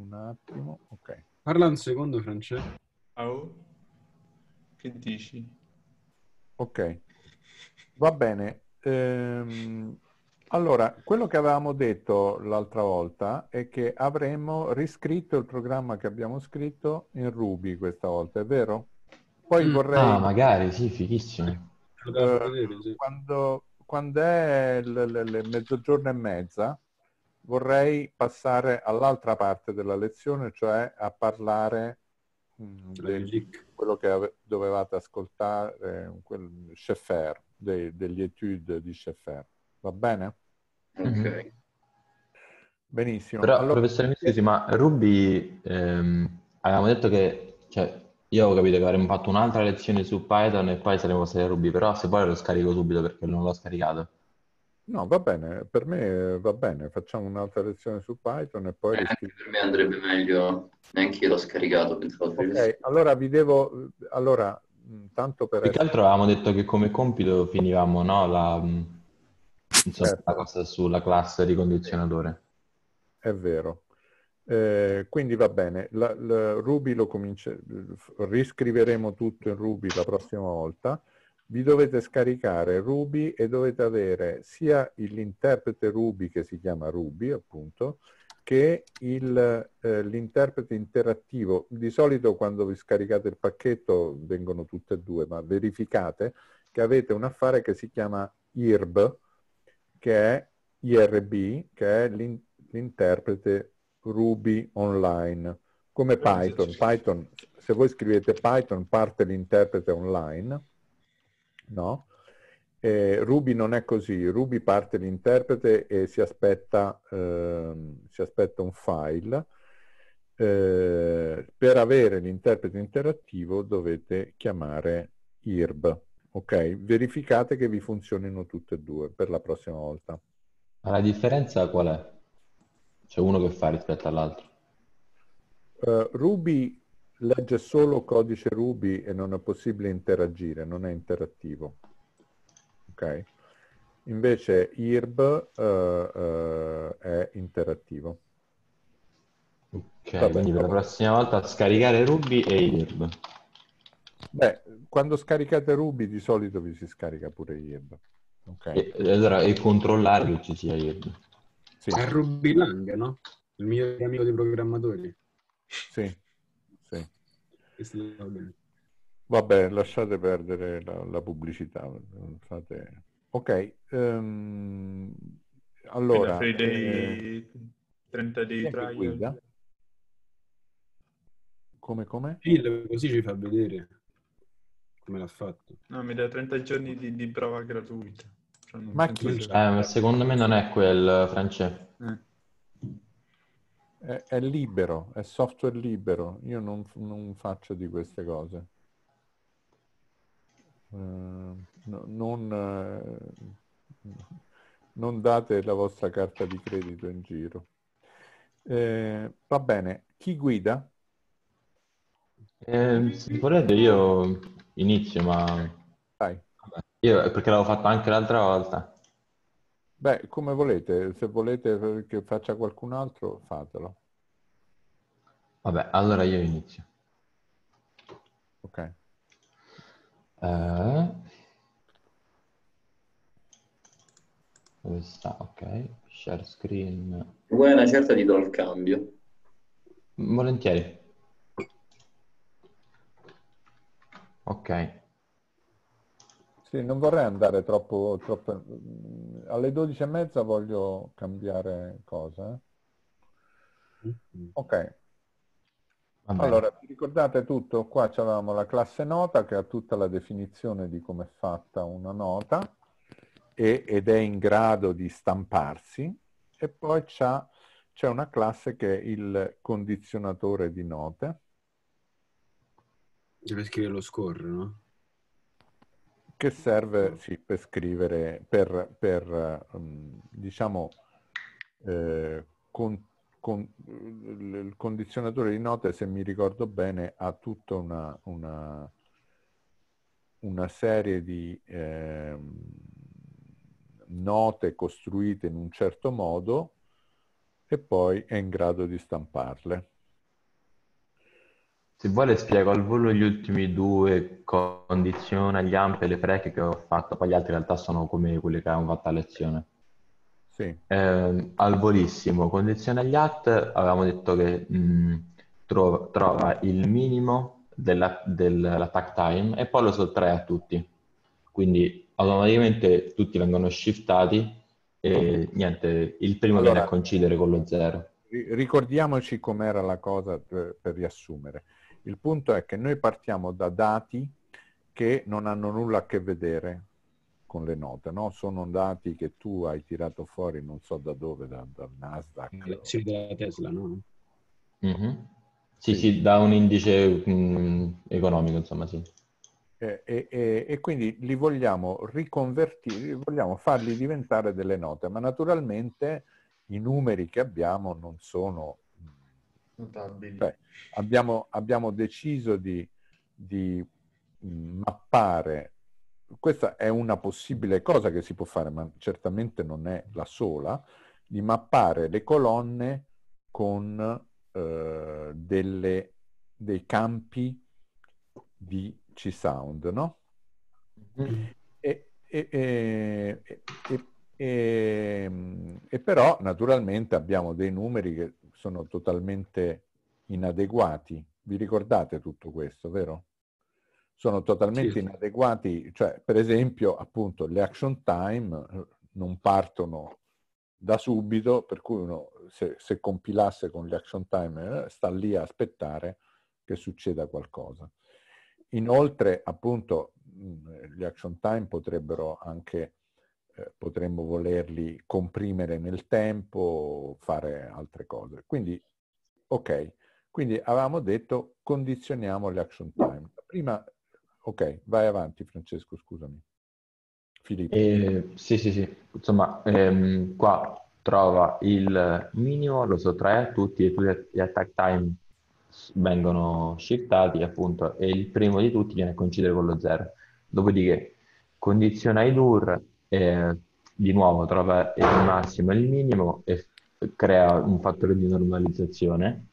un attimo, ok. Parla un secondo, Francesco. Oh. Che dici? Ok, va bene. Ehm, allora, quello che avevamo detto l'altra volta è che avremmo riscritto il programma che abbiamo scritto in Ruby questa volta, è vero? Poi Mm. vorrei... Ah, magari, sì, fighissimo. Eh, quando, quando è il, il- il mezzogiorno e mezza, vorrei passare all'altra parte della lezione, cioè a parlare mm, di quello che ave- dovevate ascoltare, quel Scheffer, dei- degli etude di Scheffer. Va bene? Ok. Benissimo. Però, Allora, professore, mi scusi, ma Ruby, ehm, avevamo detto che, cioè, io avevo capito che avremmo fatto un'altra lezione su Python e poi saremmo passati a Ruby, però se poi lo scarico subito perché non l'ho scaricato. No, va bene, per me va bene, facciamo un'altra lezione su Python e poi Eh, anche per me andrebbe meglio, neanche io l'ho scaricato, Ok, allora vi devo, allora, tanto per Più che altro avevamo detto che come compito finivamo, no? La, insomma, Certo. la cosa sulla classe di condizionatore. È vero. Eh, quindi va bene, la, la- Ruby lo comincia, riscriveremo tutto in Ruby la prossima volta. Vi dovete scaricare Ruby e dovete avere sia l'interprete Ruby che si chiama Ruby, appunto, che eh, l'interprete interattivo. Di solito quando vi scaricate il pacchetto vengono tutte e due, ma verificate che avete un affare che si chiama IRB, che è IRB, che è l'in- l'interprete Ruby online, come Python. Python, se voi scrivete Python parte l'interprete online, no? Eh, Ruby non è così, Ruby parte l'interprete e si aspetta, ehm, si aspetta un file. Eh, per avere l'interprete interattivo dovete chiamare IRB, ok? Verificate che vi funzionino tutte e due per la prossima volta. Ma la differenza qual è? C'è uno che fa rispetto all'altro. Eh, Ruby legge solo codice Ruby e non è possibile interagire, non è interattivo. Ok? Invece IRB eh, eh, è interattivo. Ok, Vabbè, quindi per la prossima volta scaricare Ruby e IRB. Beh, quando scaricate Ruby di solito vi si scarica pure IRB. Ok? E, allora, e controllare che ci sia IRB. Sì, È Ruby Lang, no? Il migliore amico dei programmatori. sì. Vabbè, lasciate perdere la, la pubblicità. Fate... Ok, ehm, allora... Eh, Day, 30 chi day è che trial. Come, come? Phil così ci fa vedere come l'ha fatto. No, mi dà 30 giorni di, di prova gratuita. Cioè, Ma chi? Eh, secondo me non è quel francese. Eh. È, è libero, è software libero. Io non, non faccio di queste cose. Eh, no- non, eh, non date la vostra carta di credito in giro. Eh, va bene, chi guida? Eh, se volete io inizio, ma Dai. io perché l'avevo fatto anche l'altra volta. Beh, come volete, se volete che faccia qualcun altro, fatelo. Vabbè, allora io inizio. Ok. Eh, dove sta? Ok, share screen. Vuoi una certa ti do il cambio. Volentieri. Ok. Sì, non vorrei andare troppo, troppo... Alle 12 e mezza voglio cambiare cosa. eh. Ok. Allora, vi ricordate tutto? Qua avevamo la classe nota che ha tutta la definizione di come è fatta una nota e- ed è in grado di stamparsi e poi c'ha- c'è una classe che è il condizionatore di note Deve scrivere lo score, no? Che serve sì, per scrivere, per, per, ehm, diciamo, eh, con, con- il condizionatore di note, se mi ricordo bene, ha tutta una, una, una serie di ehm, note costruite in un certo modo e poi è in grado di stamparle. Se vuole spiego al volo gli ultimi due, condiziona gli ampi e le freche che ho fatto, poi gli altri in realtà sono come quelli che avevamo fatto a lezione. Sì. Eh, al volissimo, condiziona gli at, avevamo detto che mh, trova, trova il minimo della, dell'attack time e poi lo sottrae a tutti. Quindi automaticamente tutti vengono shiftati e niente, il primo Allora- viene a coincidere con lo zero. Ri- Ricordiamoci com'era la cosa per, per riassumere. Il punto è che noi partiamo da dati che non hanno nulla a che vedere con le note, no? Sono dati che tu hai tirato fuori non so da dove, da- dal Nasdaq. Le azioni della Tesla, no? Mhm. Sì, Sì. sì, da un indice mh, economico, insomma, sì. E, e- e- e quindi li vogliamo riconvertire, vogliamo farli diventare delle note, ma naturalmente i numeri che abbiamo non sono Notabili. Beh, abbiamo, abbiamo deciso di, di mh, mappare, questa è una possibile cosa che si può fare, ma certamente non è la sola, di mappare le colonne con eh, delle- dei campi di C-Sound, no? Mhm. E, e- e- e- e- e- e però naturalmente abbiamo dei numeri che sono totalmente inadeguati. Vi ricordate tutto questo, vero? Sono totalmente Sì. inadeguati, cioè per esempio appunto le action time eh, non partono da subito, per cui uno se, se compilasse con le action time eh, sta lì a aspettare che succeda qualcosa. Inoltre, appunto, gli action time potrebbero anche, eh, potremmo volerli comprimere nel tempo, fare altre cose. Quindi, ok, quindi avevamo detto condizioniamo le action time. Prima, ok, vai avanti Francesco, scusami. Filippo. E- sì, sì, sì. Insomma, ehm, qua trova il minimo, lo sottrae a tutti e tutti gli attack time vengono shiftati appunto e il primo di tutti viene a coincidere con lo zero. Dopodiché condiziona i dur, eh, di nuovo trova il massimo e il minimo e crea un fattore di normalizzazione.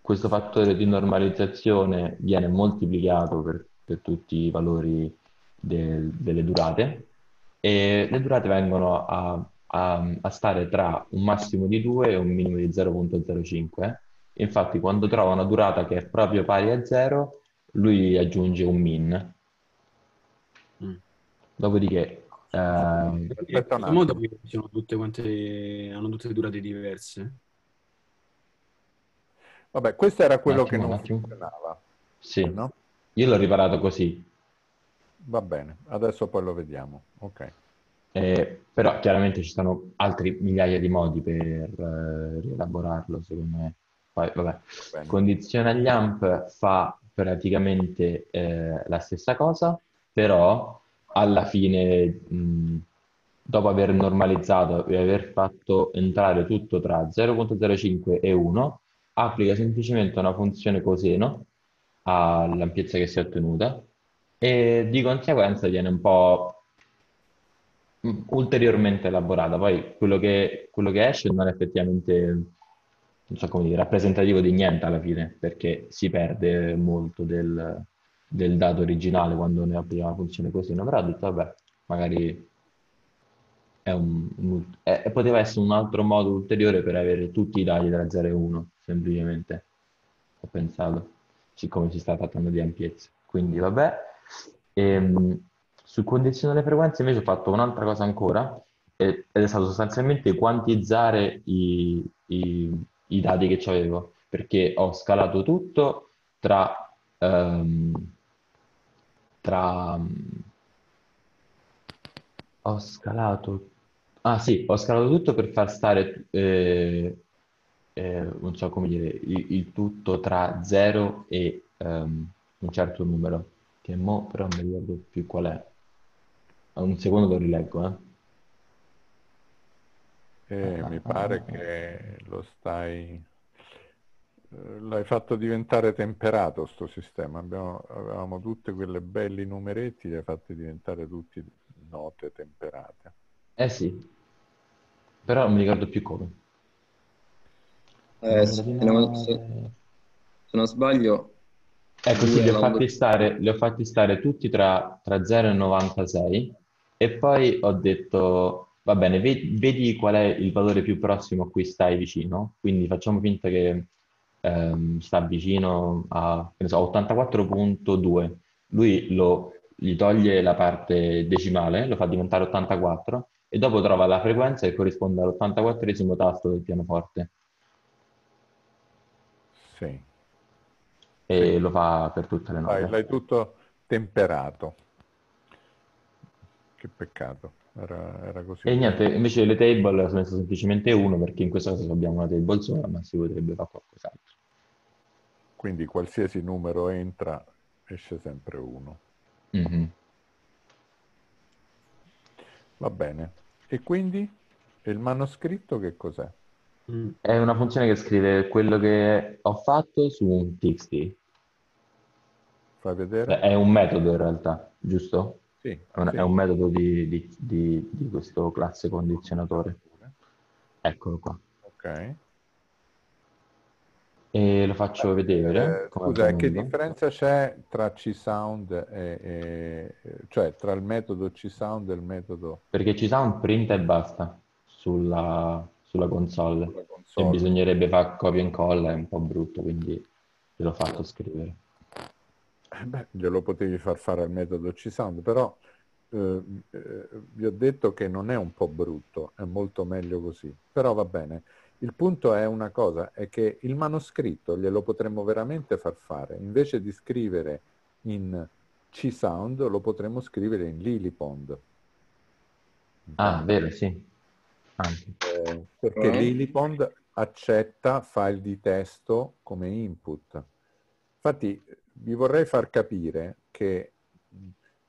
Questo fattore di normalizzazione viene moltiplicato per, per tutti i valori del- delle durate e le durate vengono a, a- a stare tra un massimo di 2 e un minimo di 0.05. Infatti, quando trova una durata che è proprio pari a 0, lui aggiunge un min. Mm. Dopodiché, In Aspetta un attimo. sono tutte quante, hanno tutte durate diverse. Vabbè, questo era quello attimo, che non funzionava, sì, no? io l'ho riparato così. Va bene, adesso poi lo vediamo. Ok. Eh, però chiaramente ci sono altri migliaia di modi per eh, rielaborarlo, secondo me. Poi, vabbè. Bene. Condiziona gli amp fa praticamente eh, la stessa cosa, però alla fine, mh, dopo aver normalizzato e aver fatto entrare tutto tra 0.05 e 1, applica semplicemente una funzione coseno all'ampiezza che si è ottenuta e di conseguenza viene un po' ulteriormente elaborata. Poi quello che, quello che esce non è effettivamente, non so dire, rappresentativo di niente alla fine, perché si perde molto del, del dato originale quando ne applica la funzione coseno. Però ho detto, vabbè, magari è un, un- è- poteva essere un altro modo ulteriore per avere tutti i dati tra 0 e 1, semplicemente. Ho pensato, siccome si sta trattando di ampiezza. Quindi, vabbè. Ehm, su condizione delle invece ho fatto un'altra cosa ancora e- ed è stato sostanzialmente quantizzare i, i- i dati che avevo, perché ho scalato tutto tra, ehm, tra ho scalato ah sì, ho scalato tutto per far stare eh, eh, non so come dire il, il tutto tra 0 e ehm, un certo numero che mo però non mi ricordo più qual è un secondo lo rileggo eh. E mi pare che lo stai... eh, L'hai fatto diventare temperato sto sistema. Abbiamo- avevamo tutte quelle belli numeretti, li hai fatti diventare tutti note temperate. Eh sì, però non mi ricordo più come. Eh, se, non, se, se non sbaglio, Ecco, sì, li ho fatti stare, li ho fatti stare tutti tra, tra 0 e 96 e poi ho detto, va bene, ve- vedi, qual è il valore più prossimo a cui stai vicino, quindi facciamo finta che ehm, sta vicino a, so, 84.2, lui lo- gli toglie la parte decimale, lo fa diventare 84 e dopo trova la frequenza che corrisponde all'84esimo tasto del pianoforte Sì. e lo fa per tutte le note. l'hai tutto temperato. Che peccato, era, era così. E niente, invece le table sono messo semplicemente uno perché in questo caso abbiamo una table sola, ma si potrebbe fare qualcos'altro. Quindi qualsiasi numero entra, esce sempre uno. Mhm. Va bene. E quindi il manoscritto che cos'è? Mm. È una funzione che scrive quello che ho fatto su un txt. Fai vedere? È un metodo in realtà, giusto? Sì, È un, sì. è un metodo di, di- di- di questo classe condizionatore. Eccolo qua. Ok. E lo faccio vedere. Eh, scusa, che differenza c'è tra C-Sound e, e- cioè tra il metodo C-Sound e il metodo Perché ci sa un print e basta sulla, sulla console. sulla E console? bisognerebbe fare copia e incolla, è un po' brutto, quindi l'ho fatto scrivere. Eh Beh, glielo potevi far fare al metodo C-Sound, però eh, eh, vi ho detto che non è un po' brutto, è molto meglio così. Però va bene. Il punto è una cosa, è che il manoscritto glielo potremmo veramente far fare. Invece di scrivere in C-Sound, lo potremmo scrivere in Lillipond. Ah, vero, sì. Eh, perché Eh? Lillipond accetta file di testo come input. Infatti vi vorrei far capire che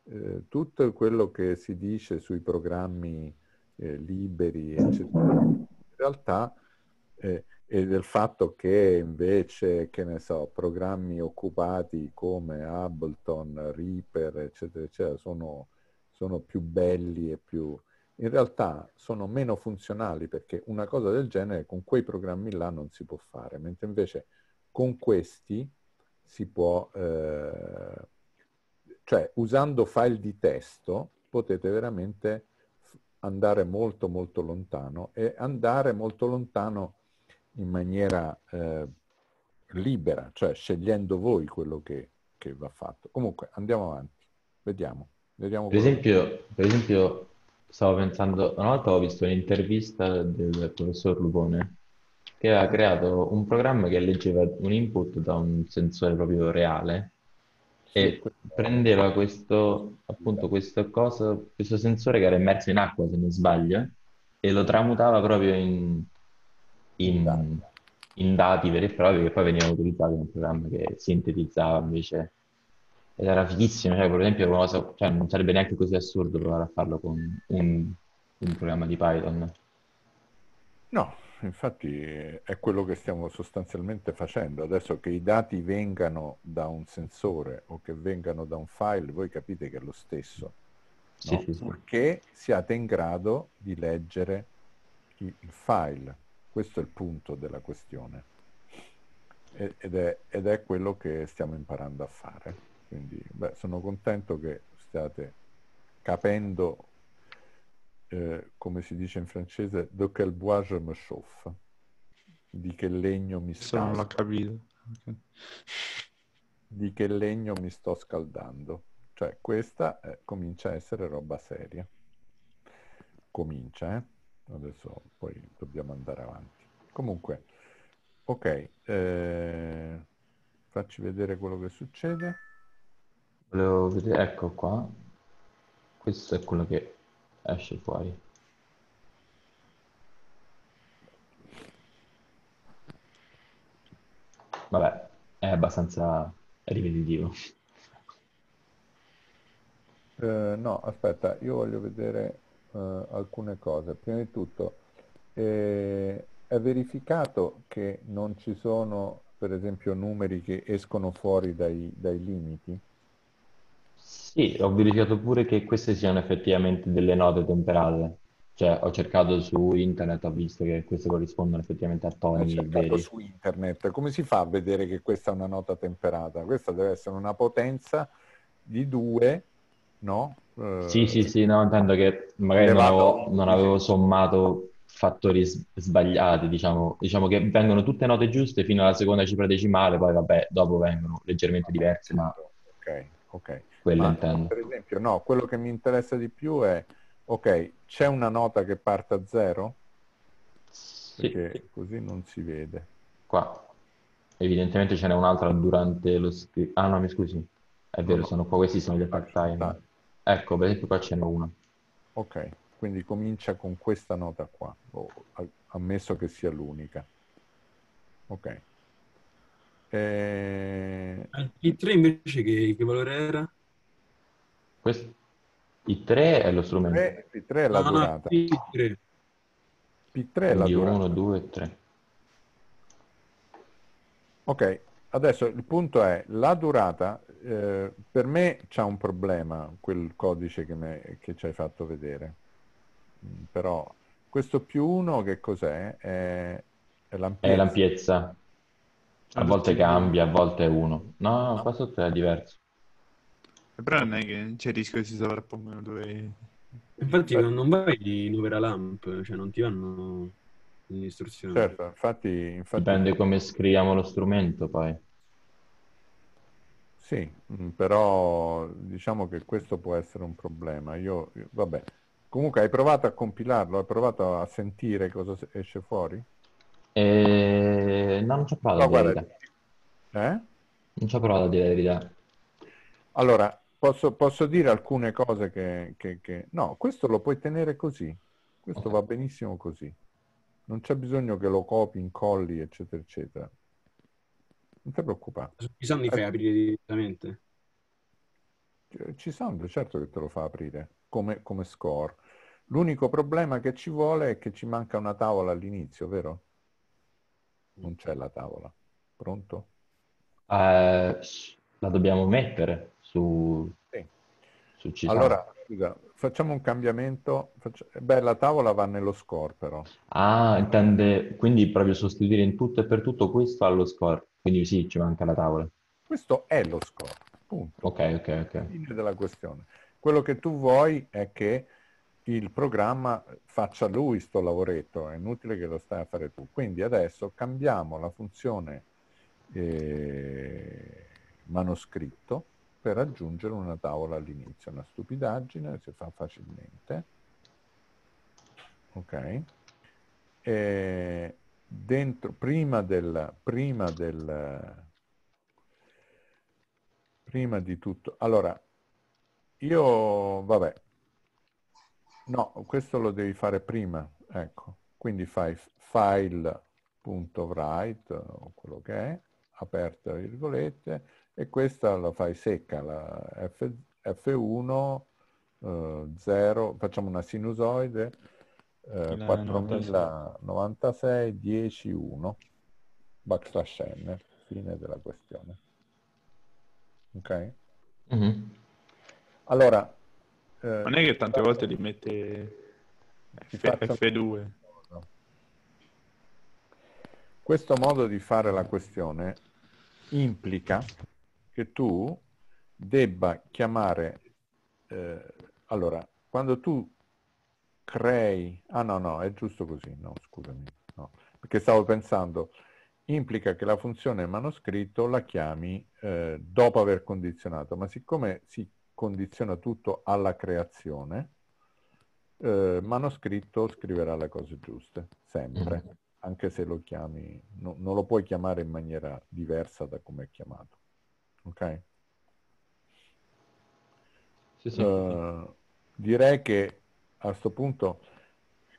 eh, tutto quello che si dice sui programmi eh, liberi, eccetera, in realtà eh, e del fatto che invece, che ne so, programmi occupati come Ableton, Reaper, eccetera, eccetera, sono, sono più belli e più in realtà sono meno funzionali perché una cosa del genere con quei programmi là non si può fare, mentre invece con questi si può, eh, cioè usando file di testo potete veramente andare molto molto lontano e andare molto lontano in maniera eh, libera, cioè scegliendo voi quello che, che va fatto. Comunque andiamo avanti, vediamo. vediamo Per esempio, per esempio, stavo pensando, una volta ho visto un'intervista del professor Lupone che aveva creato un programma che leggeva un input da un sensore proprio reale e prendeva questo, appunto, questo, cosa, questo sensore che era immerso in acqua, se non sbaglio, e lo tramutava proprio in, in, in dati veri e propri che poi venivano utilizzati in un programma che sintetizzava invece. Ed era fighissimo, cioè, per esempio, una cosa, cioè, non sarebbe neanche così assurdo provare a farlo con un, un programma di Python. No, infatti è quello che stiamo sostanzialmente facendo. Adesso che i dati vengano da un sensore o che vengano da un file, voi capite che è lo stesso, Sì, no? sì, sì. Purché siate in grado di leggere il file. Questo è il punto della questione. Ed è, ed è quello che stiamo imparando a fare. Quindi, beh, sono contento che stiate capendo eh, come si dice in francese, de quel bois je me chauffe, di che legno mi l'ho sto, capito. Ok. di che legno mi sto scaldando. Cioè, questa eh, comincia a essere roba seria. Comincia, eh? Adesso poi dobbiamo andare avanti. Comunque, ok, eh, facci vedere quello che succede. Volevo vedere, ecco qua, questo è quello che esce fuori. Vabbè, è abbastanza ripetitivo. Eh, no, aspetta, io voglio vedere eh, alcune cose. Prima di tutto, eh, è verificato che non ci sono, per esempio, numeri che escono fuori dai, dai limiti? Sì, ho verificato pure che queste siano effettivamente delle note temperate. Cioè, ho cercato su internet, ho visto che queste corrispondono effettivamente a Hai toni cercato veri. su internet, come si fa a vedere che questa è una nota temperata? Questa deve essere una potenza di 2, no? Eh, Sì, sì, sì, no, intendo che magari non Elevato a avevo, non avevo sommato fattori s- sbagliati, diciamo. Diciamo che vengono tutte note giuste fino alla seconda cifra decimale, poi vabbè, dopo vengono leggermente diverse, ma Ok, ok. Quelle Ma intendo. per esempio, no, quello che mi interessa di più è, ok, c'è una nota che parte a zero? Sì, Perché così non si vede. qua. Evidentemente ce n'è un'altra durante lo scritto. Ah no, mi scusi. È vero, No, no. sono qua, questi sono gli attack time. Ecco, per esempio qua ce n'è una. Ok, quindi comincia con questa nota qua, o- a- ammesso che sia l'unica. Ok. Eh, Il 3 invece che, che valore era? Questo... I 3 è lo strumento. tre- P3 è la no, durata. sì, 3. P3 è la Quindi durata. 1, 2, 3. Ok, adesso il punto è, la durata, eh, per me c'ha un problema quel codice che, me- che ci hai fatto vedere, Mm, però questo più uno che cos'è? È, è È l'ampiezza. l'ampiezza. A volte cambia, a volte è 1. No, qua sotto è diverso. Però non è che c'è il rischio che si sovrappongono due... Infatti non, non vai di 9 la lamp, cioè non ti vanno le istruzioni. Certo, infatti, infatti Dipende come scriviamo lo strumento, poi. sì, mm, però diciamo che questo può essere un problema. Io, io- vabbè, comunque hai provato a compilarlo, hai provato a sentire cosa esce fuori? E... No, non ci ho provato a No, dire la guarda, verità. eh? Non ci ho provato a dire la verità. Allora, posso, posso dire alcune cose che, che- che- No, questo lo puoi tenere così. Questo Ok. va benissimo così. Non c'è bisogno che lo copi, incolli, eccetera, eccetera. Non ti preoccupare. Su Pisandi fai aprire direttamente. Ci sono, certo che te lo fa aprire come, come score. L'unico problema che ci vuole è che ci manca una tavola all'inizio, vero? Non c'è la tavola. Pronto? Eh, la dobbiamo mettere su, Sì. su Cisano. Allora, scusa, facciamo un cambiamento. Faccia- Beh, la tavola va nello score però. Ah, intende quindi proprio sostituire in tutto e per tutto questo allo score. Quindi sì, ci manca la tavola. Questo è lo score, punto. Ok, ok, ok. Fine della questione. Quello che tu vuoi è che il programma faccia lui sto lavoretto, è inutile che lo stai a fare tu. Quindi adesso cambiamo la funzione eh, manoscritto per aggiungere una tavola all'inizio. Una stupidaggine, si fa facilmente. Ok. E dentro, prima del, prima del, prima di tutto, allora, io, vabbè, no, questo lo devi fare prima, ecco, quindi fai file.write, o quello che è, aperta virgolette, e questa la fai secca, la F, F1, eh, 0, facciamo una sinusoide, eh, La 4096, 10, 1, backslash n, fine della questione. Ok? Mhm. Allora, eh, Non è che tante volte li mette F- faccio- F2. Questo modo di fare la questione implica che tu debba chiamare, eh, allora, quando tu crei, ah no, no, è giusto così, no, scusami, no, perché stavo pensando, implica che la funzione manoscritto la chiami eh, dopo aver condizionato, ma siccome si condiziona tutto alla creazione, eh, manoscritto scriverà le cose giuste, sempre, Mhm. anche se lo chiami, no- non lo puoi chiamare in maniera diversa da come è chiamato. Ok? Sì, sì. Eh, direi che a questo punto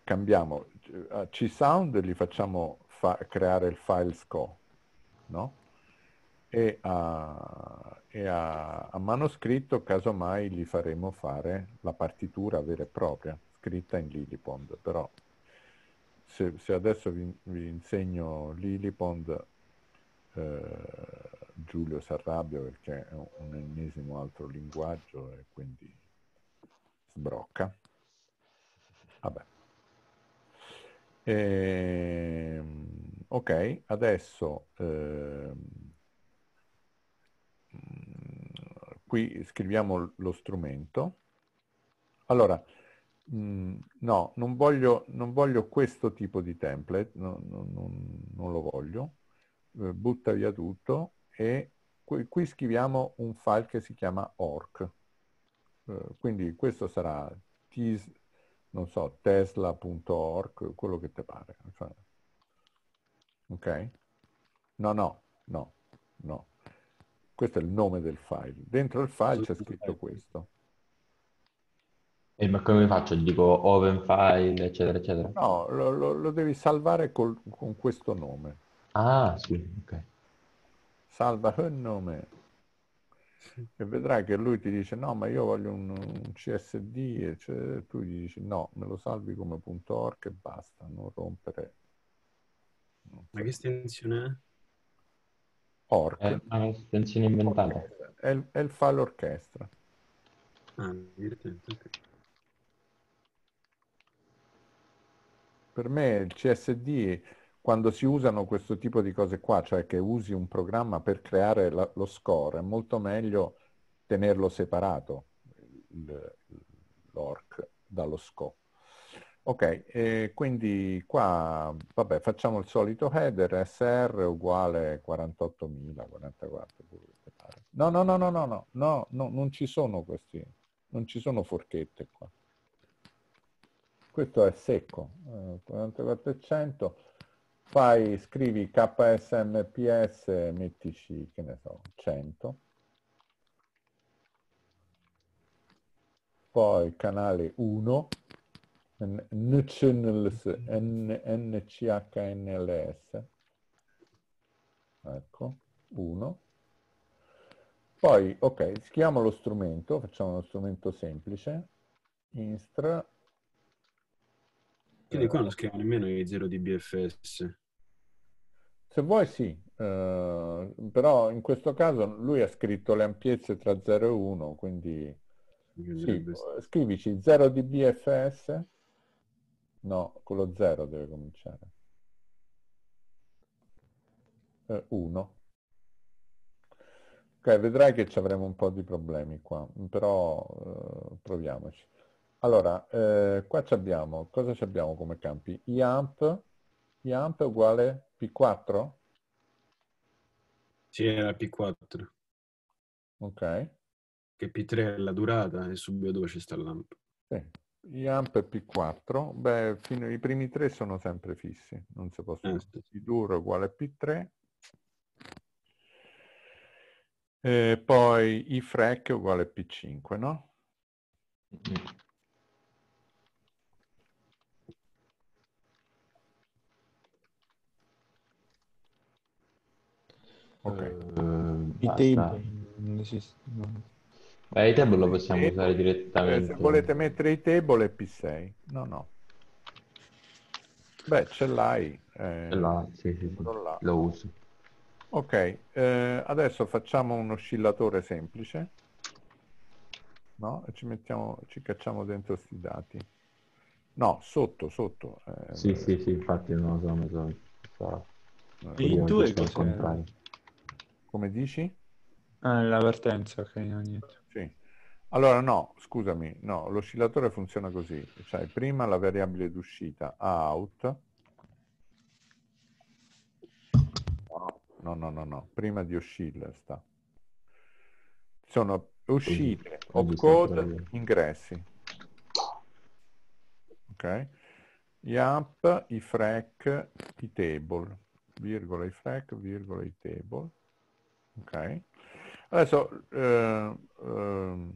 cambiamo. A C-Sound gli facciamo fa- creare il file SCO, no? E, a, e a- a manoscritto, casomai, gli faremo fare la partitura vera e propria, scritta in Lillipond. Però se, se adesso vi, vi insegno Lillipond, eh, Giulio si arrabbia perché è un, ennesimo altro linguaggio e quindi sbrocca. Vabbè. Ehm, ok, adesso ehm, qui scriviamo lo strumento. Allora, mh, mm, no, non voglio, non voglio, questo tipo di template, no, no, non, non, lo voglio. Eh, butta via tutto e qui, qui, scriviamo un file che si chiama orc. Eh, quindi questo sarà tis, non so, tesla.org, quello che ti pare. Ok? No, no, no, no. Questo è il nome del file. Dentro il file c'è scritto questo. E ma come faccio? Dico open file, eccetera, eccetera? No, lo, lo, lo devi salvare col, con questo nome. Ah, sì, ok. Salva il nome. E vedrai che lui ti dice no, ma io voglio un, un CSD, e cioè, tu gli dici no, me lo salvi come .org e basta, non rompere. Non ma che estensione è? Orc. È un'estensione inventata. È il, è il file orchestra. Ah, divertente, ok. Per me il CSD, quando si usano questo tipo di cose qua, cioè che usi un programma per creare la, lo score, è molto meglio tenerlo separato, l'orc, dallo scope. Ok, quindi qua, vabbè, facciamo il solito header, SR uguale 48.000, 44, No, no, no, no, no, no, no, no, non ci sono questi, non ci sono forchette qua. Questo è secco, eh, 4400, fai, scrivi KSMPS, mettici, che ne so, 100. Poi canale 1, NCHNLS, NCHNLS, ecco, 1. Poi, ok, schiamo lo strumento, facciamo uno strumento semplice, instra. Quindi qua non scrivo nemmeno i 0 di BFS. Se vuoi sì, eh, però in questo caso lui ha scritto le ampiezze tra 0 e 1, quindi sì, scrivici 0 di BFS No, con lo 0 deve cominciare. 1. Eh, ok, vedrai che ci avremo un po' di problemi qua, però eh, proviamoci. Allora, eh, qua abbiamo, cosa abbiamo come campi? IAMP, IAMP è uguale P4? Sì, era P4. Ok. Che P3 è la durata e subito dove c'è sta l'AMP. Sì. IAMP e P4, beh, fino, i primi tre sono sempre fissi, non si possono. Eh. P2 uguale P3, e poi ifrec uguale P5, no? Ok. Uh, I tempi non esistono. Beh, i table lo possiamo table, usare direttamente. Eh, se volete mettere i table è P6. No, no. Beh, ce l'hai. Eh, ce l'ha, sì, sì, sì. Lo uso. Ok, eh, adesso facciamo un oscillatore semplice. No? E ci mettiamo, ci cacciamo dentro questi dati. No, sotto, sotto. Eh, sì, sì, sì, infatti non lo so, non so. so. I due cos'è? Come dici? Ah, la partenza, ok, no, niente. Sì. Allora no, scusami, no, l'oscillatore funziona così, cioè prima la variabile d'uscita out, no, no, no, no, prima di oscilla sta. Sono uscite, opcode, ingressi. Ok? Yamp, i frac, i table, virgola i frac, virgola i table. Ok? Adesso eh, eh,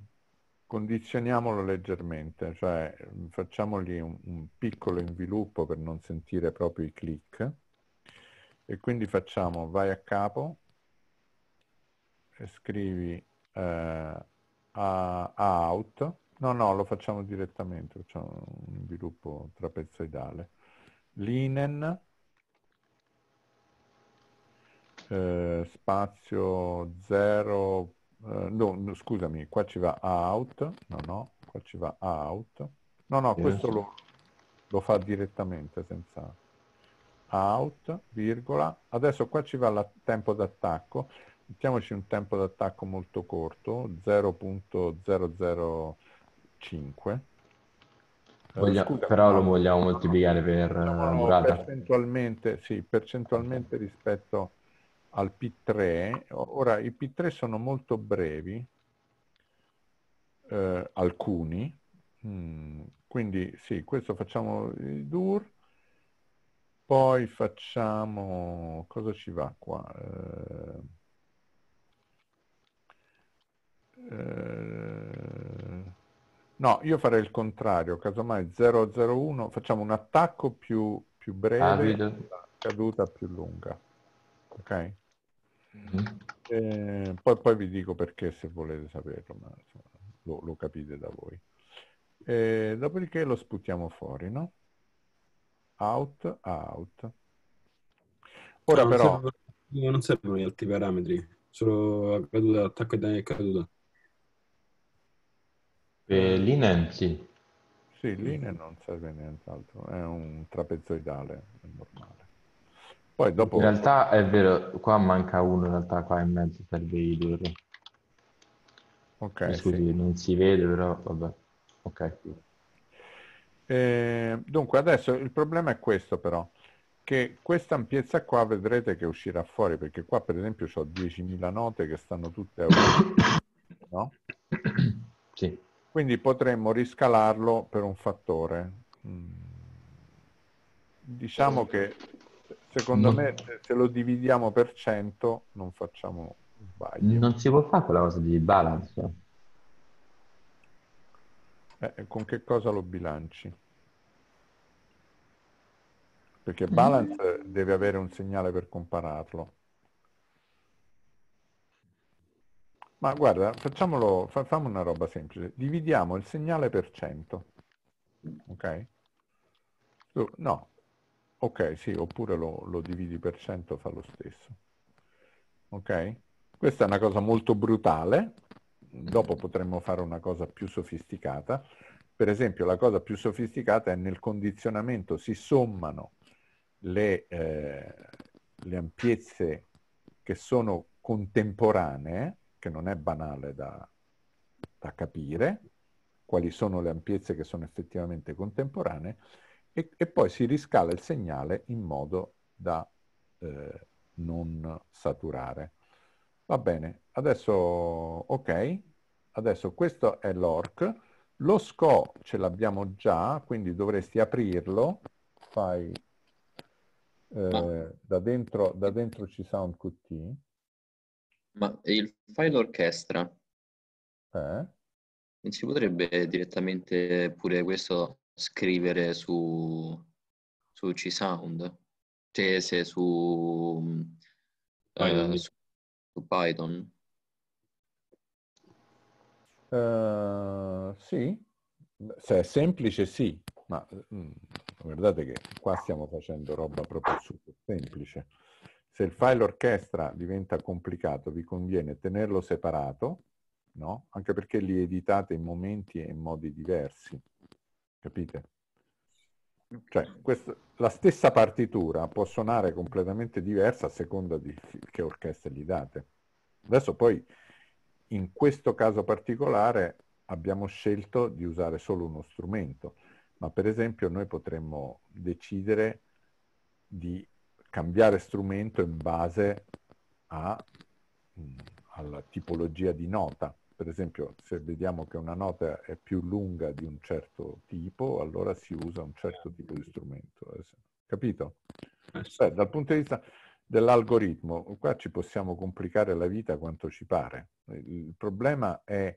condizioniamolo leggermente, cioè facciamogli un, un, piccolo inviluppo per non sentire proprio i click. E quindi facciamo vai a capo e scrivi eh, a, out, no no lo facciamo direttamente, facciamo un inviluppo trapezoidale, linen eh, spazio 0, eh, no, no, scusami, qua ci va out, no, no, qua ci va out, no, no, questo lo, lo fa direttamente senza out, virgola. Adesso qua ci va il tempo d'attacco. Mettiamoci un tempo d'attacco molto corto, 0.005. Voglia, Scusa, però lo vogliamo moltiplicare per no, no, durata. Percentualmente, sì, percentualmente rispetto al P3. Ora, i P3 sono molto brevi, eh, alcuni, mm, quindi sì, questo facciamo il DUR, poi facciamo, cosa ci va qua? Eh, eh, no, io farei il contrario, casomai 001, facciamo un attacco più, più breve, ah, caduta più lunga. Ok? Mm-hmm. Eh, poi, poi, vi dico perché se volete saperlo, ma insomma, lo, lo, capite da voi. Eh, dopodiché lo sputiamo fuori, no? Out, out. Ora no, però... Non servono, non servono gli altri parametri, solo caduta, attacco e caduta. Eh, Linen sì. Sì, Linen non serve nient'altro, è un trapezoidale, è normale. Poi dopo... In realtà è vero, qua manca uno, in realtà qua in mezzo serve i due. Ok. Scusi, sì. non si vede, però vabbè. Ok. Eh, dunque adesso il problema è questo però, che questa ampiezza qua vedrete che uscirà fuori, perché qua per esempio ho 10.000 note che stanno tutte a uno, no? Sì. Quindi potremmo riscalarlo per un fattore. Mm. Diciamo che Secondo me se lo dividiamo per 100 non facciamo sbaglio. Non si può fare quella cosa di balance. Eh, con che cosa lo bilanci? Perché balance mm. deve avere un segnale per compararlo. Ma guarda, facciamolo, facciamo una roba semplice. Dividiamo il segnale per 100. Ok? No, Ok, sì, oppure lo, lo dividi per 100 fa lo stesso. Ok? Questa è una cosa molto brutale, dopo potremmo fare una cosa più sofisticata. Per esempio, la cosa più sofisticata è nel condizionamento si sommano le, eh, le ampiezze che sono contemporanee, che non è banale da, da capire, quali sono le ampiezze che sono effettivamente contemporanee, e, e poi si riscala il segnale in modo da eh, non saturare. Va bene, adesso ok, adesso questo è l'orc, lo SCO ce l'abbiamo già, quindi dovresti aprirlo, fai eh, da, dentro, da dentro ci sound QT. Ma il file orchestra? Eh? Non si potrebbe direttamente pure questo scrivere su, su C-Sound, cioè se su, Python. Eh, su, su Python. Uh, sì, se è semplice sì, ma mm, guardate che qua stiamo facendo roba proprio super semplice. Se il file orchestra diventa complicato, vi conviene tenerlo separato, no? Anche perché li editate in momenti e in modi diversi. Capite? Cioè, questo, la stessa partitura può suonare completamente diversa a seconda di che orchestra gli date. Adesso poi, in questo caso particolare, abbiamo scelto di usare solo uno strumento, ma per esempio noi potremmo decidere di cambiare strumento in base a, alla tipologia di nota per esempio se vediamo che una nota è più lunga di un certo tipo, allora si usa un certo tipo di strumento. Capito? Beh, dal punto di vista dell'algoritmo, qua ci possiamo complicare la vita quanto ci pare. Il problema è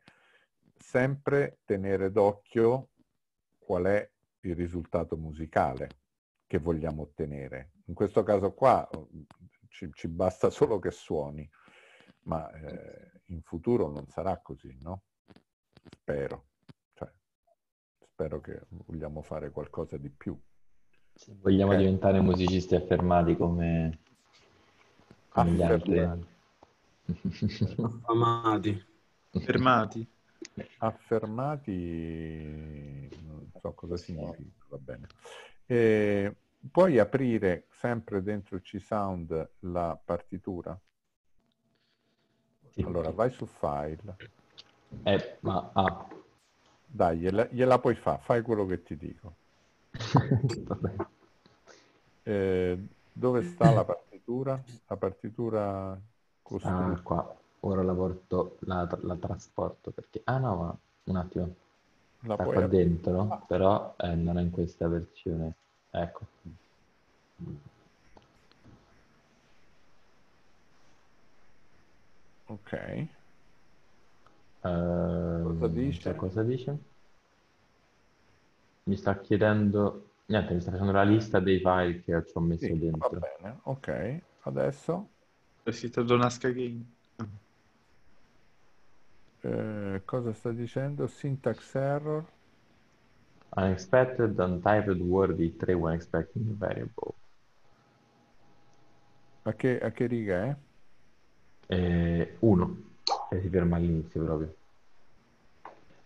sempre tenere d'occhio qual è il risultato musicale che vogliamo ottenere. In questo caso qua ci, ci basta solo che suoni, ma eh, in futuro non sarà così, no? Spero. Cioè, spero che vogliamo fare qualcosa di più. Se vogliamo okay. diventare musicisti affermati come, come gli altri. Affamati. Fermati. Affermati, non so cosa significa, va bene. Eh, puoi aprire sempre dentro C-Sound la partitura? Sì. Allora, vai su File. Eh, ma ah, Dai, gliela, gliela puoi fare, fai quello che ti dico. Eh, dove sta la partitura? La partitura costruita. Ah, qua. Ora la porto, la, la trasporto perché... Ah no, ma un attimo. La Sta qua dentro, però eh, non è in questa versione. Ecco. Ok. Eh, Cosa dice? so cosa dice? Mi sta chiedendo... Niente, mi sta facendo la lista dei file che ci ho messo Sì, va dentro. bene, ok. Adesso È scritto Donasca Game. eh, cosa sta dicendo? Syntax error. Unexpected, untyped word di 3 when expecting a variable. A che, a che riga è? Eh, uno. E si ferma all'inizio proprio.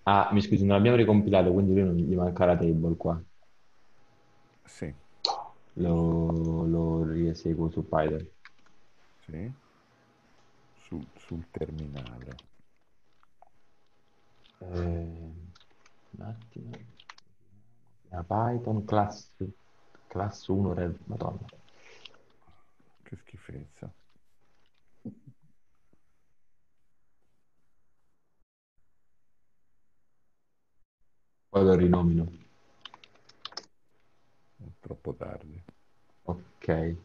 Ah, mi scusi, non abbiamo ricompilato, quindi lui non gli manca la table qua. Sì, Lo, lo rieseguo su Python. sì. Sul, sul terminale. Eh, un attimo. La Python class, class 1 red, madonna. Che schifezza. Poi lo rinomino. È troppo tardi. Ok.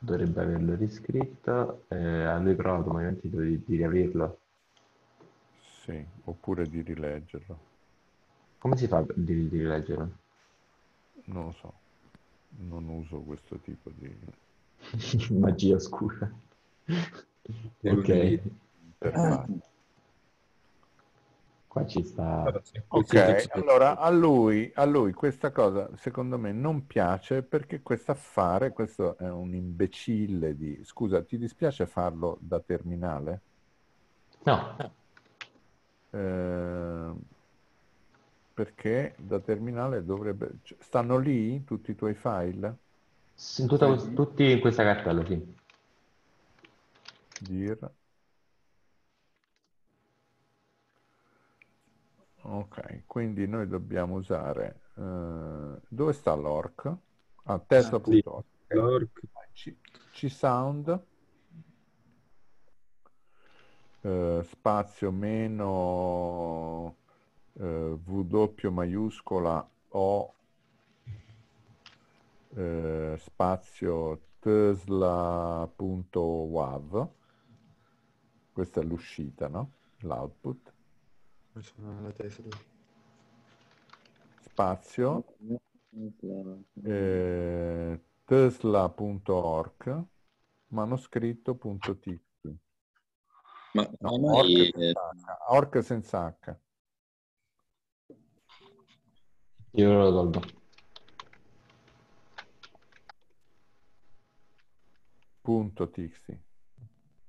Dovrebbe averlo riscritto. Eh, a lui però automaticamente devi di riaprirlo. Sì, oppure di rileggerlo. Come si fa di, di rileggerlo? Non lo so. Non uso questo tipo di Magia oscura. Ok, interfaccia. Qua ci sta. Ok, allora a lui, a lui questa cosa secondo me non piace perché questo affare, questo è un imbecille di... Scusa, ti dispiace farlo da terminale? No, Eh, perché da terminale dovrebbe... cioè, stanno lì tutti i tuoi file? s- tutta tutti in questa cartella, sì. Dir. Ok, quindi noi dobbiamo usare... eh, dove sta l'orc? Ah, Tesla.org. L'orc. C, C-Sound eh, spazio meno eh, W maiuscola O eh, spazio tesla.wav questa è l'uscita, no? L'output. Spazio. Eh, tesla.org manoscritto.txt Ma no, come orc mai, senza H, orc senza H. Io lo tolgo. punto txt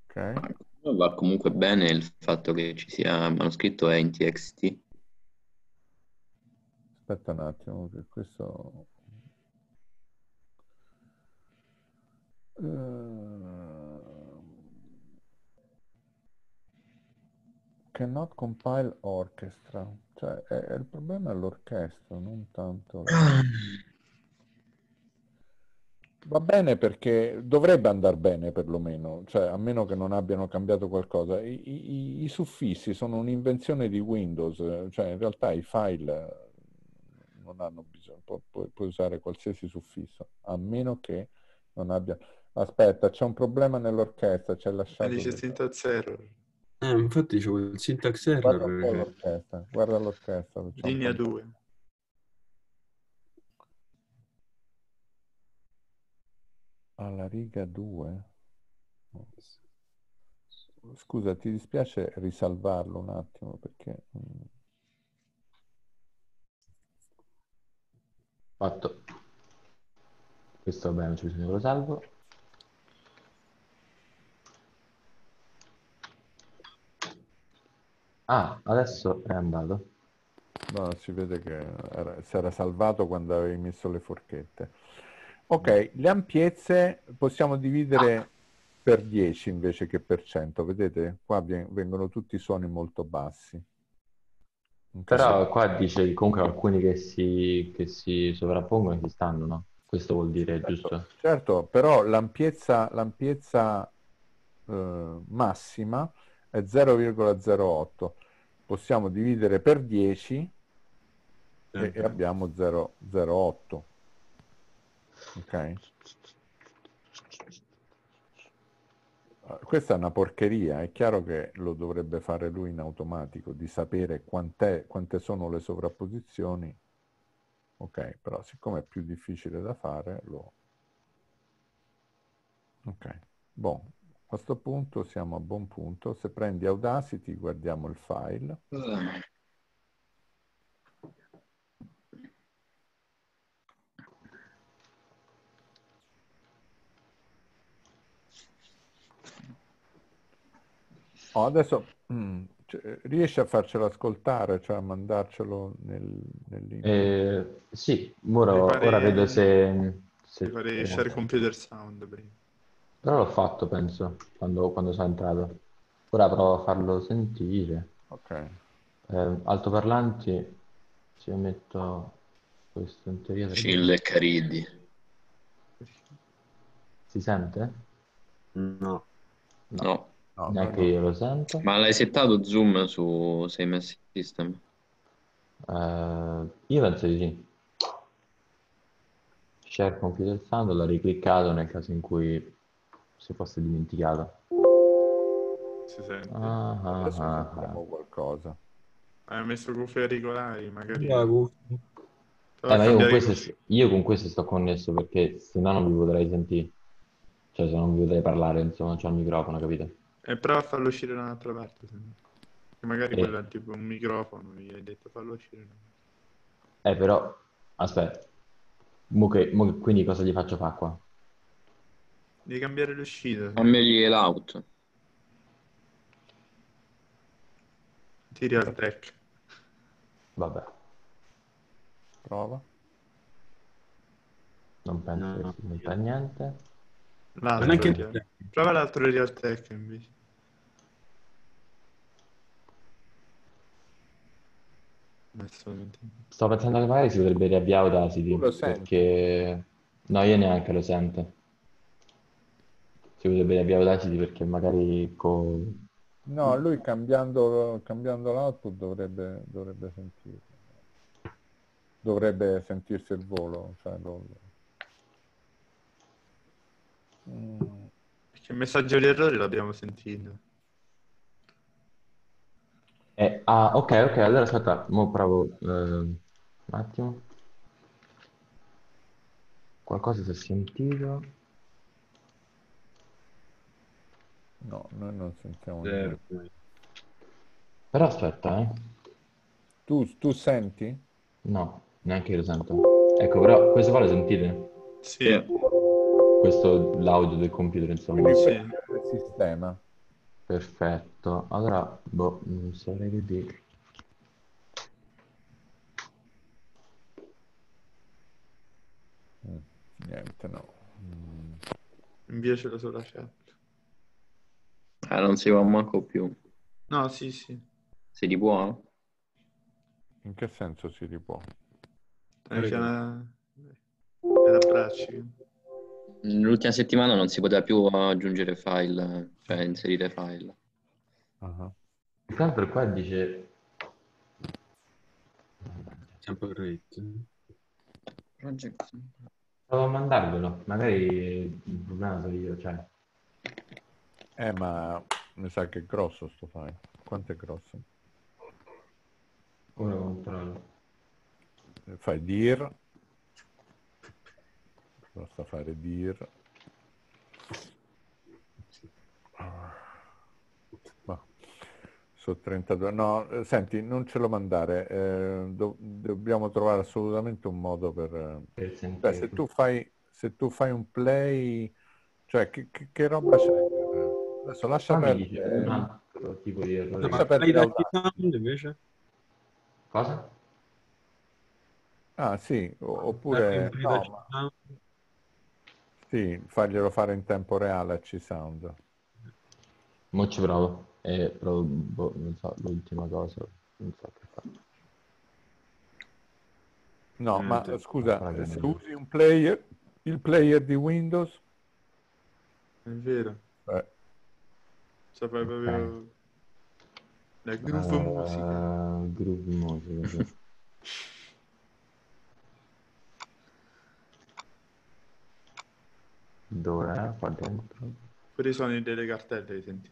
ok va comunque bene il fatto che ci sia manoscritto è in TXT. aspetta un attimo che questo Eh, cannot compile orchestra cioè è, è il problema è l'orchestra non tanto la- Va bene perché dovrebbe andare bene perlomeno, cioè a meno che non abbiano cambiato qualcosa. I, i- i suffissi sono un'invenzione di Windows, eh, cioè in realtà i file eh, non hanno bisogno, pu- pu- puoi usare qualsiasi suffisso, a meno che non abbia... Aspetta, c'è un problema nell'orchestra, c'è Ma lasciato... dice del- syntax error. Eh, infatti c'è il syntax Guarda error. un po' cioè. l'orchestra, guarda l'orchestra. Linea problema. 2. Alla riga 2? Scusa, ti dispiace risalvarlo un attimo perché... mm, Fatto. Questo va bene, non c'è bisogno che lo salvo. Ah, adesso è andato. No, si vede che era- si era salvato quando avevi messo le forchette. Ok, le ampiezze possiamo dividere per 10 invece che per 100. Vedete? Qua vengono tutti suoni molto bassi. Però qua dice che comunque alcuni che si, che si sovrappongono ci stanno, no? Questo vuol dire, giusto? Certo, però l'ampiezza, l'ampiezza eh, massima è 0,08. Possiamo dividere per 10 e, e abbiamo 0,08. Ok? Eh, Questa è una porcheria, è chiaro che lo dovrebbe fare lui in automatico, di sapere quant'è- quante sono le sovrapposizioni. Ok, però siccome è più difficile da fare, lo... Ok, boh, a questo punto siamo a buon punto. Se prendi Audacity, guardiamo il file. Oh, adesso mm, cioè, riesci a farcelo ascoltare, cioè a mandarcelo nel, nel link? Eh, sì, ora, pare- ora vedo se... se- fare share computer sound prima. Però l'ho fatto, penso, quando, quando sono entrato. Ora provo a farlo sentire. Ok, Eh, altoparlanti, se io metto questo in teoria... dovrebbe- Chill e Cariddi. Si sente? No. No. no, no, no. io lo sento. Ma l'hai settato zoom su Same System? Eh, io penso di sì. Share computer sound, l'ho ricliccato nel caso in cui si fosse dimenticato. Si sente. Ah, ah, Adesso ah, sentiamo qualcosa. Hai messo cuffie auricolari, magari. Prova Eh, a ma io con, questo, cuffie. io con questo sto connesso perché se no non vi potrei sentire. Cioè, se non vi potrei parlare, insomma, non c'ho il microfono, capite? E prova a farlo uscire da un'altra parte. se no. Che magari Eh. quello è tipo un microfono, gli hai detto fallo uscire. Eh, però, aspetta. Mo che- mo che- quindi cosa gli faccio fare qua? Devi cambiare l'uscita. Cambiagli l'out. Tiri al tech. Vabbè, Prova. non penso No. che senta niente. L'altro Prova l'altro real tech invece. Sto pensando che magari si potrebbe riavviare Audacity Tu lo senti? perché... No, io neanche lo sento. Si potrebbe riavviare Audacity perché magari con... No, lui cambiando, cambiando l'output dovrebbe, dovrebbe sentirlo. Dovrebbe sentirsi il volo. Cioè lo- Mm, Perché il messaggio di errore l'abbiamo sentito. Eh, ah, ok, ok, allora aspetta, mo provo eh, un attimo. Qualcosa si è sentito? no, noi non sentiamo Zero. niente. Però aspetta, eh. Tu, tu senti? No, neanche io lo sento. Ecco, però questo qua lo sentite? Sì, Questo l'audio del computer, insomma. Quindi Sì. il sistema. Perfetto. Allora, boh, non saprei che dire. Mm, Niente, no. Mm, inviacelo sulla chat. Ah, non si va manco più. No, sì, sì. Si li può? In che senso si ripuò? Perché è una... è da bracci. L'ultima settimana non si poteva più aggiungere file, cioè inserire file. Ah, Tra l'altro qua dice... Sample rate. Project. Provo a mandarvelo. Magari il problema sono io, cioè... Eh, ma mi sa che è grosso sto file. Quanto è grosso? Ora controllo. Fai dir. Basta fare dir. Ah. Ma, sono 32. No, senti, non ce lo mandare. eh, do- dobbiamo trovare assolutamente un modo per... Per Beh, sentire. se tu fai, se tu fai un play, cioè che, che- che roba c'è? Adesso lascia dice perdere. una, questo tipo di errore. Ma- per Hai dire dati sound invece? Cosa? Ah sì, oppure no, ma-. Sì, farglielo fare in tempo reale a C-Sound. Mo ci provo. E provo, boh, non so, l'ultima cosa. Non so che fa. No, ma Niente. scusa, Ah, se usi un player, il player di Windows, È vero. eh, Saprai proprio... La groove Eh, musica. Groove musica, sì. Dove è? Qua dentro. I suoni delle cartelle li senti?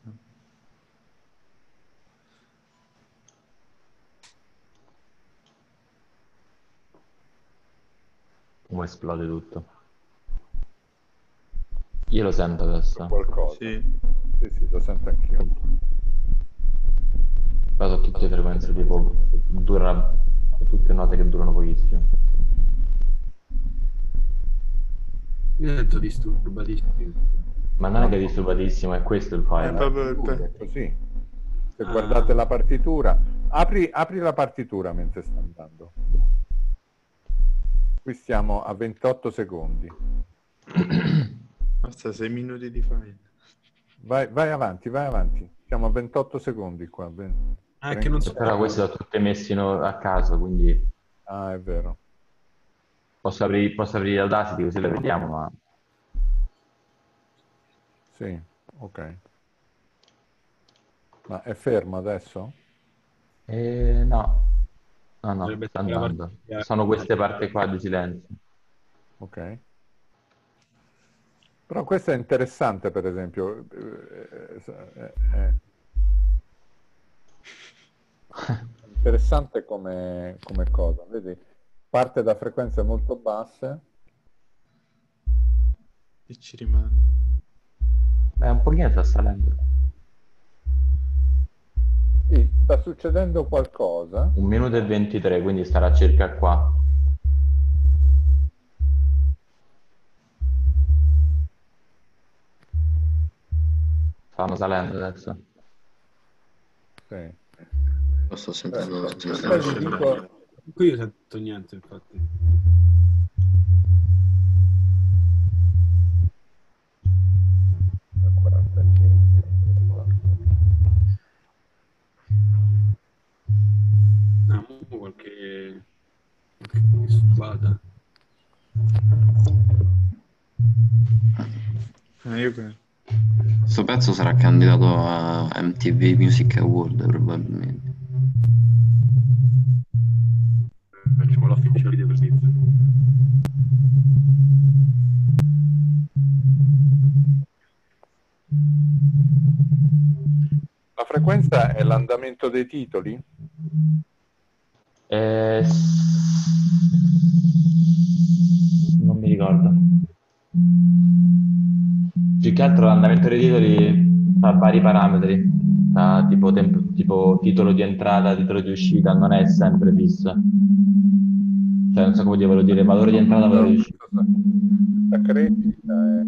Come esplode tutto. Io lo sento adesso. qualcosa. Sì. Sì, sì, lo sento anch'io. Però sono tutte frequenze tipo dura tutte note che durano pochissimo. Mi sento disturbatissimo. Ma non è che è disturbatissimo, è questo il È file. proprio il È così. Se Ah. guardate la partitura, apri, apri la partitura mentre sta andando. Qui stiamo a 28 secondi. Basta 6 minuti di file. Vai, vai avanti, vai avanti. Siamo a 28 secondi qua. ben- Ah, che non so. Però questi sono tutte messi no- a caso, quindi Ah, è vero. Posso aprire, posso aprire Audacity così le vediamo, ma Sì, ok. Ma è fermo adesso? Eh, no. No, no, sta la andando. Sono queste parti qua di silenzio. Ok. Però questo è interessante, per esempio. eh, eh, eh, interessante come, come cosa, vedi? Parte da frequenze molto basse. E ci rimane. Beh, un pochino sta salendo. Sì, sta succedendo qualcosa. Un minuto e 23, quindi starà circa qua. Stanno salendo adesso. Sì. Lo sto sentendo. Eh, sto poi sentendo. vi dico, Qui io sento niente, infatti. Ah, mo qualche... qualche stupata. Eh, io. Questo pezzo sarà candidato a MTV Music Award probabilmente. Facciamo l'official video per l'inizio. la frequenza è l'andamento dei titoli? Eh, non mi ricordo. Più che altro l'andamento dei titoli ha vari parametri, ha tipo, tempo- tipo titolo di entrata, titolo di uscita, non è sempre fisso. Cioè, non so come dire, dire valore di entrata, valore di uscita. La crescita è...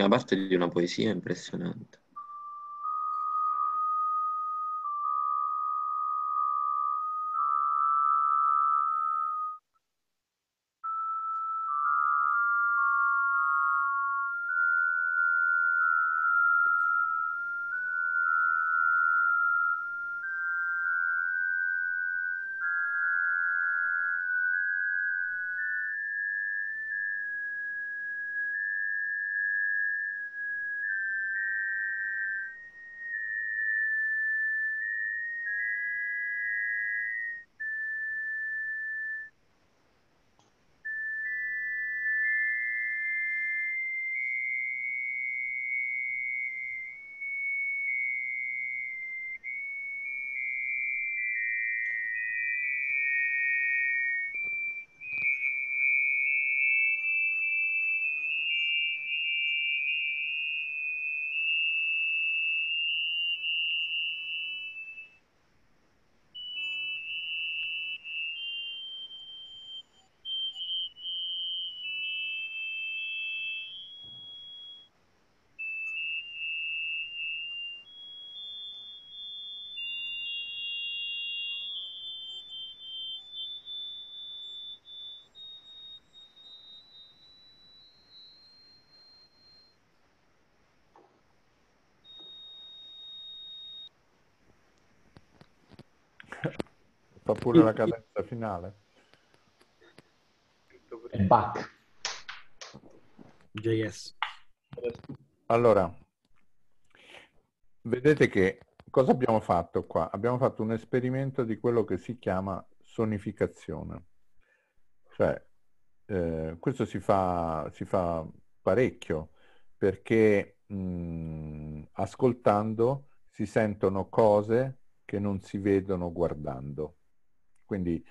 L'ultima parte di una poesia impressionante. Fa pure la cadenza finale. È Bach. JS. Allora, vedete che cosa abbiamo fatto qua? Abbiamo fatto un esperimento di quello che si chiama sonificazione. Cioè, eh, questo si fa, si fa parecchio perché mh, ascoltando si sentono cose che non si vedono guardando. Quindi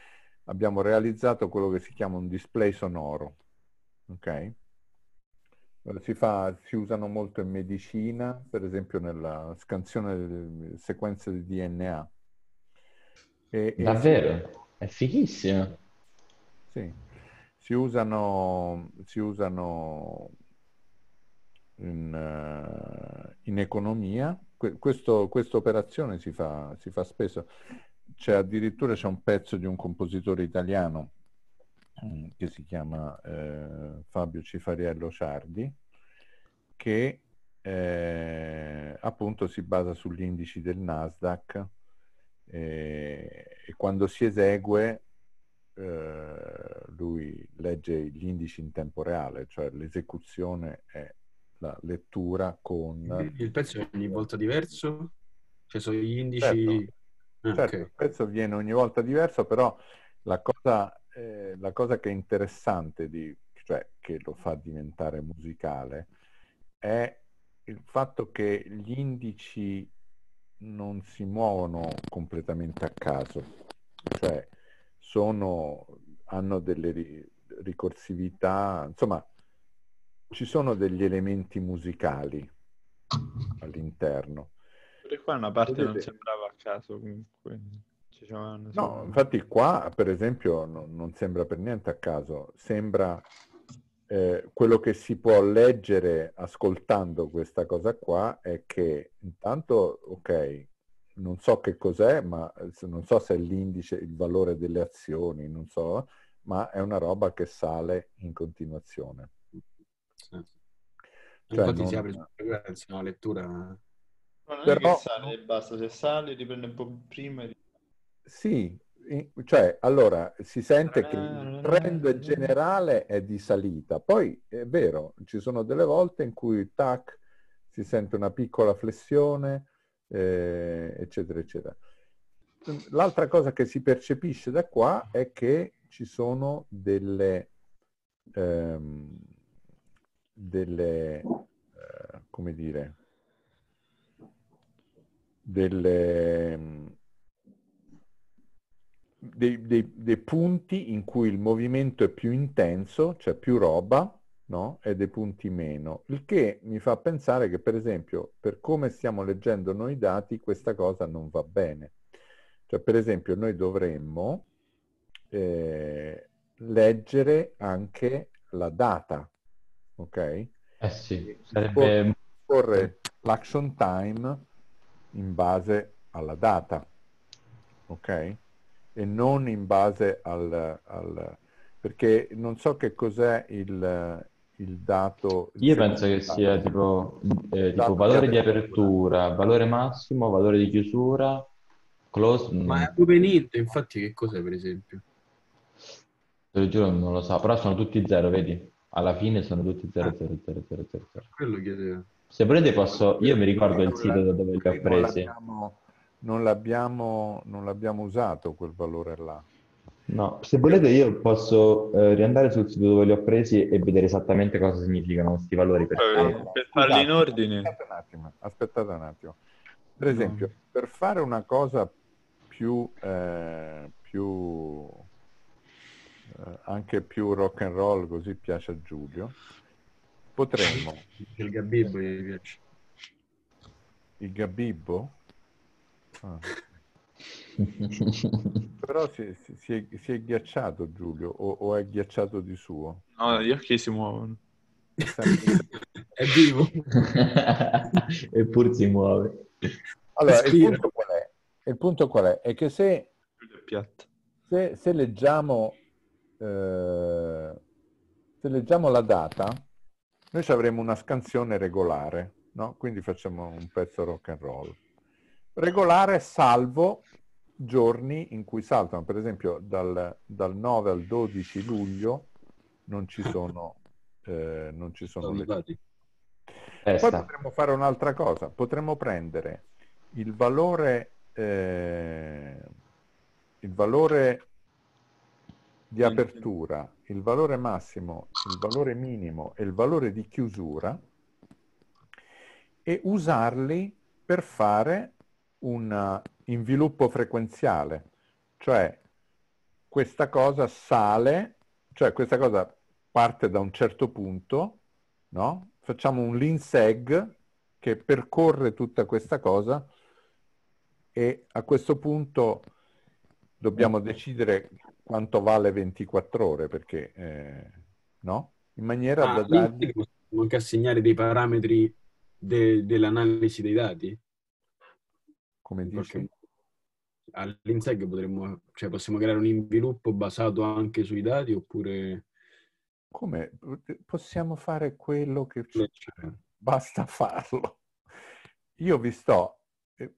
abbiamo realizzato quello che si chiama un display sonoro. Ok? Si, fa, si usano molto in medicina, per esempio nella scansione delle sequenze di DNA. E, Davvero? E è fighissimo. Sì, si usano, si usano in, uh, in economia. Questa operazione si fa, si fa spesso. C'è addirittura c'è un pezzo di un compositore italiano Mm, che si chiama eh, Fabio Cifariello Ciardi, che eh, appunto si basa sugli indici del Nasdaq eh, e quando si esegue eh, lui legge gli indici in tempo reale, cioè l'esecuzione è la lettura con... Il pezzo è ogni volta diverso? Cioè sono gli indici... Certo, certo okay. il pezzo viene ogni volta diverso, però la cosa eh, la cosa che è interessante, di, cioè che lo fa diventare musicale, è il fatto che gli indici non si muovono completamente a caso, cioè sono, hanno delle ri, ricorsività, insomma ci sono degli elementi musicali all'interno. Per qua una parte Vedete? non sembrava caso comunque. No, infatti qua per esempio no, non sembra per niente a caso, sembra eh, quello che si può leggere ascoltando questa cosa qua è che intanto, ok, non so che cos'è, ma non so se è l'indice, il valore delle azioni, non so, ma è una roba che sale in continuazione. Sì. Cioè, Infatti non... si apre una lettura... Non Però... sale basta, se sale riprende un po' prima e sì, cioè allora si sente che il trend generale è di salita, poi è vero, ci sono delle volte in cui tac, si sente una piccola flessione, eh, eccetera, eccetera. L'altra cosa che si percepisce da qua è che ci sono delle, ehm, delle eh, come dire, delle dei, dei, dei, punti in cui il movimento è più intenso, c'è cioè più roba, no? e dei punti meno. Il che mi fa pensare che, per esempio, per come stiamo leggendo noi i dati, questa cosa non va bene. Cioè, per esempio, noi dovremmo eh, leggere anche la data ok? Eh sì, sarebbe... Porre l'action time in base alla data, ok? E non in base al... al perché non so che cos'è il, il dato... Io penso che sia tipo, eh, tipo valore di apertura, valore massimo, valore di chiusura, close... Ma è open int, infatti che cos'è per esempio? Te lo giuro non lo so, però sono tutti zero, vedi? Alla fine sono tutti 0, 0, 0, 0, 0, 0. Quello chiedevo. Se volete posso... Io mi ricordo il sito da dove li ho presi. Non l'abbiamo, non l'abbiamo usato quel valore là. No, se volete io posso eh, riandare sul sito dove li ho presi e vedere esattamente cosa significano questi valori. Perché... Eh, per farli in ordine. Aspettate un attimo. Aspettate un attimo. Per esempio, no. per fare una cosa più, eh, più eh, anche più rock and roll, così piace a Giulio, potremmo... Il Gabibbo gli piace. Il Gabibbo? Ah. Però si, si, è, si, è, ghiacciato Giulio o, o, è ghiacciato di suo? No, gli occhi si muovono. è vivo. Eppur si muove. Allora, il punto, qual è? il punto qual è? È che se, se, se leggiamo eh, se leggiamo la data, noi avremo una scansione regolare, no? Quindi facciamo un pezzo rock and roll. Regolare salvo giorni in cui saltano, per esempio dal, dal 9 al 12 luglio non ci sono, eh, non ci sono le. Poi potremmo fare un'altra cosa, potremmo prendere il valore, eh, il valore di apertura, il valore massimo, il valore minimo e il valore di chiusura e usarli per fare un inviluppo frequenziale, cioè questa cosa sale, cioè questa cosa parte da un certo punto, no? Facciamo un lean seg che percorre tutta questa cosa e a questo punto dobbiamo decidere quanto vale 24 ore, perché eh, no? In maniera ah, da dargli... Possiamo anche assegnare dei parametri de- dell'analisi dei dati? Come dici? All'inseg potremmo, cioè possiamo creare un inviluppo basato anche sui dati oppure... Come? Possiamo fare quello che. Basta farlo. Io vi sto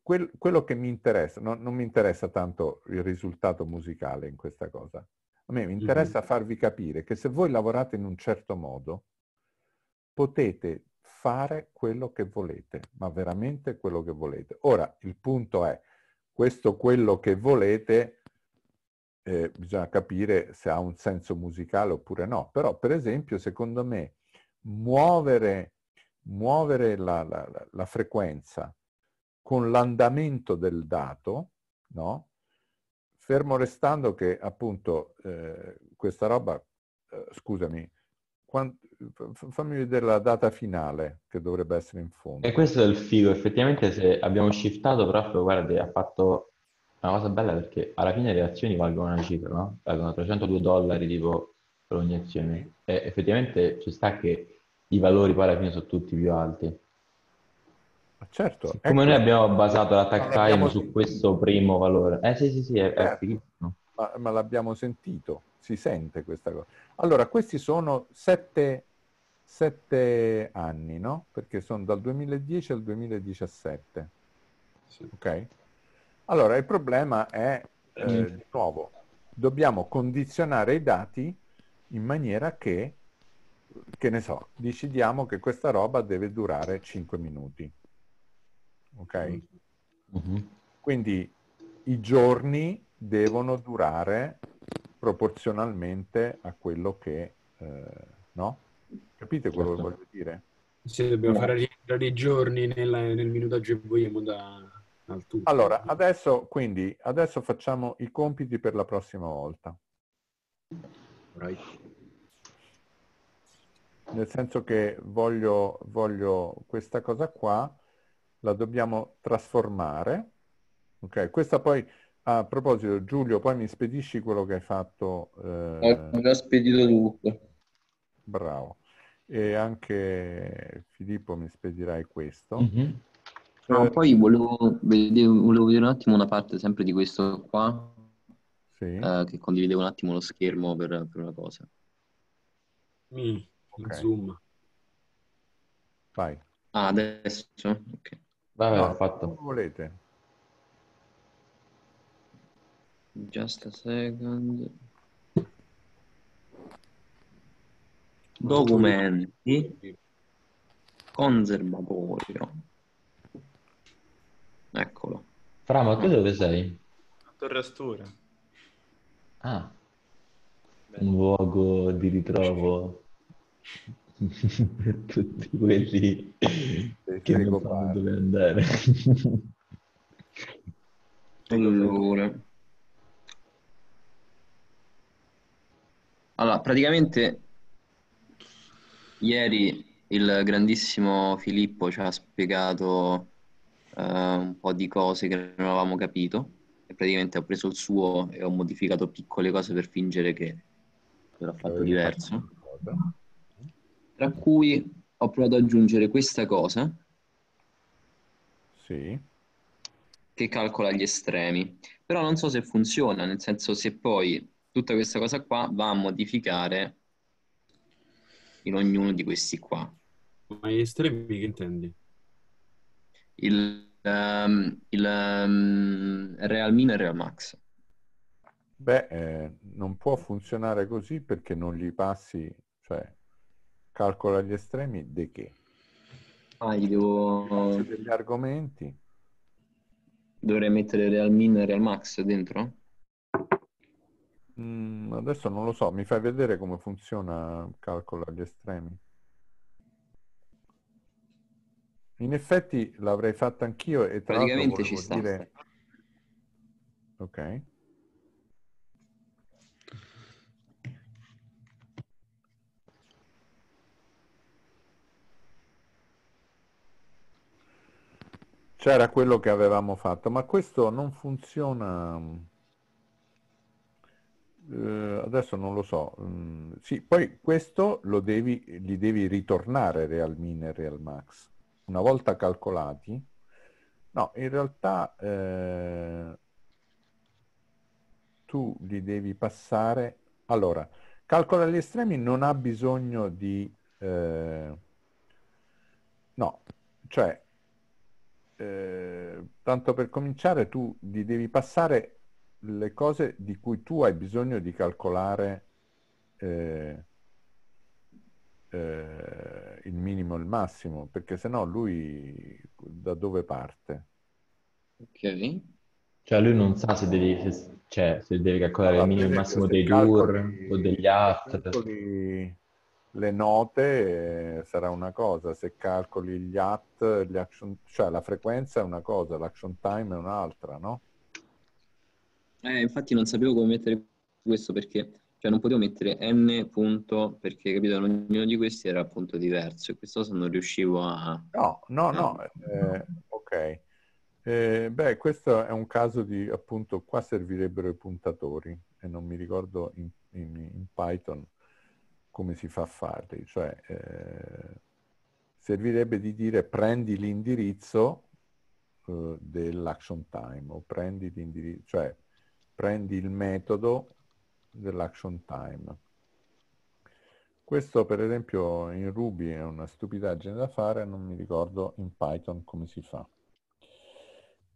quel, quello che mi interessa, no, non mi interessa tanto il risultato musicale in questa cosa. A me mi interessa mm-hmm. farvi capire che se voi lavorate in un certo modo, potete fare quello che volete, ma veramente quello che volete. Ora, il punto è, questo quello che volete, eh, bisogna capire se ha un senso musicale oppure no. Però, per esempio, secondo me, muovere, muovere la, la, la frequenza con l'andamento del dato, no? fermo restando che appunto eh, questa roba, eh, scusami, quant, fammi vedere la data finale che dovrebbe essere in fondo. E questo è il figo, effettivamente se abbiamo shiftato, però guarda, ha fatto una cosa bella perché alla fine le azioni valgono una cifra, no? Valgono 302 dollari tipo per ogni azione. E effettivamente ci sta che i valori poi alla fine sono tutti più alti. Certo. Come ecco, noi abbiamo basato l'attack time su questo primo valore. Eh sì, sì, sì, è, certo. è fighissimo. Ma, ma, l'abbiamo sentito, si sente questa cosa. Allora, questi sono sette, sette anni, no? Perché sono dal 2010 al 2017. Sì. Ok? Allora, il problema è, eh, mm. di nuovo, dobbiamo condizionare i dati in maniera che, che ne so, decidiamo che questa roba deve durare 5 minuti ok? Mm-hmm. Quindi i giorni devono durare proporzionalmente a quello che, eh, no? Capite quello certo. che voglio dire? Sì, dobbiamo fare rientrare i giorni nella, nel minutaggio che vogliamo da, dal tutto. Allora, adesso, quindi, adesso facciamo i compiti per la prossima volta. Right. Nel senso che voglio, voglio questa cosa qua la dobbiamo trasformare. Ok, questa poi, a proposito, Giulio, poi mi spedisci quello che hai fatto. Eh... Ho già spedito tutto. Bravo. e anche Filippo mi spedirai questo. Mm-hmm. No, poi volevo vedere, volevo vedere un attimo una parte sempre di questo qua, sì. eh, che condividevo un attimo lo schermo per, per una cosa. Mm, okay. Zoom. Vai. Ah, adesso? Ok. Vai, no, fatto. Come volete. Just a second. Documenti. Conservatorio. Eccolo. Fra, ma tu dove sei? A Torre Astura. Ah. Bene. Un luogo di ritrovo per tutti quelli che non sanno dove andare. allora. allora, praticamente ieri il grandissimo Filippo ci ha spiegato uh, un po' di cose che non avevamo capito e praticamente ho preso il suo e ho modificato piccole cose per fingere che l'ho fatto diverso. Tra cui ho provato ad aggiungere questa cosa. Sì. Che calcola gli estremi. Però non so se funziona, nel senso se poi tutta questa cosa qua va a modificare in ognuno di questi qua. Ma gli estremi che intendi? Il, um, il um, Real Min e Real Max. Beh, eh, non può funzionare così perché non gli passi, cioè calcola gli estremi di che? Ah, gli devo... degli argomenti. Dovrei mettere Real Min e Real Max dentro? Mm, adesso non lo so, mi fai vedere come funziona calcola gli estremi? In effetti l'avrei fatto anch'io e tra Praticamente ci sta. Dire... Ok. C'era quello che avevamo fatto, ma questo non funziona eh, adesso non lo so. Mm, sì, poi questo lo devi, li devi ritornare Real Min e Real Max. Una volta calcolati, no, in realtà eh, tu li devi passare. Allora, calcola gli estremi non ha bisogno di... Eh, no, cioè, eh, tanto per cominciare, tu li devi passare le cose di cui tu hai bisogno di calcolare eh, eh, il minimo e il massimo, perché se no lui da dove parte? Ok. Cioè lui non sa se devi, se, cioè, se devi calcolare allora, il minimo e il massimo dei DUR o degli AT. Le note eh, sarà una cosa, se calcoli gli AT, gli action, cioè la frequenza è una cosa, l'action time è un'altra, no? Eh, infatti non sapevo come mettere questo perché cioè non potevo mettere n punto perché capito ognuno di questi era appunto diverso e questa cosa non riuscivo a no no no eh, ok. Eh, beh questo è un caso di appunto qua servirebbero i puntatori e non mi ricordo in, in, in Python come si fa a farli cioè eh, servirebbe di dire prendi l'indirizzo eh, dell'action time o prendi l'indirizzo cioè prendi il metodo dell'action time. Questo per esempio in Ruby è una stupidaggine da fare, non mi ricordo in Python come si fa.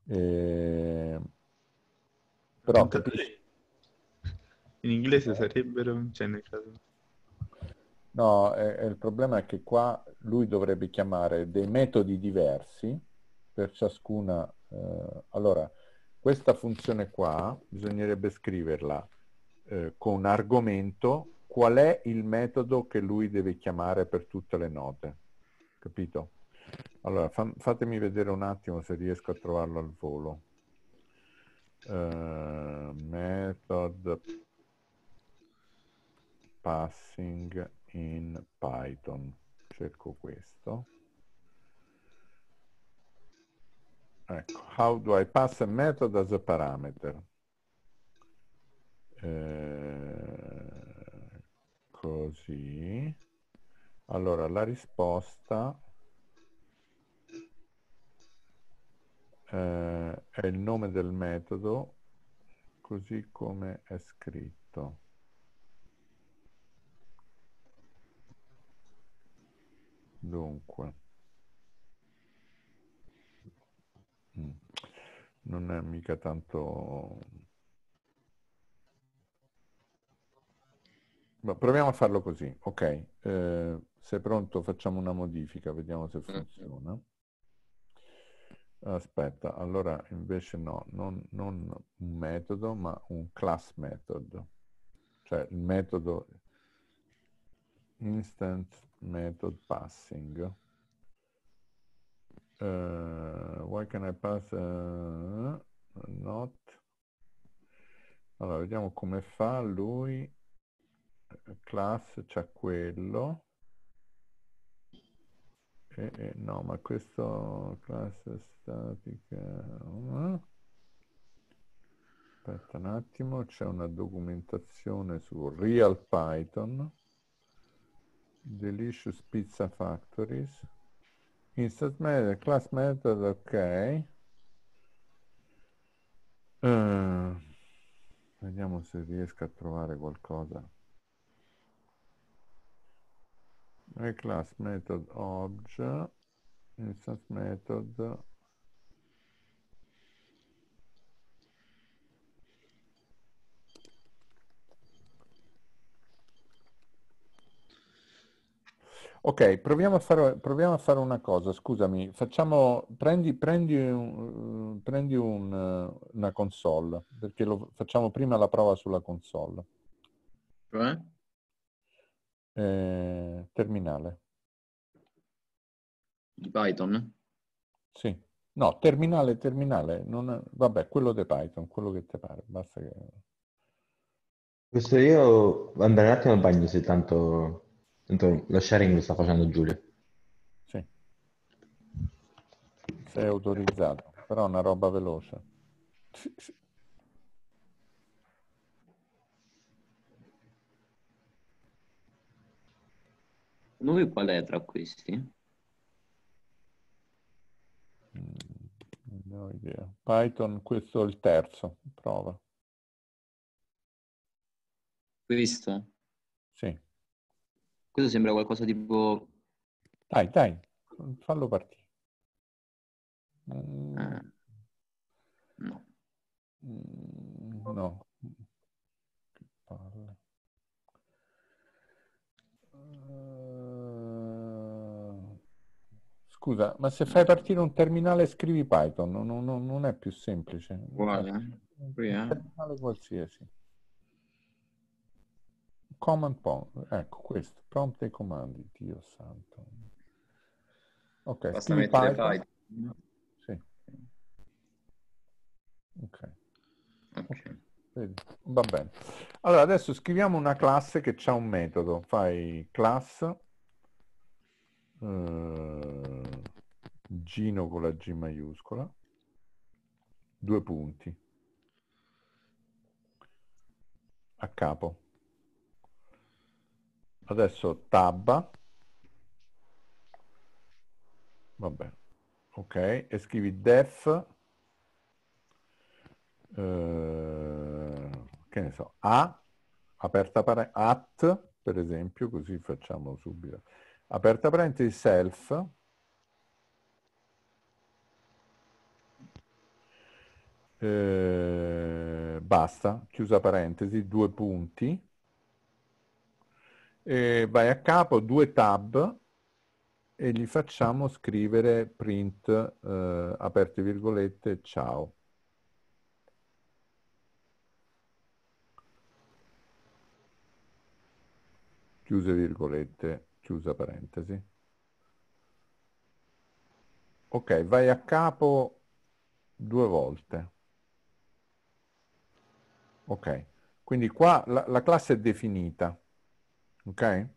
E... Però capisci... In inglese sarebbero... Cioè nel caso... No, è il problema è che qua lui dovrebbe chiamare dei metodi diversi per ciascuna... Eh, allora, questa funzione qua bisognerebbe scriverla eh, con argomento qual è il metodo che lui deve chiamare per tutte le note. Capito? Allora, fa fatemi vedere un attimo se riesco a trovarlo al volo. Uh, method passing in Python. Cerco questo. Ecco, how do I pass a method as a parameter? Eh, così. Allora, la risposta eh, è il nome del metodo così come è scritto. Dunque, mm. non è mica tanto... Ma proviamo a farlo così, ok. Eh, se è pronto facciamo una modifica, vediamo se mm. funziona. Aspetta, allora invece no, non, non un metodo, ma un class method. Cioè il metodo instant method passing. Uh, why can I pass uh, not? Allora, vediamo come fa lui. Class c'è quello. E, e, no, ma questo classe statica... Uh. Aspetta un attimo, c'è una documentazione su Real Python. Delicious Pizza Factories. Instant method, class method, ok. Uh, vediamo se riesco a trovare qualcosa. A class method obj, instance method Ok, proviamo a, fare, proviamo a fare, una cosa, scusami, facciamo, prendi, prendi, un, prendi un, una console, perché lo, facciamo prima la prova sulla console. Cioè? Eh, terminale. Di Python? Sì. No, terminale, terminale. Non, vabbè, quello di Python, quello che ti pare. Basta che... Questo io andrei un attimo al bagno se tanto Tanto lo sharing lo sta facendo Giulio. Sì. Sei autorizzato, però è una roba veloce. Noi qual è tra questi? Mm, non ho idea. Python, questo è il terzo, prova. Questo? Sì. Questo sembra qualcosa tipo... Dai, dai, fallo partire. Mm. Eh, no. Mm, no. Che palle. Uh, scusa, ma se fai partire un terminale scrivi Python, non, non, non è più semplice. Guarda, un terminale qualsiasi. Command prompt, ecco questo, prompt e comandi, Dio santo. Ok, Basta mettere Python. Python. Sì. Ok. Ok. Vedi? Va bene. Allora, adesso scriviamo una classe che ha un metodo. Fai class eh, Gino con la G maiuscola, due punti, a capo. Adesso tab. Vabbè. Ok. E scrivi def. Eh, che ne so. A. Aperta parentesi. At. Per esempio. Così facciamo subito. Aperta parentesi self. Eh, basta. Chiusa parentesi. Due punti e vai a capo, due tab e gli facciamo scrivere print eh, aperte virgolette ciao. Chiuse virgolette, chiusa parentesi. Ok, vai a capo due volte. Ok, quindi qua la, la classe è definita. Ok?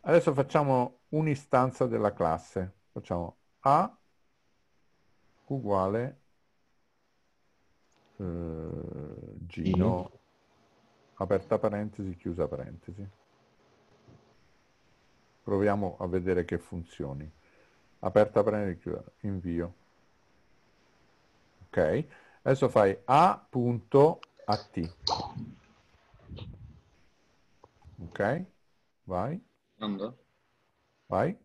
Adesso facciamo un'istanza della classe. Facciamo A uguale eh, Gino, aperta parentesi, chiusa parentesi. Proviamo a vedere che funzioni. Aperta parentesi, chiusa, invio. Ok? Adesso fai a.at. Ok? Vai. Quando? Vai.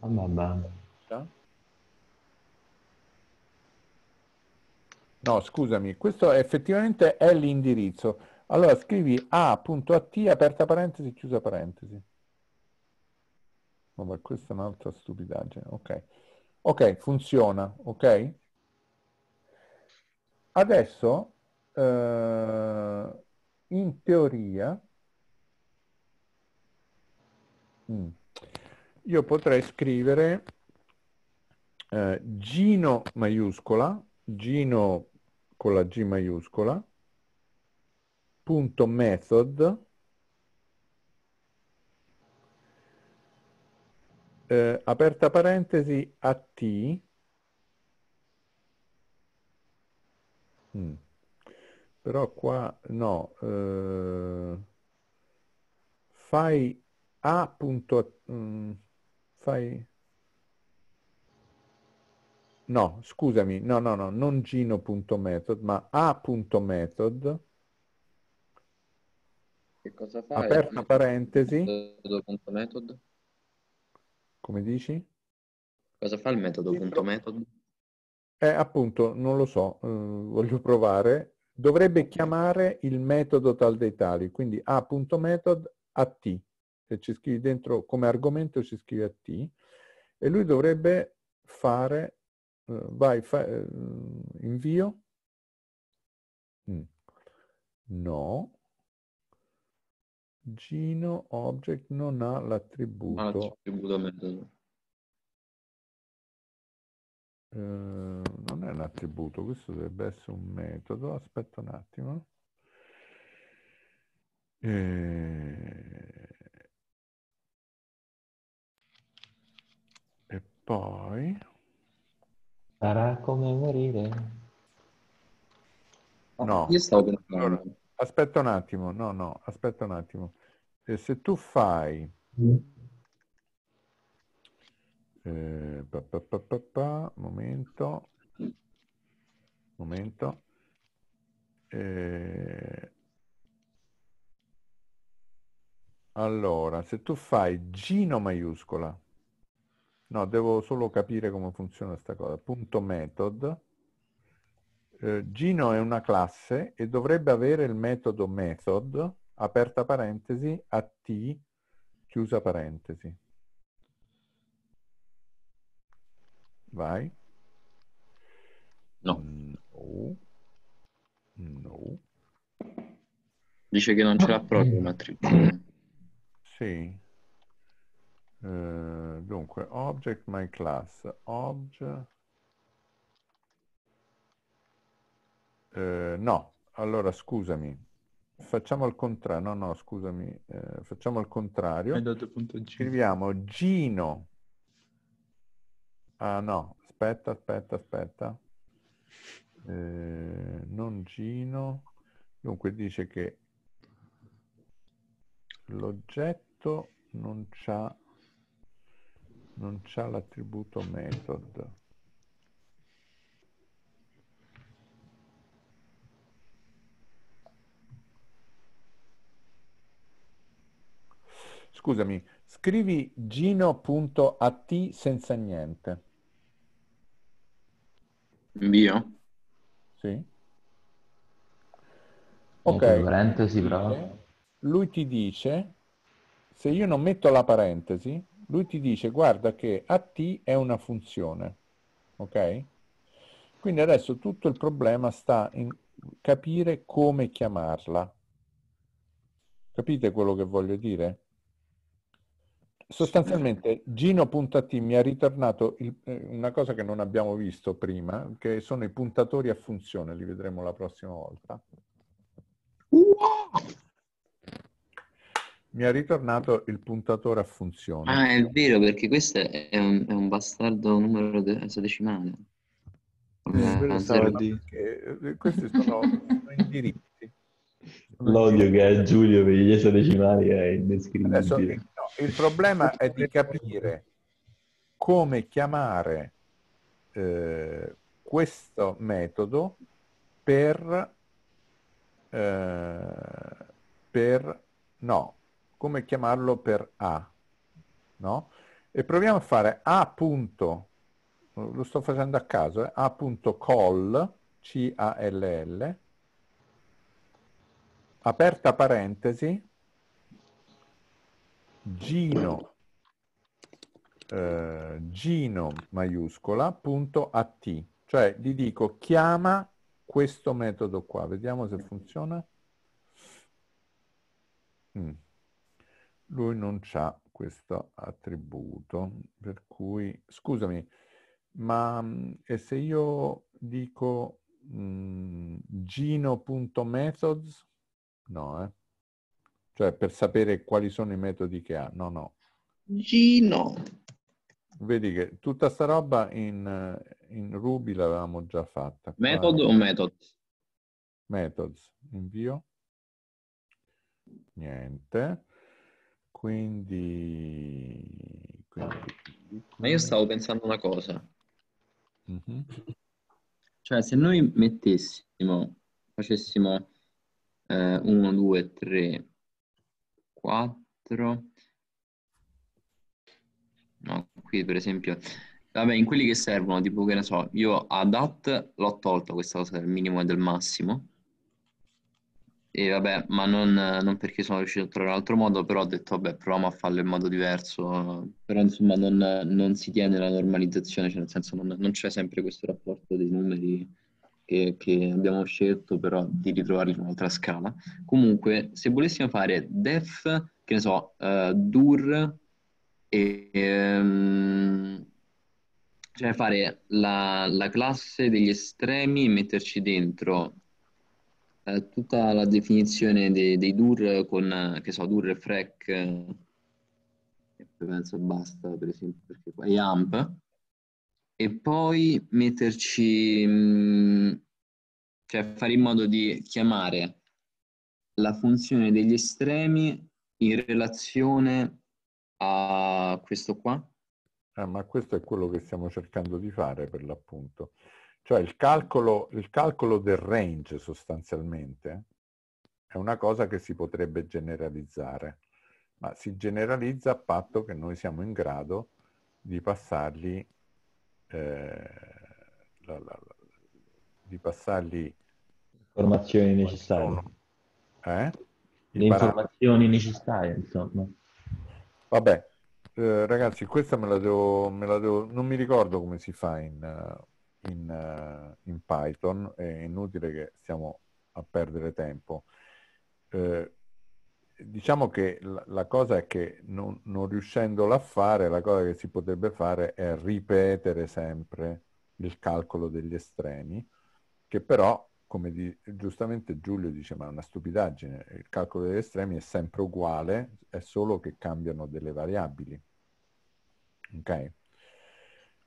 Mamma No, scusami, questo effettivamente è l'indirizzo. Allora scrivi a.at, aperta parentesi, chiusa parentesi. Vabbè, questa è un'altra stupidaggine. Ok. Ok, funziona, ok? Adesso, eh, in teoria, mm, io potrei scrivere eh, Gino maiuscola, Gino con la G maiuscola, punto method, eh, aperta parentesi a T, mm. Però qua no, eh, fai a punto, mm, fai, no, scusami, no, no, no, non gino.method, ma a.method, che cosa fai? aperta parentesi, method? come dici? Cosa fa il metodo punto method? Eh, appunto, non lo so, eh, voglio provare. Dovrebbe chiamare il metodo tal dei tali, quindi a.method a t. Se ci scrivi dentro come argomento ci scrivi a t. E lui dovrebbe fare, eh, vai, fa, eh, invio. Mm. No. Gino object non ha l'attributo. Ah, l'attributo metodo. Eh, non è un attributo, questo dovrebbe essere un metodo. Aspetta un attimo. E, e poi... Sarà come morire. No. Io stavo pensando. Allora, aspetta un attimo, no, no, aspetta un attimo. E se tu fai... Eh, pa, pa, pa, pa, momento. Momento. Eh, allora, se tu fai Gino maiuscola, no, devo solo capire come funziona questa cosa, punto method, eh, Gino è una classe e dovrebbe avere il metodo method, aperta parentesi, a t, chiusa parentesi. Vai. No. No. No. Dice che non ce l'ha proprio un attributo. Sì. Eh, dunque, object my class, object... Eh, no, allora scusami, facciamo al contrario, no, no, scusami, eh, facciamo al contrario. Scriviamo Gino. Ah no, aspetta, aspetta, aspetta. Eh, non Gino. Dunque dice che l'oggetto non c'ha non c'ha l'attributo method. Scusami, scrivi gino.at senza niente. Invio? Sì. Ok. Parentesi, però. Lui ti dice, se io non metto la parentesi, lui ti dice guarda che at è una funzione. Ok? Quindi adesso tutto il problema sta in capire come chiamarla. Capite quello che voglio dire? Sostanzialmente Gino.at mi ha ritornato il, eh, una cosa che non abbiamo visto prima, che sono i puntatori a funzione, li vedremo la prossima volta. Mi ha ritornato il puntatore a funzione. Ah, è vero, perché questo è un, è un bastardo numero de- esadecimale. Eh, Eh, sono indirizzi. L'odio che ha Giulio per gli esadecimali è indescrivibile. Adesso, no, il problema è di capire come chiamare eh, questo metodo per, eh, per no, come chiamarlo per A, no? E proviamo a fare A punto, lo sto facendo a caso, eh, A punto call, C-A-L-L, aperta parentesi, Gino, eh, Gino maiuscola, punto AT, cioè gli dico chiama questo metodo qua, vediamo se funziona. Mm. Lui non ha questo attributo, per cui, scusami, ma mm, e se io dico mm, gino.methods No, eh. Cioè per sapere quali sono i metodi che ha. No, no. Gino. Vedi che tutta sta roba in, in Ruby l'avevamo già fatta. Metodo o method? Methods. Invio. Niente. Quindi, quindi... Ma io stavo pensando una cosa. Mm-hmm. Cioè se noi mettessimo, facessimo 1, 2, 3, 4. No, qui per esempio, vabbè, in quelli che servono, tipo che ne so, io ad at l'ho tolto questa cosa del minimo e del massimo. E vabbè, ma non, non, perché sono riuscito a trovare un altro modo, però ho detto, vabbè, proviamo a farlo in modo diverso. Però insomma non, non si tiene la normalizzazione, cioè nel senso non, non c'è sempre questo rapporto dei numeri che, che, abbiamo scelto però di ritrovarli su un'altra scala. Comunque, se volessimo fare def, che ne so, uh, dur e... Um, cioè fare la, la, classe degli estremi e metterci dentro eh, tutta la definizione dei, dei dur con, che so, dur e frec, eh, penso basta per esempio, perché qua è amp, e poi metterci, mm, cioè fare in modo di chiamare la funzione degli estremi in relazione a questo qua. Ah, ma questo è quello che stiamo cercando di fare per l'appunto. Cioè il calcolo, il calcolo del range sostanzialmente è una cosa che si potrebbe generalizzare, ma si generalizza a patto che noi siamo in grado di passargli eh, la, la, di passargli informazioni necessarie. Eh? Le informazioni necessarie, insomma. Vabbè, eh, ragazzi, questa me la, devo, me la devo... Non mi ricordo come si fa in, eh, in, uh, in Python, è inutile che stiamo a perdere tempo. Eh, diciamo che la, cosa è che non, non riuscendola a fare, la cosa che si potrebbe fare è ripetere sempre il calcolo degli estremi, che però, come di, giustamente Giulio dice, ma è una stupidaggine, il calcolo degli estremi è sempre uguale, è solo che cambiano delle variabili. Ok?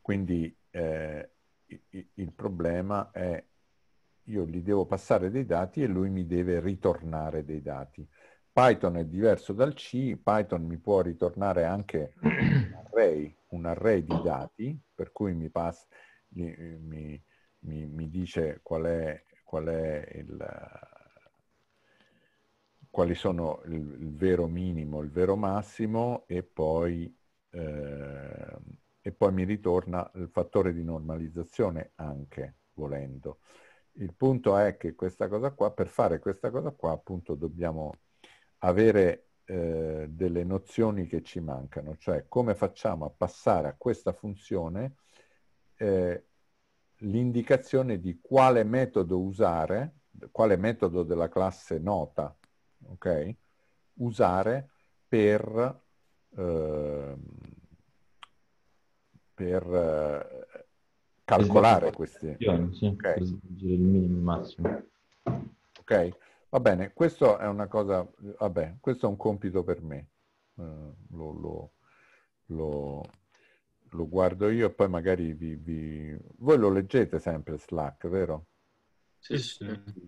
Quindi eh, il problema è io gli devo passare dei dati e lui mi deve ritornare dei dati. Python è diverso dal C, Python mi può ritornare anche un array, un array di dati, per cui mi, pass, mi, mi, mi dice qual è, qual è il, quali sono il, il, vero minimo, il vero massimo e poi, eh, e poi mi ritorna il fattore di normalizzazione anche volendo. Il punto è che questa cosa qua, per fare questa cosa qua appunto dobbiamo avere eh, delle nozioni che ci mancano, cioè come facciamo a passare a questa funzione eh, l'indicazione di quale metodo usare, quale metodo della classe nota, ok? Usare per, eh, per calcolare questi. Sì, okay. il minimo massimo. Ok? Va bene, questo è una cosa, vabbè, questo è un compito per me. Uh, lo, lo, lo, lo, guardo io e poi magari vi, vi... Voi lo leggete sempre Slack, vero? Sì, sì.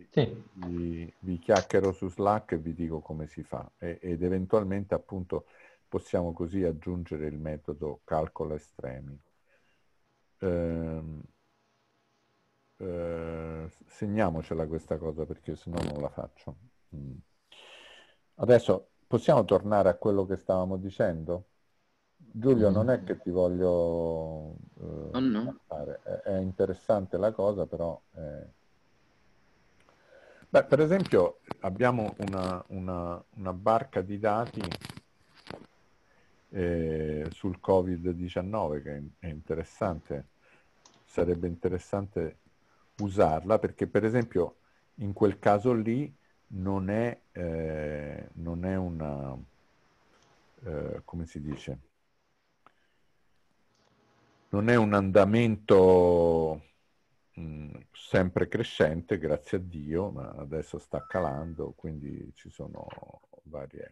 sì. Vi, vi, chiacchiero su Slack e vi dico come si fa e, ed eventualmente appunto possiamo così aggiungere il metodo calcolo estremi. Ehm, eh, segniamocela questa cosa perché se no non la faccio. Mm. Adesso possiamo tornare a quello che stavamo dicendo? Giulio, non è che ti voglio eh, oh no. fare. È, è, interessante la cosa, però... È... Beh, per esempio abbiamo una, una, una barca di dati eh, sul Covid-19 che è interessante, sarebbe interessante usarla perché per esempio in quel caso lì non è, eh, non è una, eh, come si dice, non è un andamento mh, mm, sempre crescente, grazie a Dio, ma adesso sta calando, quindi ci sono varie,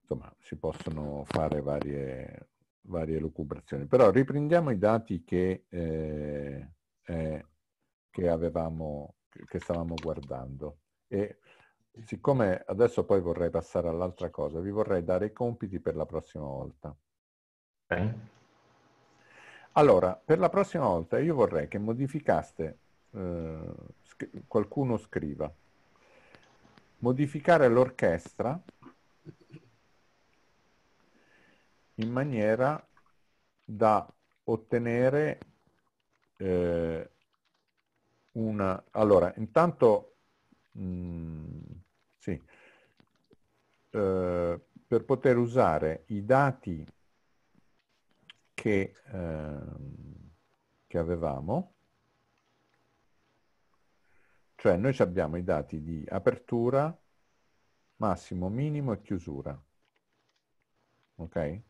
insomma, si possono fare varie, varie lucubrazioni. Però riprendiamo i dati che, eh, eh, che avevamo, che stavamo guardando. E siccome adesso poi vorrei passare all'altra cosa, vi vorrei dare i compiti per la prossima volta. Okay. Allora, per la prossima volta io vorrei che modificaste, eh, sc- qualcuno scriva, modificare l'orchestra in maniera da ottenere eh, una... Allora, intanto Mm, sì. Uh, per poter usare i dati che, uh, che avevamo, cioè noi abbiamo i dati di apertura, massimo, minimo e chiusura. Ok?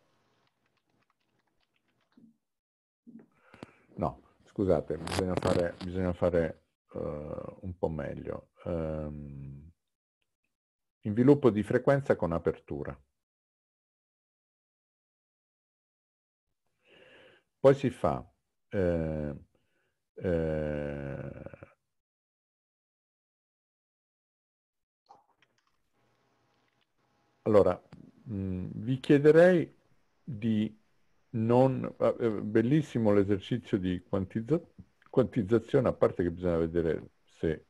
No, scusate, bisogna fare, bisogna fare uh, un po' meglio. Um, inviluppo di frequenza con apertura. Poi si fa eh, eh, allora, mh, mm, vi chiederei di non... Eh, bellissimo l'esercizio di quantizzazione quantizzazione, a parte che bisogna vedere se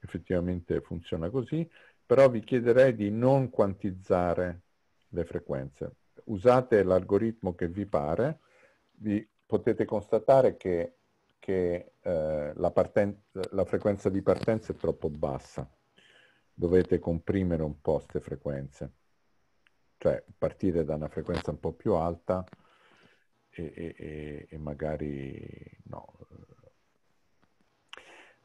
effettivamente funziona così, però vi chiederei di non quantizzare le frequenze. Usate l'algoritmo che vi pare, vi potete constatare che, che eh, la, parten- la frequenza di partenza è troppo bassa. Dovete comprimere un po' queste frequenze, cioè partire da una frequenza un po' più alta e, e, e magari no,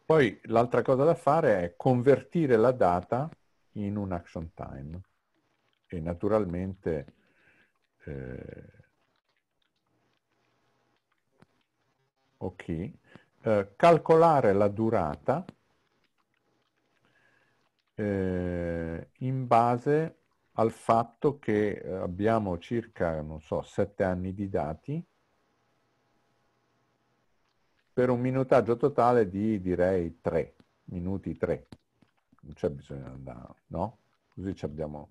poi l'altra cosa da fare è convertire la data in un action time e naturalmente eh, ok, eh, calcolare la durata eh, in base al fatto che abbiamo circa, non so, sette anni di dati per un minutaggio totale di direi 3, minuti 3. Non c'è bisogno di andare, no? Così abbiamo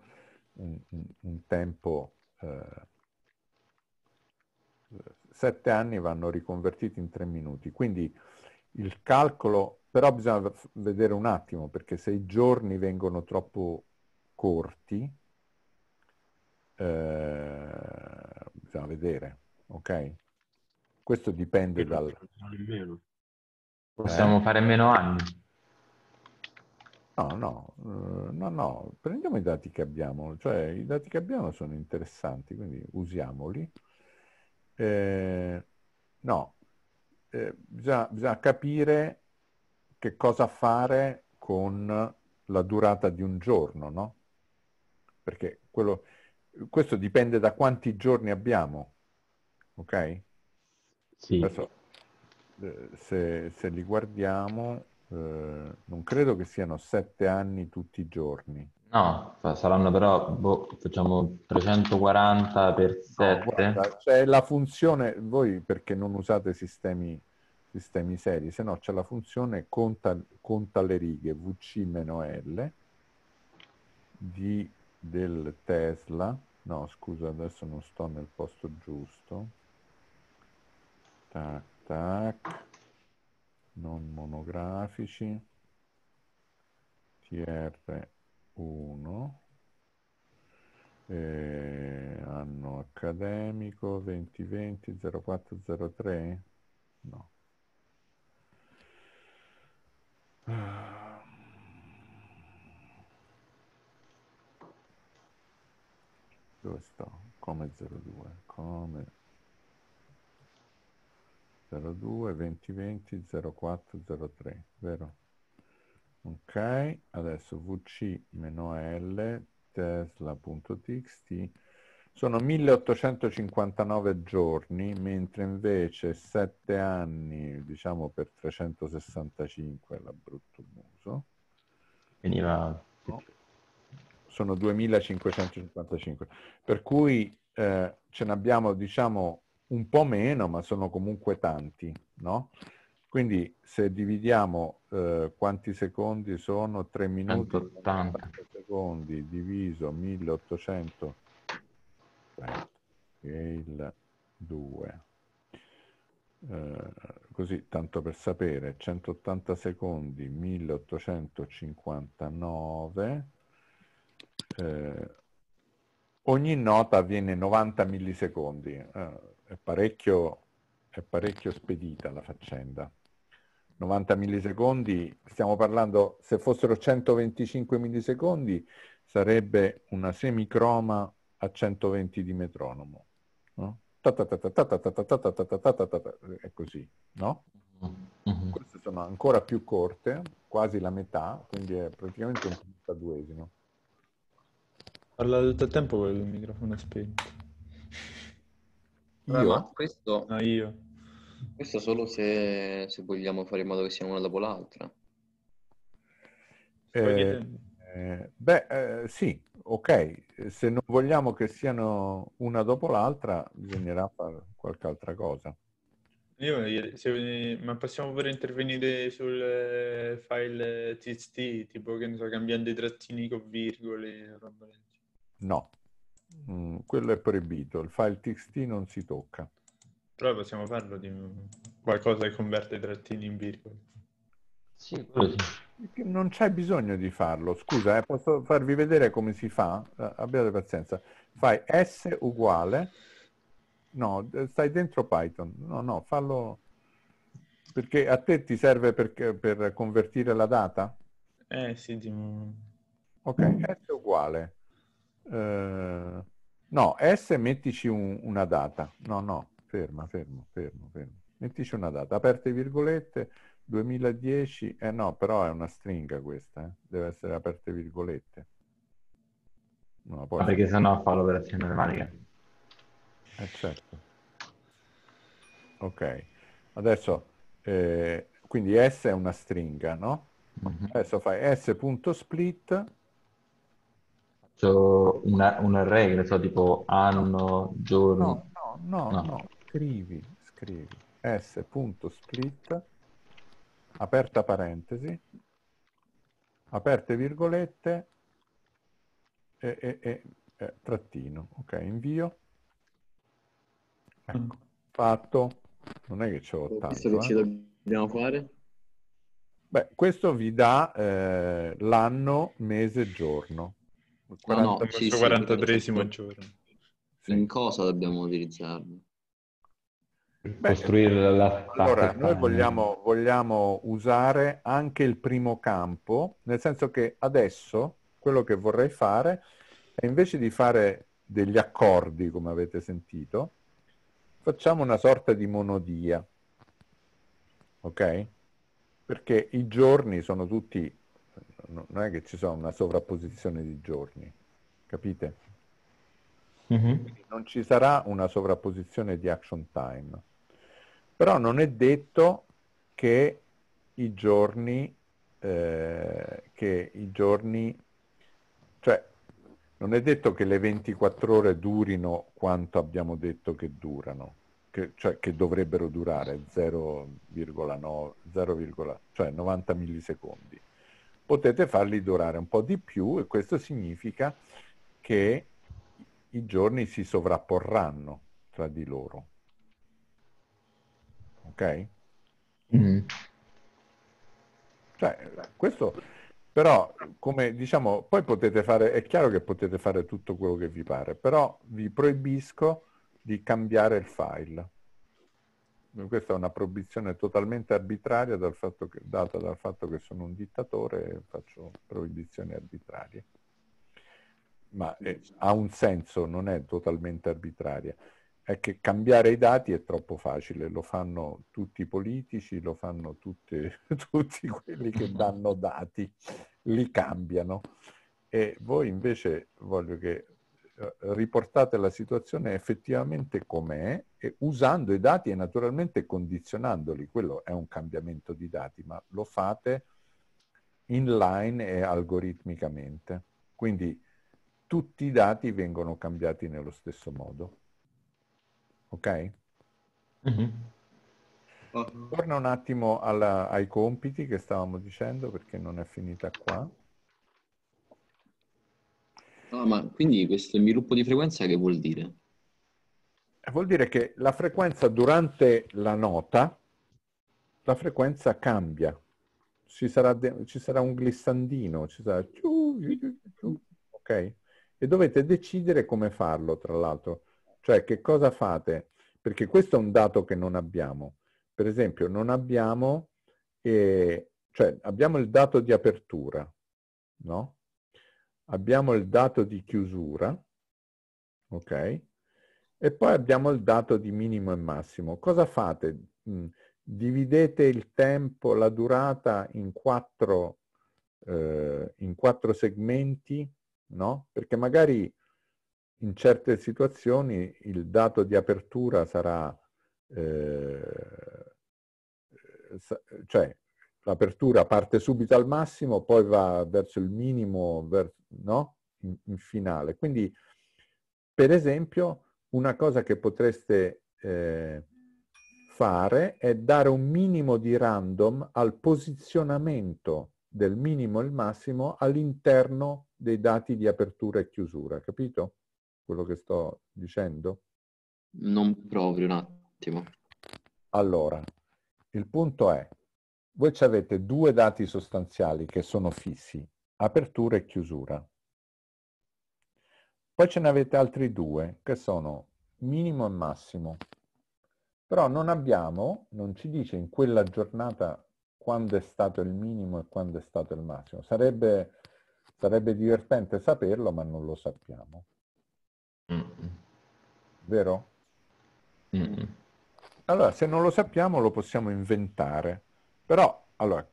un, un, un tempo... Eh, sette anni vanno riconvertiti in tre minuti. Quindi il calcolo, però bisogna vedere un attimo, perché se i giorni vengono troppo corti, eh, bisogna vedere, ok? Questo dipende dal... Possiamo eh? fare meno anni? No, no, uh, no, no, prendiamo i dati che abbiamo, cioè i dati che abbiamo sono interessanti, quindi usiamoli. Eh, no, eh, bisogna, bisogna capire che cosa fare con la durata di un giorno, no? Perché quello, questo dipende da quanti giorni abbiamo, ok? Sì. Adesso, eh, se, se, li guardiamo, eh, non credo che siano sette anni tutti i giorni. No, saranno però, boh, facciamo 340 per 7. No, guarda, c'è la funzione, voi perché non usate sistemi sistemi seri, se no c'è la funzione conta, conta le righe VC-L di del Tesla, no scusa adesso non sto nel posto giusto, tac tac, non monografici, TR1, eh, anno accademico 2020 0403 no dove sto? come 02 come 02 2020 0403 vero? ok adesso vc-l tesla.txt sono 1859 giorni, mentre invece 7 anni, diciamo per 365 la brutto muso. Veniva... No, sono 2555. Per cui eh, ce ne abbiamo, diciamo, un po' meno, ma sono comunque tanti, no? Quindi se dividiamo eh, quanti secondi sono? 3 minuti 180 secondi diviso 1800 scale 2 eh, così tanto per sapere 180 secondi 1859 eh, ogni nota avviene 90 millisecondi eh, è parecchio è parecchio spedita la faccenda 90 millisecondi, stiamo parlando, se fossero 125 millisecondi, sarebbe una semicroma a 120 di metronomo. No? È così, no? Queste sono ancora più corte, quasi la metà, quindi è praticamente un 32esimo. Parla tutto il tempo con il microfono spento. Io? Ma questo... No, io. Questo solo se, se vogliamo fare in modo che siano una dopo l'altra. Eh, eh, beh, eh, sì, ok. Se non vogliamo che siano una dopo l'altra, bisognerà fare qualche altra cosa. Io, se, ma possiamo pure intervenire sul eh, file txt, tipo che ne so, cambiando i trattini con virgole. No, mm, quello è proibito. Il file txt non si tocca. Però possiamo farlo di qualcosa che converte i trattini in virgole. Sì, Non c'è bisogno di farlo. Scusa, eh, posso farvi vedere come si fa? Eh, abbiate pazienza. Fai S uguale. No, stai dentro Python. No, no, fallo... Perché a te ti serve per, per convertire la data? Eh sì, di... Ok, S uguale. Uh, no, S mettici un, una data. No, no, ferma, fermo, fermo, fermo. Mettici una data, aperte virgolette, 2010, eh no, però è una stringa questa, eh. deve essere aperte virgolette. No, poi... Perché sennò fa l'operazione automatica. Eh certo. Ok, adesso, eh, quindi S è una stringa, no? Mm-hmm. Adesso fai S.split. Faccio una, un array, che so, tipo anno, giorno. No, no, no, no. no scrivi, scrivi s.split, aperta parentesi, aperte virgolette e, e, e, e trattino. Ok, invio. Ecco, mm. fatto. Non è che ce l'ho tanto. Questo che ci eh. dobbiamo fare? Beh, questo vi dà eh, l'anno, mese, giorno. 40, no, no, sì, 43 sì, giorno. In cosa dobbiamo utilizzarlo? costruire la Allora, noi vogliamo, vogliamo usare anche il primo campo, nel senso che adesso quello che vorrei fare è invece di fare degli accordi, come avete sentito, facciamo una sorta di monodia. Ok? Perché i giorni sono tutti, non è che ci sono una sovrapposizione di giorni, capite? Mm-hmm. Non ci sarà una sovrapposizione di action time. Però non è detto che i giorni, eh, che i giorni, cioè non è detto che le 24 ore durino quanto abbiamo detto che durano, che, cioè, che dovrebbero durare 0,9, 0, cioè 90 millisecondi. Potete farli durare un po' di più e questo significa che i giorni si sovrapporranno tra di loro. Ok? Mm. Cioè, questo però, come diciamo, poi potete fare, è chiaro che potete fare tutto quello che vi pare, però vi proibisco di cambiare il file. Questa è una proibizione totalmente arbitraria dal che, data dal fatto che sono un dittatore e faccio proibizioni arbitrarie. Ma eh, ha un senso, non è totalmente arbitraria. È che cambiare i dati è troppo facile, lo fanno tutti i politici, lo fanno tutti, tutti quelli che danno dati, li cambiano. E voi invece voglio che riportate la situazione effettivamente com'è e usando i dati e naturalmente condizionandoli. Quello è un cambiamento di dati, ma lo fate inline e algoritmicamente. Quindi tutti i dati vengono cambiati nello stesso modo. Ok? Mm-hmm. Torna un attimo alla, ai compiti che stavamo dicendo perché non è finita qua. Ah, ma quindi questo sviluppo di frequenza che vuol dire? Eh, vuol dire che la frequenza durante la nota, la frequenza cambia. Ci sarà, de- ci sarà un glissandino, ci sarà... Ok? E dovete decidere come farlo, tra l'altro. Cioè, che cosa fate? Perché questo è un dato che non abbiamo. Per esempio, non abbiamo... Eh, cioè, abbiamo il dato di apertura, no? Abbiamo il dato di chiusura, ok? E poi abbiamo il dato di minimo e massimo. Cosa fate? Mm, dividete il tempo, la durata in quattro, eh, in quattro segmenti, no? Perché magari in certe situazioni il dato di apertura sarà, eh, cioè l'apertura parte subito al massimo, poi va verso il minimo, ver, no? In, in, finale. Quindi, per esempio, una cosa che potreste eh, fare è dare un minimo di random al posizionamento del minimo e il massimo all'interno dei dati di apertura e chiusura. Capito quello che sto dicendo? Non proprio un attimo. Allora, il punto è, voi avete due dati sostanziali che sono fissi, apertura e chiusura. Poi ce ne avete altri due che sono minimo e massimo. Però non abbiamo, non ci dice in quella giornata quando è stato il minimo e quando è stato il massimo. Sarebbe, sarebbe divertente saperlo, ma non lo sappiamo. Mm. Vero? Mm. Allora, se non lo sappiamo, lo possiamo inventare. Però, allora,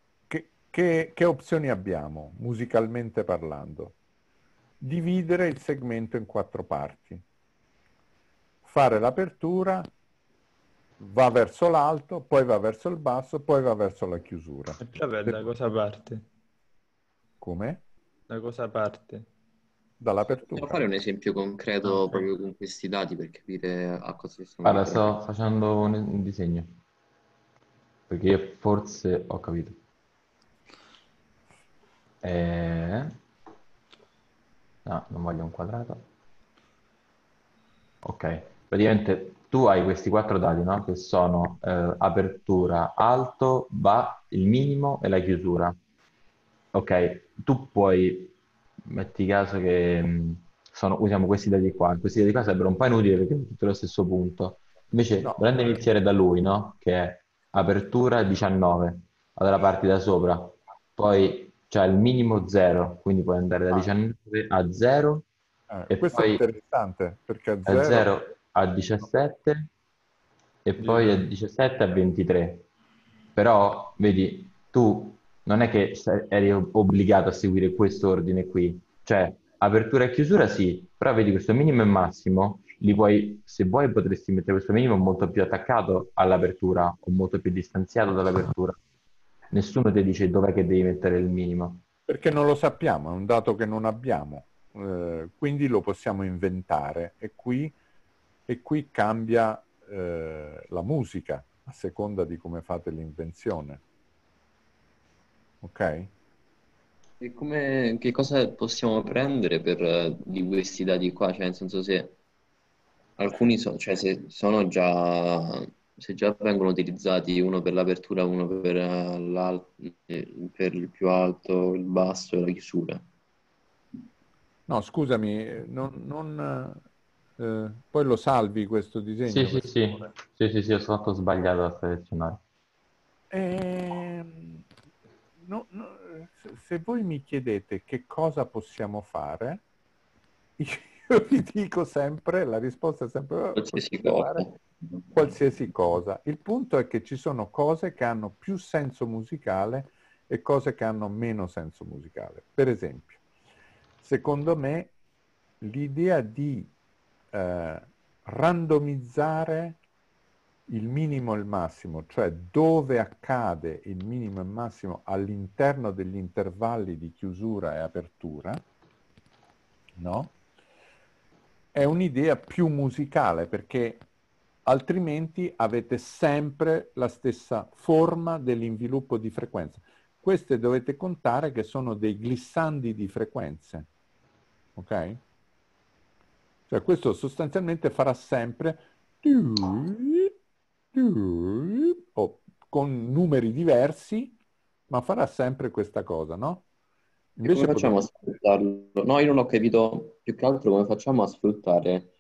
che, che, opzioni abbiamo, musicalmente parlando? Dividere il segmento in quattro parti. Fare l'apertura, va verso l'alto, poi va verso il basso, poi va verso la chiusura. E però da cosa parte? Come? Da cosa parte? Dall'apertura. Posso fare un esempio concreto okay. proprio con questi dati per capire a cosa si Allora, sto facendo un disegno. Perché forse ho capito. Eh... No, non voglio un quadrato. Ok, praticamente tu hai questi quattro dati, no? Che sono eh, apertura, alto, va, il minimo e la chiusura. Ok, tu puoi, metti caso che mm, sono, usiamo questi dati qua, questi dati qua sarebbero un po' inutili perché è tutto lo stesso punto. Invece, no. volendo iniziare da lui, no? Che è apertura 19, allora parti da sopra, poi c'è il minimo 0, quindi puoi andare da 19 ah. a 0 eh, e questo poi è interessante perché a 0... 0 a 17 e poi a 17 a 23. Però, vedi, tu non è che eri obbligato a seguire questo ordine qui, cioè apertura e chiusura sì, però vedi questo minimo e massimo li puoi, se vuoi potresti mettere questo minimo molto più attaccato all'apertura o molto più distanziato dall'apertura. Nessuno ti dice dov'è che devi mettere il minimo. Perché non lo sappiamo, è un dato che non abbiamo, eh, quindi lo possiamo inventare e qui, e qui cambia eh, la musica a seconda di come fate l'invenzione. Ok? E come, che cosa possiamo prendere per, eh, di questi dati qua? Cioè, nel senso se alcuni so, cioè se sono già, se già vengono utilizzati uno per l'apertura, uno per, eh, eh, per il più alto, il basso e la chiusura. No, scusami, non, non, eh, poi lo salvi questo disegno? Sì, sì, sì, sì, sì, sì, ho fatto sbagliato a selezionare. Ehm, no- no, se- voi mi chiedete che cosa possiamo fare, io vi dico sempre, la risposta è sempre "Oh, Qualsiasi possiamo cosa. Qualsiasi cosa. Il punto è che ci sono cose che hanno più senso musicale e cose che hanno meno senso musicale. Per esempio, secondo me l'idea di eh, randomizzare il minimo e il massimo, cioè dove accade il minimo e il massimo all'interno degli intervalli di chiusura e apertura, no? È un'idea più musicale perché altrimenti avete sempre la stessa forma dell'inviluppo di frequenza. Queste dovete contare che sono dei glissandi di frequenze, ok? Cioè questo sostanzialmente farà sempre o con numeri diversi, ma farà sempre questa cosa, no? E come Invece facciamo a potete- sfruttarlo? No, io non ho capito più che altro come facciamo a sfruttare.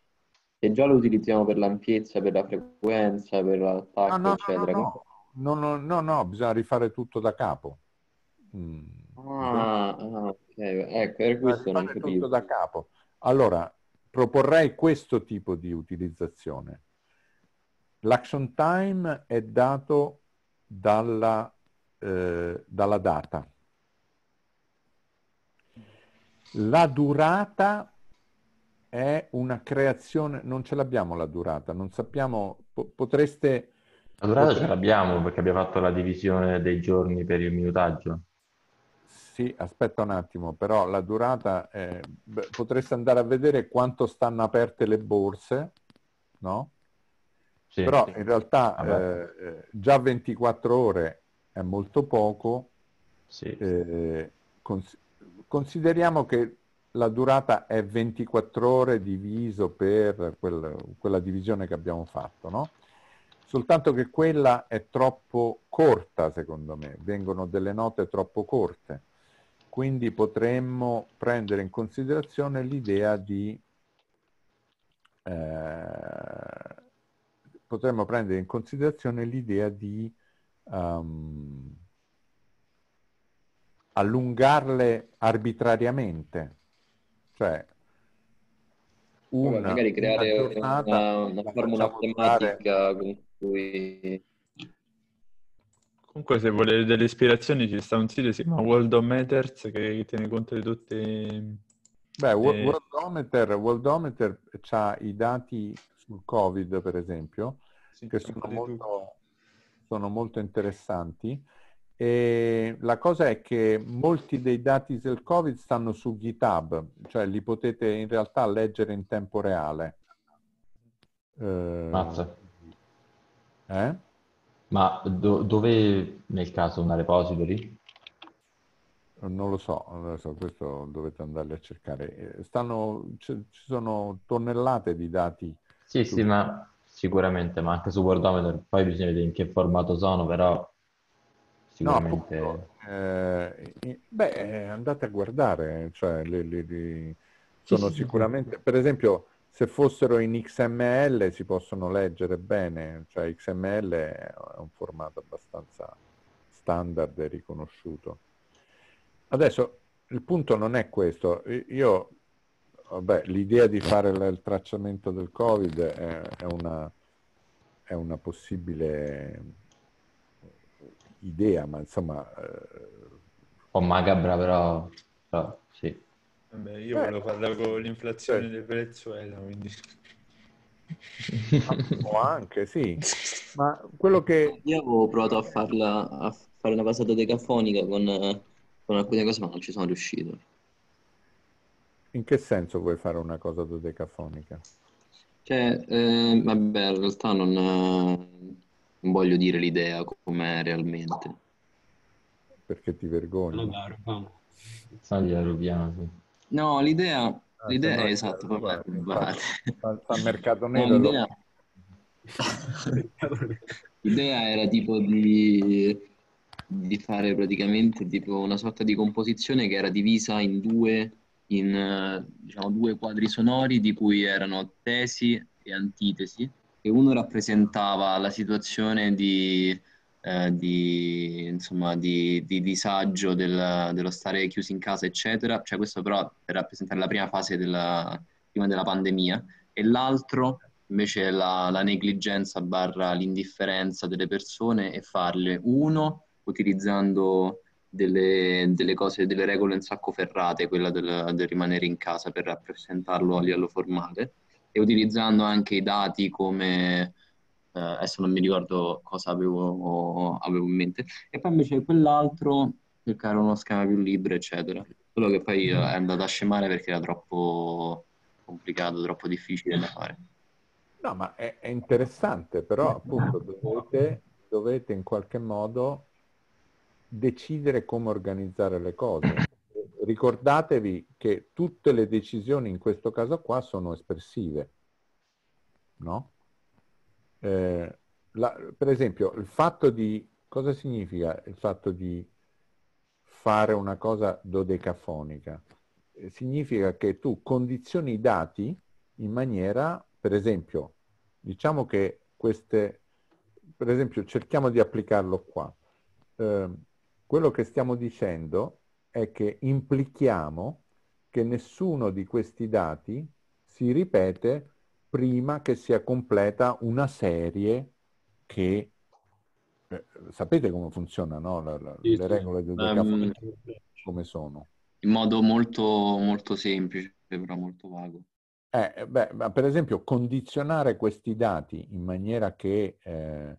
Se già lo utilizziamo per l'ampiezza, per la frequenza, per Ah, l'attacco, no, no, no, eccetera. no. No, no, no, no, bisogna rifare tutto da capo. Mm. Ah, ah, ok, ecco, per questo non rifare tutto da capo. Allora, proporrei questo tipo di utilizzazione. L'action time è dato dalla, eh, dalla data. La durata è una creazione, non ce l'abbiamo la durata, non sappiamo, po- potreste... La durata ce potreste- l'abbiamo perché abbiamo fatto la divisione dei giorni per il minutaggio. Sì, aspetta un attimo, però la durata, è- potreste andare a vedere quanto stanno aperte le borse, no? Sì. Però in realtà eh, eh, già 24 ore è molto poco. Sì. eh, cons- consideriamo che la durata è 24 ore diviso per quel- quella divisione che abbiamo fatto, no? Soltanto che quella è troppo corta, secondo me, vengono delle note troppo corte. Quindi potremmo prendere in considerazione l'idea di eh, potremmo prendere in considerazione l'idea di ehm, allungarle arbitrariamente, cioè una, magari creare una giornata una, una la formula matematica con cui... Comunque, se volete delle ispirazioni, ci sta un sito si chiama Worldometers che, tiene conto di tutti. Beh, Eh. Worldometer, Worldometer ha i dati sul Covid, per esempio, Sì, che sono molto, sono molto interessanti. E la cosa è che molti dei dati del Covid stanno su GitHub, cioè li potete in realtà leggere in tempo reale. Eh, Mazza. eh? Ma do- dove nel caso una repository? Non lo so, non lo so, questo dovete andarli a cercare. Eh, Stanno, ci ci sono tonnellate di dati. Sì, Su- sì, ma sicuramente, ma anche su Wordometer, poi bisogna vedere in che formato sono, però sicuramente... appunto, eh, beh, eh, andate a guardare, cioè, le- le- le- sono sì, sì. sicuramente, per esempio, se fossero in XML si possono leggere bene, cioè XML è un formato abbastanza standard e riconosciuto. Adesso il punto non è questo, io, vabbè, l'idea di fare il il tracciamento del Covid è, è una, è una possibile idea, ma insomma, eh, un po' macabra, però, però sì. Vabbè, io Beh, volevo farla con l'inflazione certo. del Venezuela, quindi... o anche sì, ma quello che Io avevo provato a farla, a fare una cosa dodecafonica con, eh, con alcune cose, ma non ci sono riuscito. in che senso vuoi fare una cosa dodecafonica? Cioè, eh, vabbè, in realtà non, non voglio dire l'idea com'è realmente. Perché ti vergogni? No, dai, rubiamo. No, l'idea, Ah, l'idea no, è esatto, vabbè, rubate. Fa, fa mercato No, nero. l'idea, l'idea era tipo di, di fare praticamente tipo una sorta di composizione che era divisa in due, in, eh, diciamo, due quadri sonori di cui erano tesi e antitesi, e uno rappresentava la situazione di, eh, di, insomma, di, di disagio del- dello stare chiusi in casa, eccetera. Cioè, questo però per rappresentare la prima fase della, prima della pandemia, e l'altro invece la, la negligenza barra l'indifferenza delle persone e farle uno utilizzando delle, delle cose, delle regole in sacco ferrate, quella del, del rimanere in casa per rappresentarlo a livello formale, e utilizzando anche i dati come, eh, adesso non mi ricordo cosa avevo, avevo in mente, e poi invece quell'altro cercare uno schema più libero, eccetera. Quello che poi eh, è andato a scemare perché era troppo complicato, troppo difficile da fare. No, ma è, è interessante, però appunto dovete, dovete in qualche modo decidere come organizzare le cose. Ricordatevi che tutte le decisioni in questo caso qua sono espressive, no? Eh, la- per esempio, il fatto di... Cosa significa il fatto di fare una cosa dodecafonica? Eh, Significa che tu condizioni i dati in maniera, per esempio, diciamo che queste, per esempio, cerchiamo di applicarlo qua. Eh, quello che stiamo dicendo è che implichiamo che nessuno di questi dati si ripete prima che sia completa una serie che eh, sapete come funziona, no? La- la- Sì, le regole del decafonica come sono. in modo molto, molto semplice, però molto vago. Eh, beh, ma per esempio, condizionare questi dati in maniera che, eh,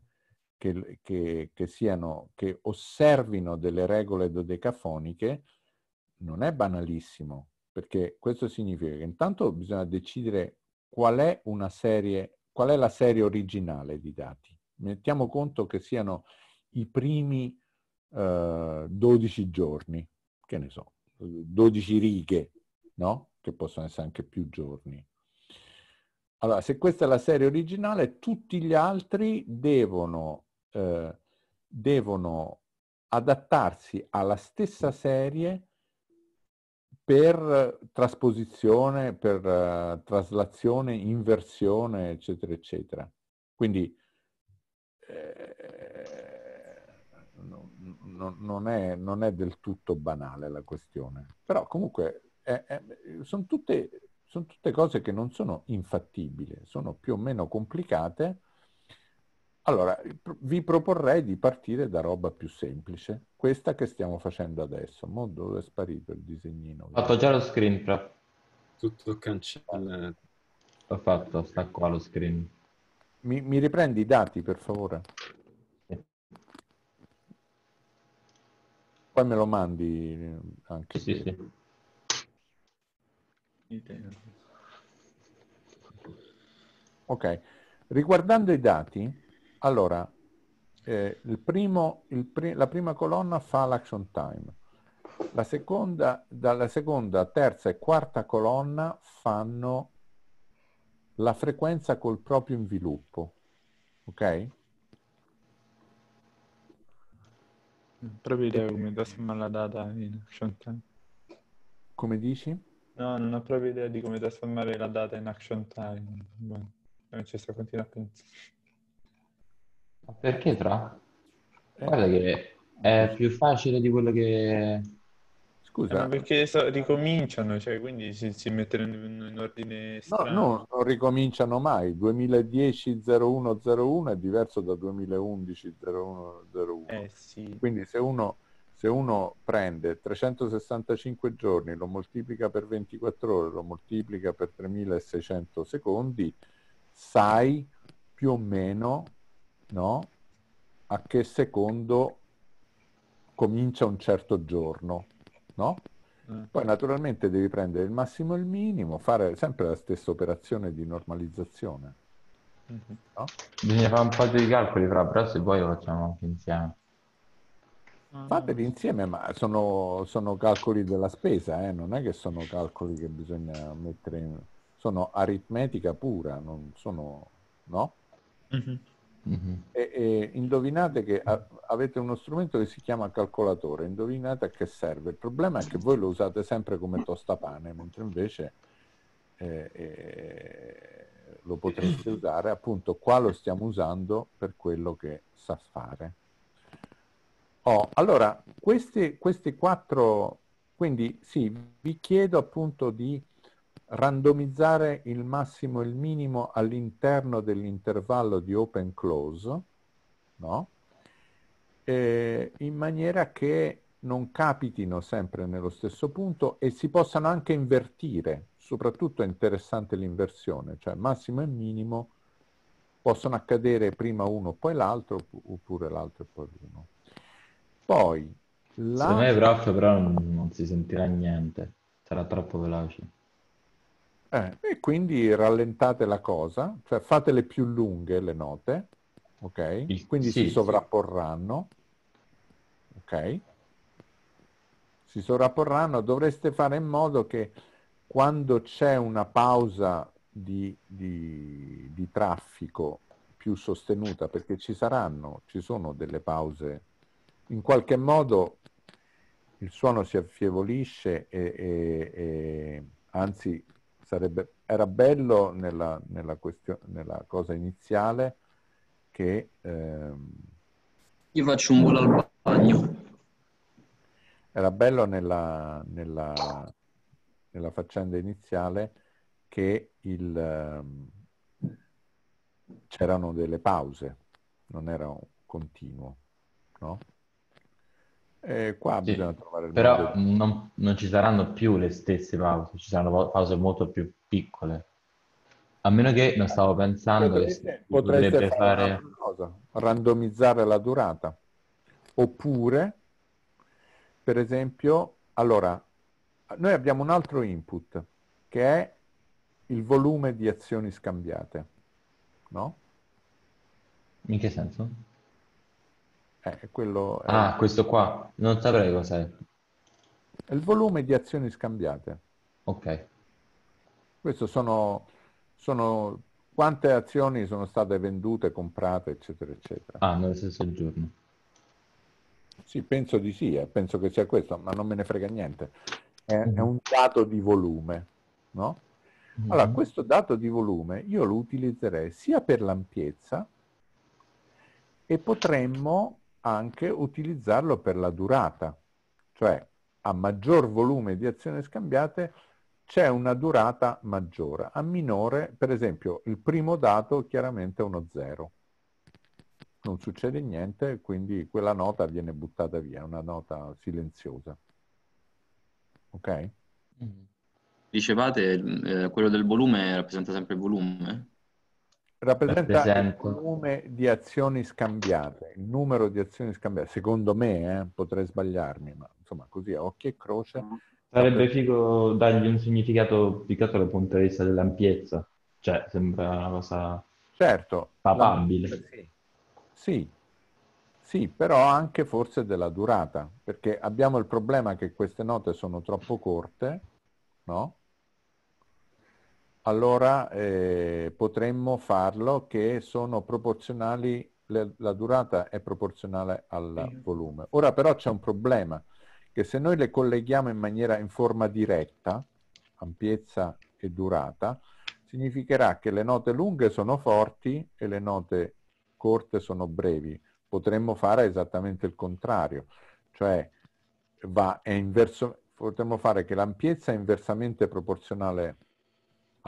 che, che- che siano, che osservino delle regole dodecafoniche non è banalissimo, perché questo significa che intanto bisogna decidere qual è una serie, qual è la serie originale di dati. Mettiamo conto che siano i primi eh, 12 giorni, che ne so, 12 righe, no? Che possono essere anche più giorni. Allora, se questa è la serie originale, tutti gli altri devono, eh, devono adattarsi alla stessa serie per trasposizione, per eh, traslazione, inversione, eccetera, eccetera. Quindi eh, non, non- è, non è del tutto banale la questione. Però comunque sono tutte, son tutte cose che non sono infattibili, sono più o meno complicate. Allora, vi proporrei di partire da roba più semplice, questa che stiamo facendo adesso. Mo dove è sparito il disegnino? Ho fatto già lo screen, però. Tutto cancellato. L'ho fatto, sta qua lo screen. Mi, mi riprendi i dati, per favore? Sì. Poi me lo mandi eh, anche Sì, sì. Ok, riguardando i dati, allora, eh, il primo, il pri- la prima colonna fa l'action time, la seconda, dalla seconda, terza e quarta colonna fanno la frequenza col proprio inviluppo, ok? Proprio idea come trasformare la data in action time. Come dici? No, non ho proprio idea di come trasformare la data in action time. Boh, non ci sto continuando a pensare. Ma perché tra? Eh, Guarda che è più facile di quello che... Eh, Scusa, ma perché so- ricominciano, cioè, quindi si, si mettono in, in ordine No, strano. no, non ricominciano mai. 2010-0101 è diverso da 2011-0101. Eh sì. Quindi se uno, se uno prende 365 giorni, lo moltiplica per 24 ore, lo moltiplica per 3600 secondi, sai più o meno no, a che secondo comincia un certo giorno. No? Mm. Poi naturalmente devi prendere il massimo e il minimo, fare sempre la stessa operazione di normalizzazione. Mhm. No? Bisogna fare un po' di calcoli, fra, però se poi lo facciamo anche insieme. Fateli insieme, ma sono, sono calcoli della spesa, eh, non è che sono calcoli che bisogna mettere in... sono aritmetica pura, non sono... no? Mhm. Mhm. E, e indovinate che a- avete uno strumento che si chiama calcolatore, indovinate a che serve. Il problema è che voi lo usate sempre come tostapane, mentre invece eh, eh, lo potreste usare appunto qua lo stiamo usando per quello che sa fare. Oh, allora, questi, questi quattro, quindi sì, vi chiedo appunto di randomizzare il massimo e il minimo all'interno dell'intervallo di open close, no? Eh, in maniera che non capitino sempre nello stesso punto e si possano anche invertire, soprattutto è interessante l'inversione, cioè massimo e minimo possono accadere prima uno poi l'altro oppu- oppure l'altro e poi l'uno. Poi la... Secondo me, prof, però non, non si sentirà niente, sarà troppo veloce. Eh, e quindi rallentate la cosa, cioè fatele più lunghe le note, ok? Il- Quindi sì, si sovrapporranno, ok? Si sovrapporranno, dovreste fare in modo che quando c'è una pausa di, di- di traffico più sostenuta, perché ci saranno, ci sono delle pause, in qualche modo il suono si affievolisce e, e- e- anzi sarebbe, era bello nella, nella, questio- nella cosa iniziale che ehm, Io faccio un volo al bagno. era bello nella, nella, nella faccenda iniziale che il, ehm, c'erano delle pause, non era un continuo, no? E qua Sì, bisogna trovare il Però non, non ci saranno più le stesse pause, ci saranno pa- pause molto più piccole. A meno che non stavo pensando che Potreste, potreste potrebbe fare cosa, randomizzare la durata. Oppure, per esempio, allora, noi abbiamo un altro input che è il volume di azioni scambiate, no? In che senso? Eh, quello è, Ah, questo qua, non saprei cos'è. è il volume di azioni scambiate. Ok. Questo sono, sono quante azioni sono state vendute, comprate, eccetera, eccetera. Ah, nello stesso giorno. Sì, penso di sì, eh, penso che sia questo, ma non me ne frega niente. È, è Mhm. un dato di volume, no? Allora, Mhm. questo dato di volume io lo utilizzerei sia per l'ampiezza e potremmo anche utilizzarlo per la durata, cioè a maggior volume di azioni scambiate c'è una durata maggiore, a minore, per esempio, il primo dato chiaramente è uno zero. Non succede niente, quindi quella nota viene buttata via, una nota silenziosa. Ok? Mhm. Dicevate, eh, quello del volume rappresenta sempre il volume? Rappresenta il Rappresenta. volume di azioni scambiate, il numero di azioni scambiate. Secondo me, eh, potrei sbagliarmi, ma insomma così a occhio e croce. Sarebbe figo dargli un significato più che altro dal punto di vista dell'ampiezza. Cioè, sembra una cosa... Certo, Papabile. sì. sì, sì, però anche forse della durata, perché abbiamo il problema che queste note sono troppo corte, no? Allora eh, potremmo farlo che sono proporzionali, le- la durata è proporzionale al volume. Ora però c'è un problema, che se noi le colleghiamo in maniera in forma diretta, ampiezza e durata, significherà che le note lunghe sono forti e le note corte sono brevi. Potremmo fare esattamente il contrario, cioè va, è inverso, potremmo fare che l'ampiezza è inversamente proporzionale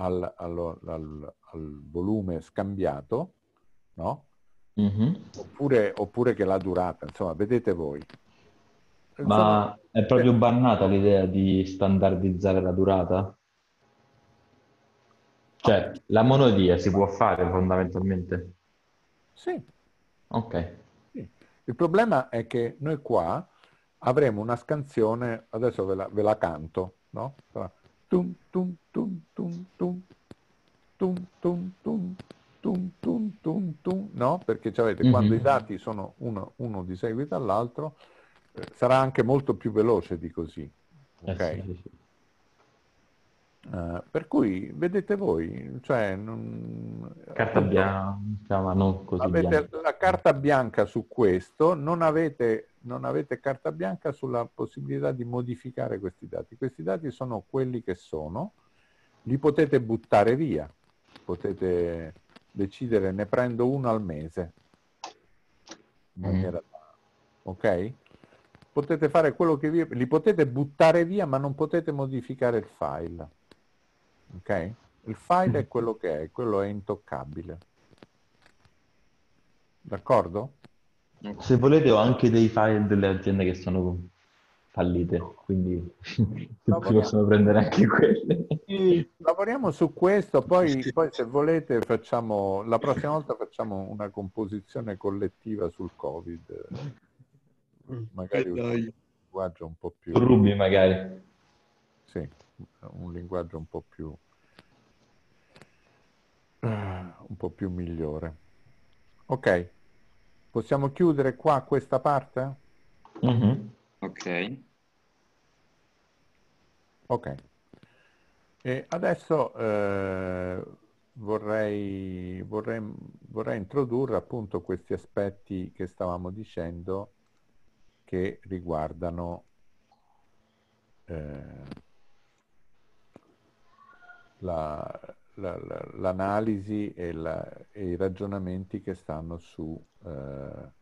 al, allo- al- al volume scambiato, no? Mhm. Oppure, oppure che la durata, insomma, vedete voi. Insomma, Ma è proprio bannata l'idea di standardizzare la durata? Cioè, la monodia si può fare fondamentalmente? sì, Ok. Sì. Il problema è che noi qua avremo una scansione, adesso ve la, ve la canto, no? Tum, tum, tum, tum, tum, tum, tum, tum, tum, tum, tum, tum, no? Perché avete, mm-hmm. quando i dati sono uno, uno di seguito all'altro, eh, sarà anche molto più veloce di così. Ok? Eh sì, sì, sì. Uh, per cui vedete voi, cioè non... carta bianca, ma non così avete bianca. la carta bianca su questo, non avete, non avete carta bianca sulla possibilità di modificare questi dati. Questi dati sono quelli che sono, li potete buttare via, potete decidere ne prendo uno al mese, in mm. maniera, mm. ok? Potete fare quello che vi... li potete buttare via, ma non potete modificare il file ok? Il file è quello che è, quello è intoccabile. D'accordo? Se volete ho anche dei file delle aziende che sono fallite, quindi tutti possono prendere anche quelle. Lavoriamo su questo, poi, poi, se volete facciamo, la prossima volta facciamo una composizione collettiva sul Covid. Magari un linguaggio un po' più... Ruby magari. Sì un linguaggio un po' più un po' più migliore. Ok, possiamo chiudere qua questa parte? Mm-hmm. Ok. Ok. E adesso eh, vorrei, vorrei, vorrei introdurre appunto questi aspetti che stavamo dicendo che riguardano eh, la, la, la, l'analisi e, e, i ragionamenti che stanno su eh,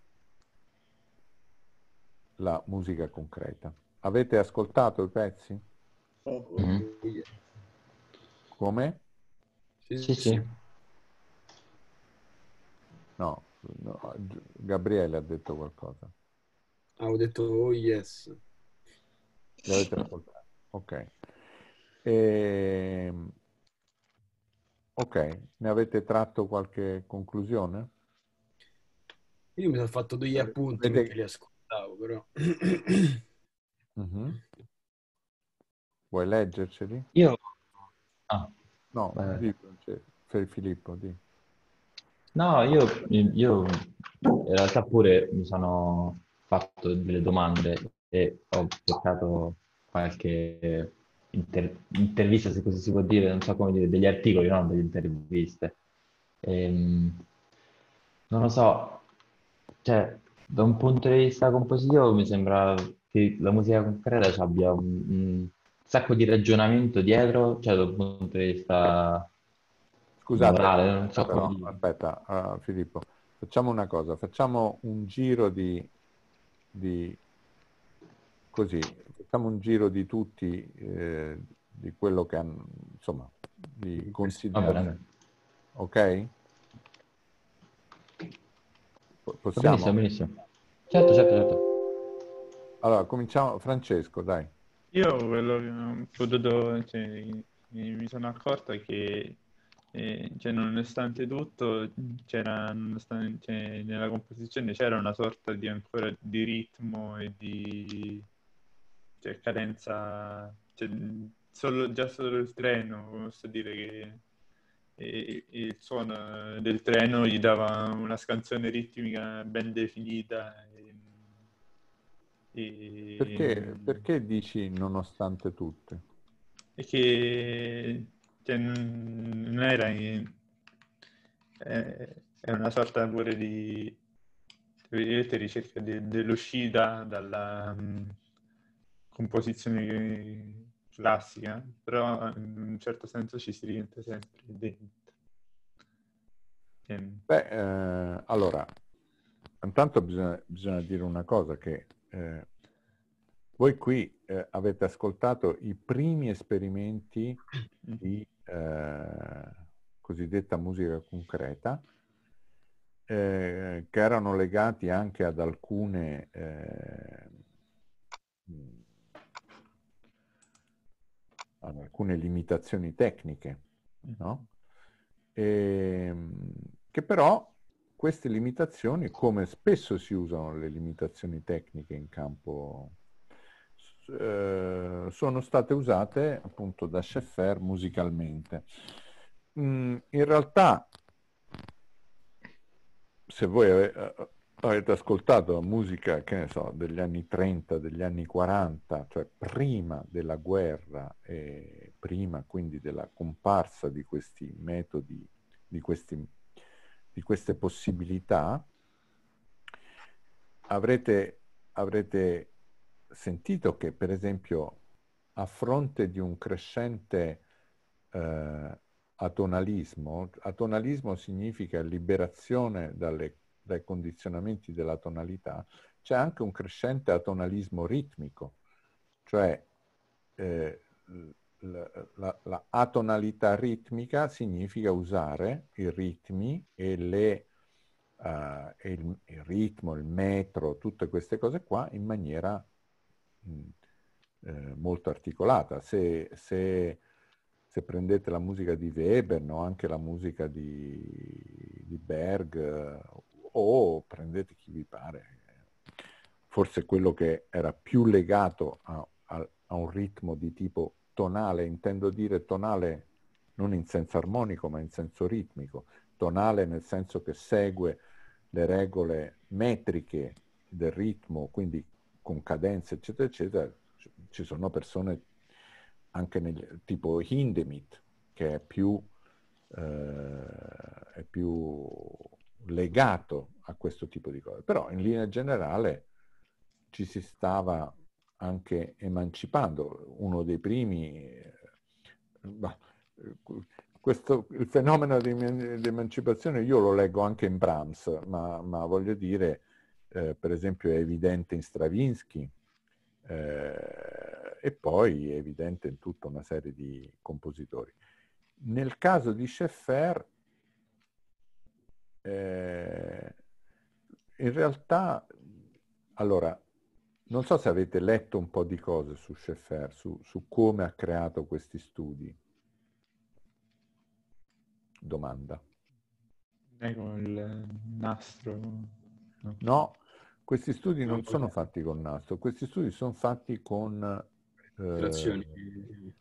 la musica concreta. Avete ascoltato i pezzi? Mm. Come? Sì, sì, sì. No, no, Gabriele ha detto qualcosa. Ah, ho detto oh yes. Li avete ascoltato? Ok. E, ehm, Ok, ne avete tratto qualche conclusione? Io mi sono fatto degli appunti Vede... li ascoltavo, però. mm-hmm. Vuoi leggerceli? Io... Ah. No, di, Filippo, di. No, io, io in realtà pure mi sono fatto delle domande e ho cercato qualche inter- interviste, se così si può dire, non so come dire, degli articoli, non delle interviste. Ehm, non lo so, cioè, da un punto di vista compositivo mi sembra che la musica concreta abbia un, un sacco di ragionamento dietro, cioè da un punto di vista Scusate, morale, non so però, aspetta, uh, Filippo, facciamo una cosa, facciamo un giro di, di così, facciamo un giro di tutti, eh, di quello che hanno, insomma, di considerazione. Ok? Possiamo? Benissimo, benissimo. Certo, certo, certo. Allora, cominciamo. Francesco, dai. Io quello che ho potuto, cioè, mi sono accorta che eh, cioè, nonostante tutto c'era nonostante, cioè, nella composizione c'era una sorta di ancora di ritmo e di cioè, cadenza, cioè, solo, già solo il treno, posso dire che e, il suono del treno gli dava una scansione ritmica ben definita. E, e... Perché, perché dici nonostante tutto? Perché cioè, non era in, è, è, una sorta pure di ricerca de, dell'uscita dalla composizione classica, però in un certo senso ci si rientra sempre dentro. Beh, eh, allora, intanto bisogna, bisogna, dire una cosa, che eh, voi qui eh, avete ascoltato i primi esperimenti di eh, cosiddetta musica concreta, eh, che erano legati anche ad alcune eh, hanno alcune limitazioni tecniche, no? e, ehm, che però queste limitazioni, come spesso si usano le limitazioni tecniche in campo eh, sono state usate appunto da Schaeffer musicalmente. Mm, in realtà, se voi ave- avete ascoltato musica, che ne so, degli anni 30, degli anni 40, cioè prima della guerra e prima quindi della comparsa di questi metodi, di, questi, di queste possibilità, avrete, avrete sentito che per esempio a fronte di un crescente eh, atonalismo, atonalismo significa liberazione dalle, dai condizionamenti della tonalità, c'è anche un crescente atonalismo ritmico, cioè eh, la, la, la, atonalità ritmica significa usare i ritmi e, le, uh, il, il, ritmo, il metro, tutte queste cose qua in maniera eh, molto articolata. Se, se, se, prendete la musica di Weber, no? anche la musica di, di Berg, eh, o prendete chi vi pare, forse quello che era più legato a, a, a un ritmo di tipo tonale, intendo dire tonale non in senso armonico ma in senso ritmico, tonale nel senso che segue le regole metriche del ritmo, quindi con cadenze, eccetera, eccetera, ci sono persone anche nel tipo Hindemith, che è più, eh, è più legato a questo tipo di cose. Però in linea generale ci si stava anche emancipando. Uno dei primi, eh, questo, il fenomeno di, di, emancipazione io lo leggo anche in Brahms, ma, ma voglio dire, eh, per esempio è evidente in Stravinsky eh, e poi è evidente in tutta una serie di compositori. Nel caso di Schaeffer, eh, in realtà, allora, non so se avete letto un po' di cose su Schaeffer, su, su come ha creato questi studi. Domanda. Ecco il nastro. No, questi studi non sono fatti con nastro, questi studi sono fatti con... Eh,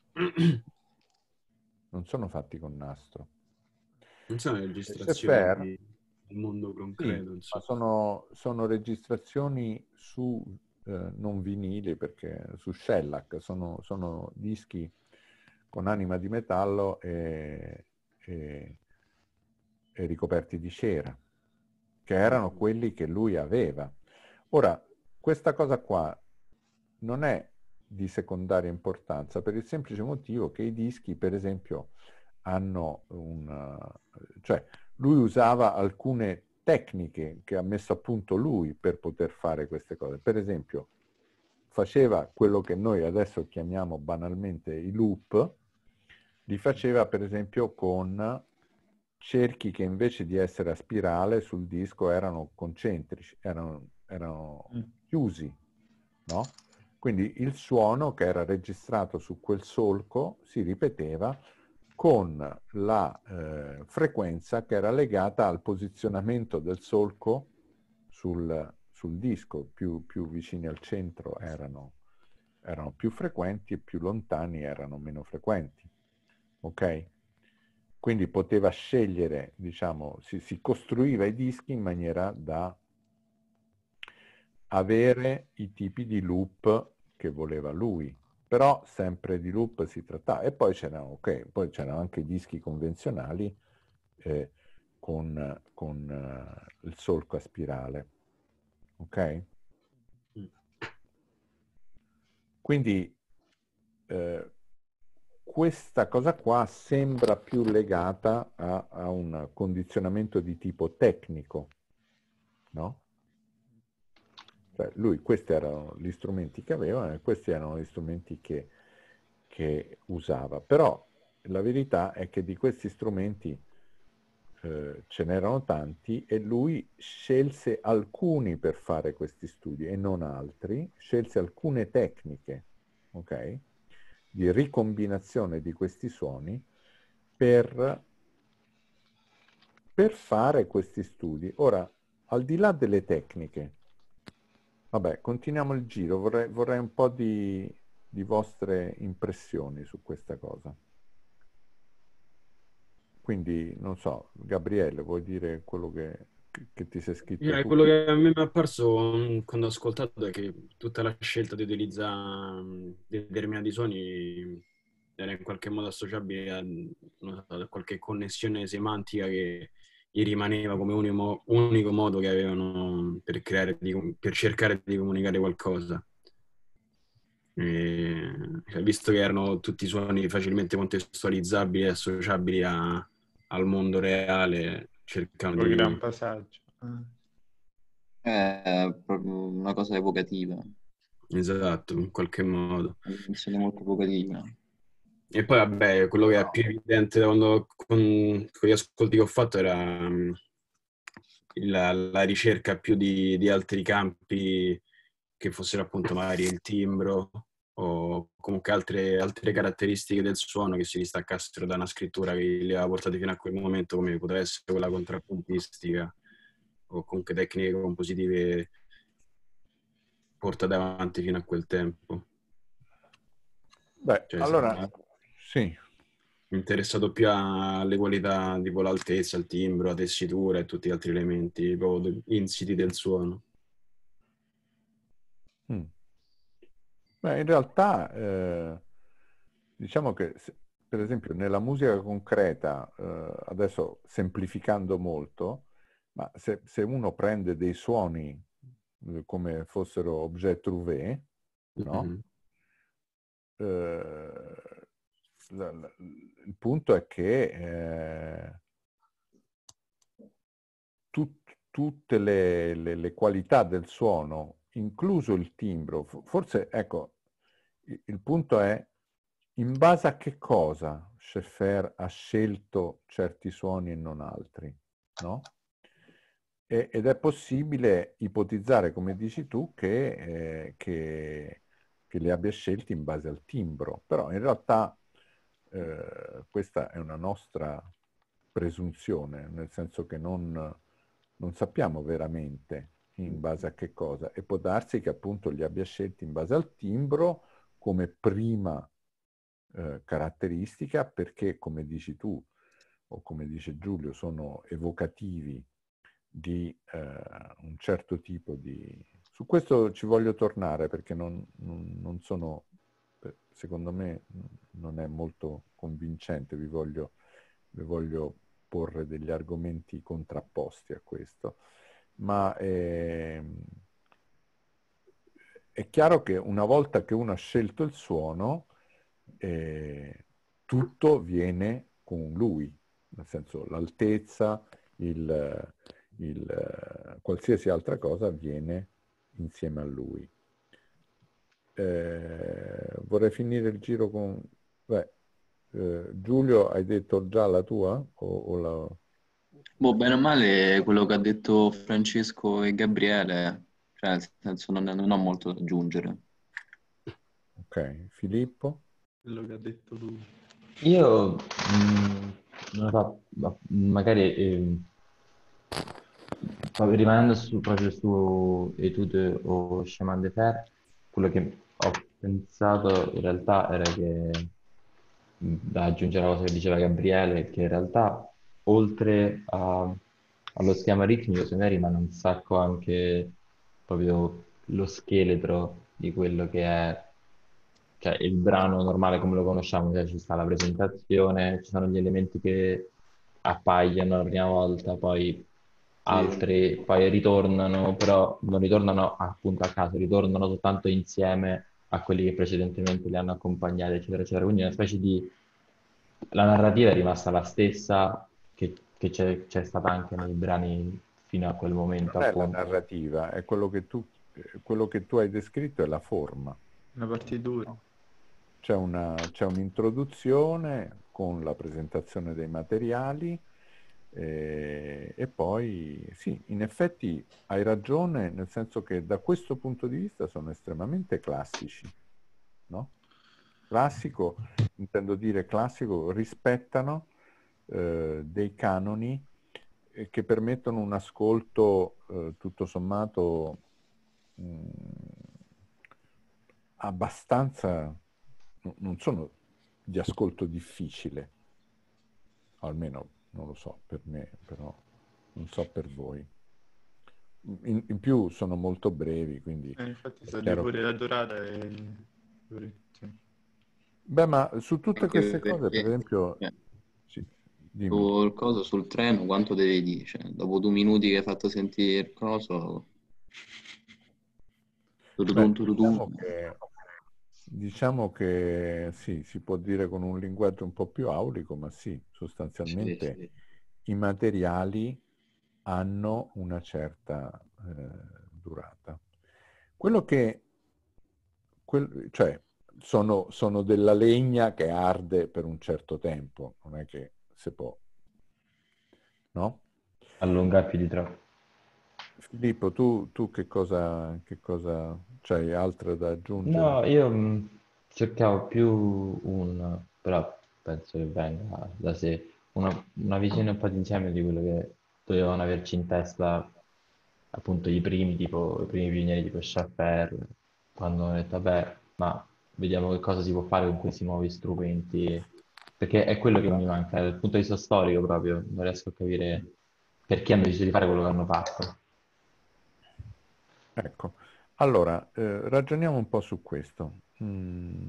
non sono fatti con nastro. Non sono registrazioni del mondo concreto. Sì, sono, sono, registrazioni su eh, non vinili, perché su shellac, sono, sono, dischi con anima di metallo e, e, e ricoperti di cera che erano quelli che lui aveva. Ora, questa cosa qua non è di secondaria importanza per il semplice motivo che i dischi, per esempio, hanno un... cioè lui usava alcune tecniche che ha messo a punto lui per poter fare queste cose. Per esempio, faceva quello che noi adesso chiamiamo banalmente i loop, li faceva per esempio con cerchi che invece di essere a spirale sul disco erano concentrici, erano, erano mm. chiusi, no? Quindi il suono che era registrato su quel solco si ripeteva con la eh, frequenza che era legata al posizionamento del solco sul, sul disco, più, più, vicini al centro erano, erano più frequenti e più lontani erano meno frequenti. Ok? Quindi poteva scegliere, diciamo, si, si costruiva i dischi in maniera da avere i tipi di loop che voleva lui. Però sempre di loop si trattava. E poi c'erano, okay, poi c'erano anche i dischi convenzionali eh, con, con uh, il solco a spirale. Ok? Quindi eh, questa cosa qua sembra più legata a, a, un condizionamento di tipo tecnico, no? Cioè lui, questi erano gli strumenti che aveva e questi erano gli strumenti che, che usava. Però la verità è che di questi strumenti eh, ce n'erano tanti e lui scelse alcuni per fare questi studi e non altri, scelse alcune tecniche, ok? di ricombinazione di questi suoni per, per fare questi studi. Ora, al di là delle tecniche, Vabbè, continuiamo il giro. Vorrei, vorrei un po' di, di vostre impressioni su questa cosa. Quindi, non so, Gabriele, vuoi dire quello che, che ti sei scritto? Yeah, quello che a me mi è apparso quando ho ascoltato è che tutta la scelta di utilizzare mm, determinati suoni era in qualche modo associabile a, so, a qualche connessione semantica che gli rimaneva come unico, unico modo che avevano per, creare, per cercare di comunicare qualcosa. E, cioè, visto che erano tutti suoni facilmente contestualizzabili e associabili a, al mondo reale cercando Un di... gran passaggio. Eh, È proprio una cosa evocativa, Esatto, in qualche modo. una molto evocativa. E poi, vabbè, quello che è più evidente da quando, con, con gli ascolti che ho fatto era mm, la, la ricerca più di, di altri campi che fossero appunto magari il timbro o comunque altre, altre caratteristiche del suono che si distaccassero da una scrittura che li aveva portati fino a quel momento, come poteva essere quella contrappuntistica o comunque tecniche compositive portate avanti fino a quel tempo. Beh, Cioè, allora, insomma, sì, interessato più alle qualità, tipo l'altezza, il timbro, la tessitura e tutti gli altri elementi proprio insiti del suono. Mm. Beh, in realtà, eh, diciamo che, se- per esempio, nella musica concreta, eh, adesso semplificando molto, ma se, se uno prende dei suoni eh, come fossero objet trouvé, no? Mhm. La- la- il punto è che eh, tut- tutte le, le- le qualità del suono, incluso il timbro, fo- forse, ecco, il, il punto è in base a che cosa Schaeffer ha scelto certi suoni e non altri, no? E- ed è possibile ipotizzare, come dici tu, che, eh, che- che li abbia scelti in base al timbro, però in realtà eh, questa è una nostra presunzione, nel senso che non, non sappiamo veramente in base a che cosa. E può darsi che appunto li abbia scelti in base al timbro come prima eh, caratteristica perché come dici tu o come dice Giulio sono evocativi di eh, un certo tipo di... Su questo ci voglio tornare perché non, non- non sono, secondo me non è molto convincente, vi voglio, vi voglio porre degli argomenti contrapposti a questo, ma ehm, è chiaro che una volta che uno ha scelto il suono, eh, tutto viene con lui, nel senso l'altezza, il, il, eh, qualsiasi altra cosa avviene insieme a lui. Eh, vorrei finire il giro con... beh, eh, Giulio, hai detto già la tua? O, o la... Boh, bene o male, quello che ha detto Francesco e Gabriele, cioè nel senso non, non ho molto da aggiungere. Ok, Filippo? Quello che ha detto lui. Io mm, non lo so, ma magari proprio rimanendo su, proprio su Etude o Chemin de Fer, quello che ho pensato in realtà era che, da aggiungere alla cosa che diceva Gabriele, che in realtà oltre a- allo schema ritmico, secondo me rimane un sacco anche proprio lo scheletro di quello che è cioè il brano normale come lo conosciamo, cioè ci sta la presentazione, ci sono gli elementi che appaiono la prima volta, poi altri poi ritornano, però non ritornano appunto a caso, ritornano soltanto insieme a quelli che precedentemente li hanno accompagnati, eccetera, eccetera. Quindi una specie di... La narrativa è rimasta la stessa che, che c'è, c'è stata anche nei brani fino a quel momento, Non è la narrativa, è quello che tu, quello che tu hai descritto è la forma. Una partitura. C'è una, c'è un'introduzione con la presentazione dei materiali eh, e poi sì, in effetti hai ragione, nel senso che da questo punto di vista sono estremamente classici, no? Classico, intendo dire classico, rispettano eh, dei canoni eh, che permettono un ascolto eh, tutto sommato mh, mm, abbastanza, non sono di ascolto difficile, almeno non lo so per me, però non so per voi. In, in più sono molto brevi, quindi... Eh, infatti sta chiaro... pure la durata e... Beh, ma su tutte queste cose, per esempio... Eh. Sì, sul coso, sul treno, quanto devi dire? Cioè, dopo due minuti che hai fatto sentire il coso... Beh, diciamo, che, diciamo che sì, si può dire con un linguaggio un po' più aulico, ma sì, sostanzialmente sì, sì. i materiali hanno una certa eh, durata. Quello che, quel, cioè, sono, sono, della legna che arde per un certo tempo, non è che si può, no? Allungare più di troppo. Filippo, tu, tu che cosa, che cosa c'hai altro da aggiungere? No, io mm, cercavo più un, però penso che venga da sé, una, una visione un po' d'insieme di quello che dovevano averci in testa appunto i primi, tipo, i primi pionieri tipo Schaffer, quando hanno detto vabbè, ma vediamo che cosa si può fare con questi nuovi strumenti, perché è quello che mi manca, dal punto di vista storico proprio, non riesco a capire perché hanno deciso di fare quello che hanno fatto. Ecco, allora, eh, ragioniamo un po' su questo. Mm.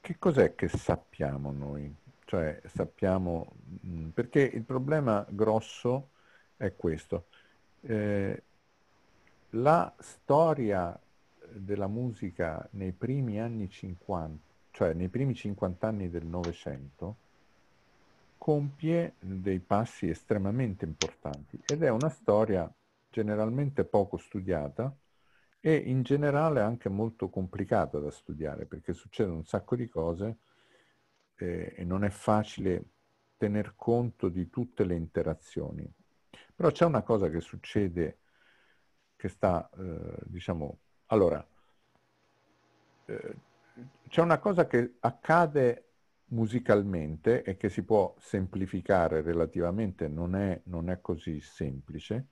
Che cos'è che sappiamo noi? Cioè, sappiamo... Mm, perché il problema grosso è questo. Eh, la storia della musica nei primi anni 50, cioè nei primi 50 anni del Novecento, compie dei passi estremamente importanti ed è una storia generalmente poco studiata e in generale anche molto complicata da studiare perché succedono un sacco di cose eh, e non è facile tener conto di tutte le interazioni. Però c'è una cosa che succede che sta, eh, diciamo, allora, eh, c'è una cosa che accade musicalmente e che si può semplificare relativamente, non è, non è così semplice,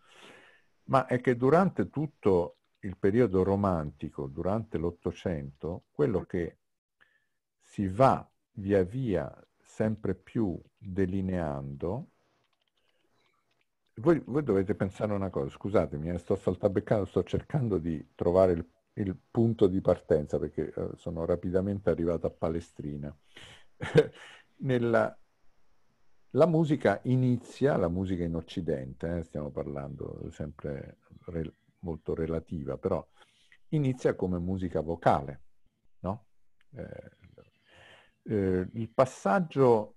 ma è che durante tutto il periodo romantico, durante l'Ottocento, quello che si va via via sempre più delineando, voi, voi dovete pensare una cosa, scusatemi, eh, sto saltabeccando, sto cercando di trovare il, il punto di partenza perché eh, sono rapidamente arrivato a Palestrina. Nella, la musica inizia, la musica in Occidente, eh, stiamo parlando sempre re, molto relativa, però inizia come musica vocale, no? Eh, eh, il passaggio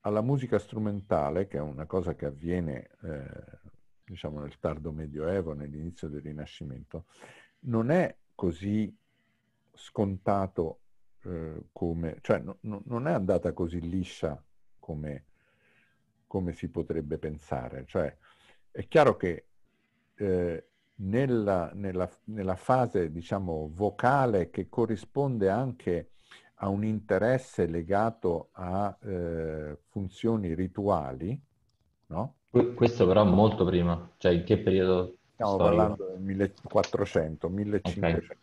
alla musica strumentale, che è una cosa che avviene eh, diciamo nel tardo medioevo, nell'inizio del Rinascimento, non è così scontato eh, come, cioè no, no, non è andata così liscia come come si potrebbe pensare. Cioè, è chiaro che eh, nella, nella, nella, fase, diciamo, vocale che corrisponde anche a un interesse legato a eh, funzioni rituali, no? Questo però molto prima, cioè in che periodo? Stiamo storico? parlando del 1400, 1500.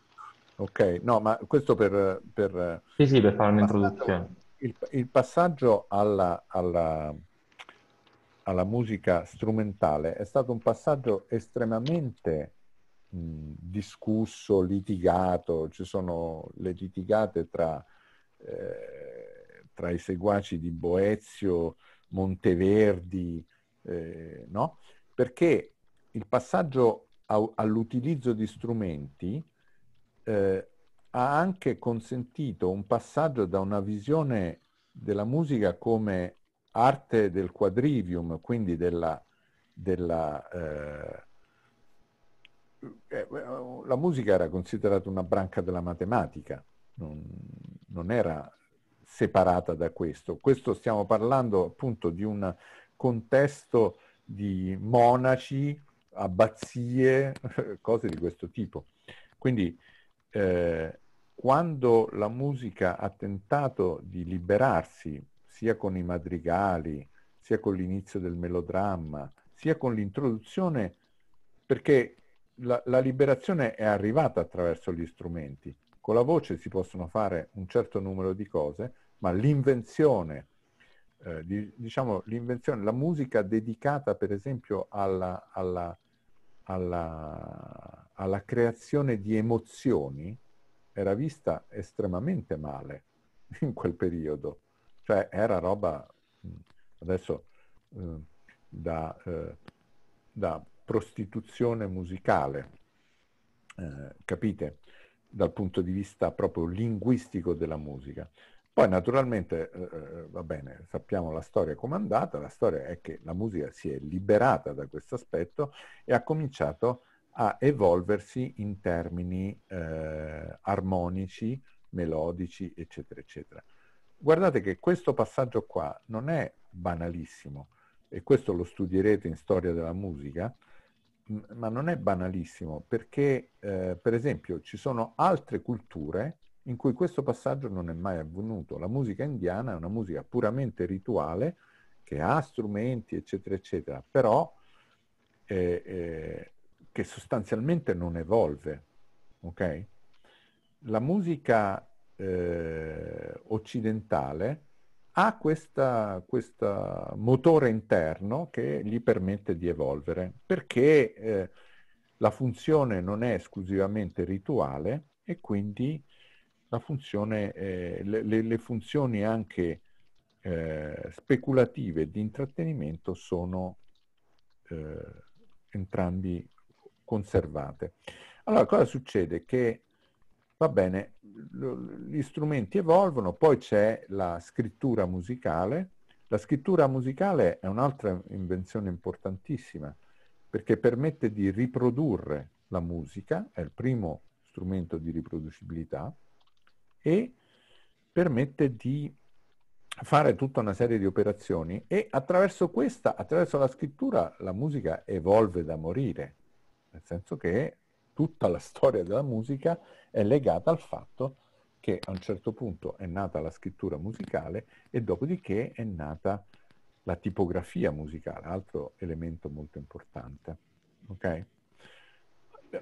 Okay. ok, no, ma questo per... per sì, sì, per fare un'introduzione. Il, il passaggio alla, alla alla musica strumentale è stato un passaggio estremamente mh, discusso, litigato, ci sono le litigate tra, eh, tra i seguaci di Boezio, Monteverdi, eh, no? Perché il passaggio a, all'utilizzo di strumenti eh, ha anche consentito un passaggio da una visione della musica come arte del quadrivium, quindi della, della eh, eh, la musica era considerata una branca della matematica, non, non, era separata da questo. Questo stiamo parlando appunto di un contesto di monaci, abbazie, cose di questo tipo. Quindi eh, quando la musica ha tentato di liberarsi sia con i madrigali, sia con l'inizio del melodramma, sia con l'introduzione, perché la, la, liberazione è arrivata attraverso gli strumenti. Con la voce si possono fare un certo numero di cose, ma l'invenzione, eh, di, diciamo l'invenzione, la musica dedicata per esempio alla, alla, alla, alla creazione di emozioni era vista estremamente male in quel periodo. Cioè era roba, adesso, eh, da, eh, da prostituzione musicale, eh, capite? Dal punto di vista proprio linguistico della musica. Poi naturalmente, eh, eh va bene, sappiamo la storia com'è andata, la storia è che la musica si è liberata da questo aspetto e ha cominciato a evolversi in termini eh, armonici, melodici, eccetera, eccetera. Guardate che questo passaggio qua non è banalissimo, e questo lo studierete in storia della musica, ma non è banalissimo perché, eh, per esempio, ci sono altre culture in cui questo passaggio non è mai avvenuto. La musica indiana è una musica puramente rituale, che ha strumenti, eccetera, eccetera, però eh, eh, che sostanzialmente non evolve. Okay? La musica eh, occidentale ha questo motore interno che gli permette di evolvere, perché eh, la funzione non è esclusivamente rituale e quindi la funzione, eh, le, le, funzioni anche eh, speculative di intrattenimento sono eh, entrambi conservate. Allora cosa succede? Che Va bene, gli strumenti evolvono, poi c'è la scrittura musicale. La scrittura musicale è un'altra invenzione importantissima perché permette di riprodurre la musica, è il primo strumento di riproducibilità, e permette di fare tutta una serie di operazioni e attraverso questa, attraverso la scrittura, la musica evolve da morire, nel senso che tutta la storia della musica è legata al fatto che a un certo punto è nata la scrittura musicale e dopodiché è nata la tipografia musicale, altro elemento molto importante. Ok?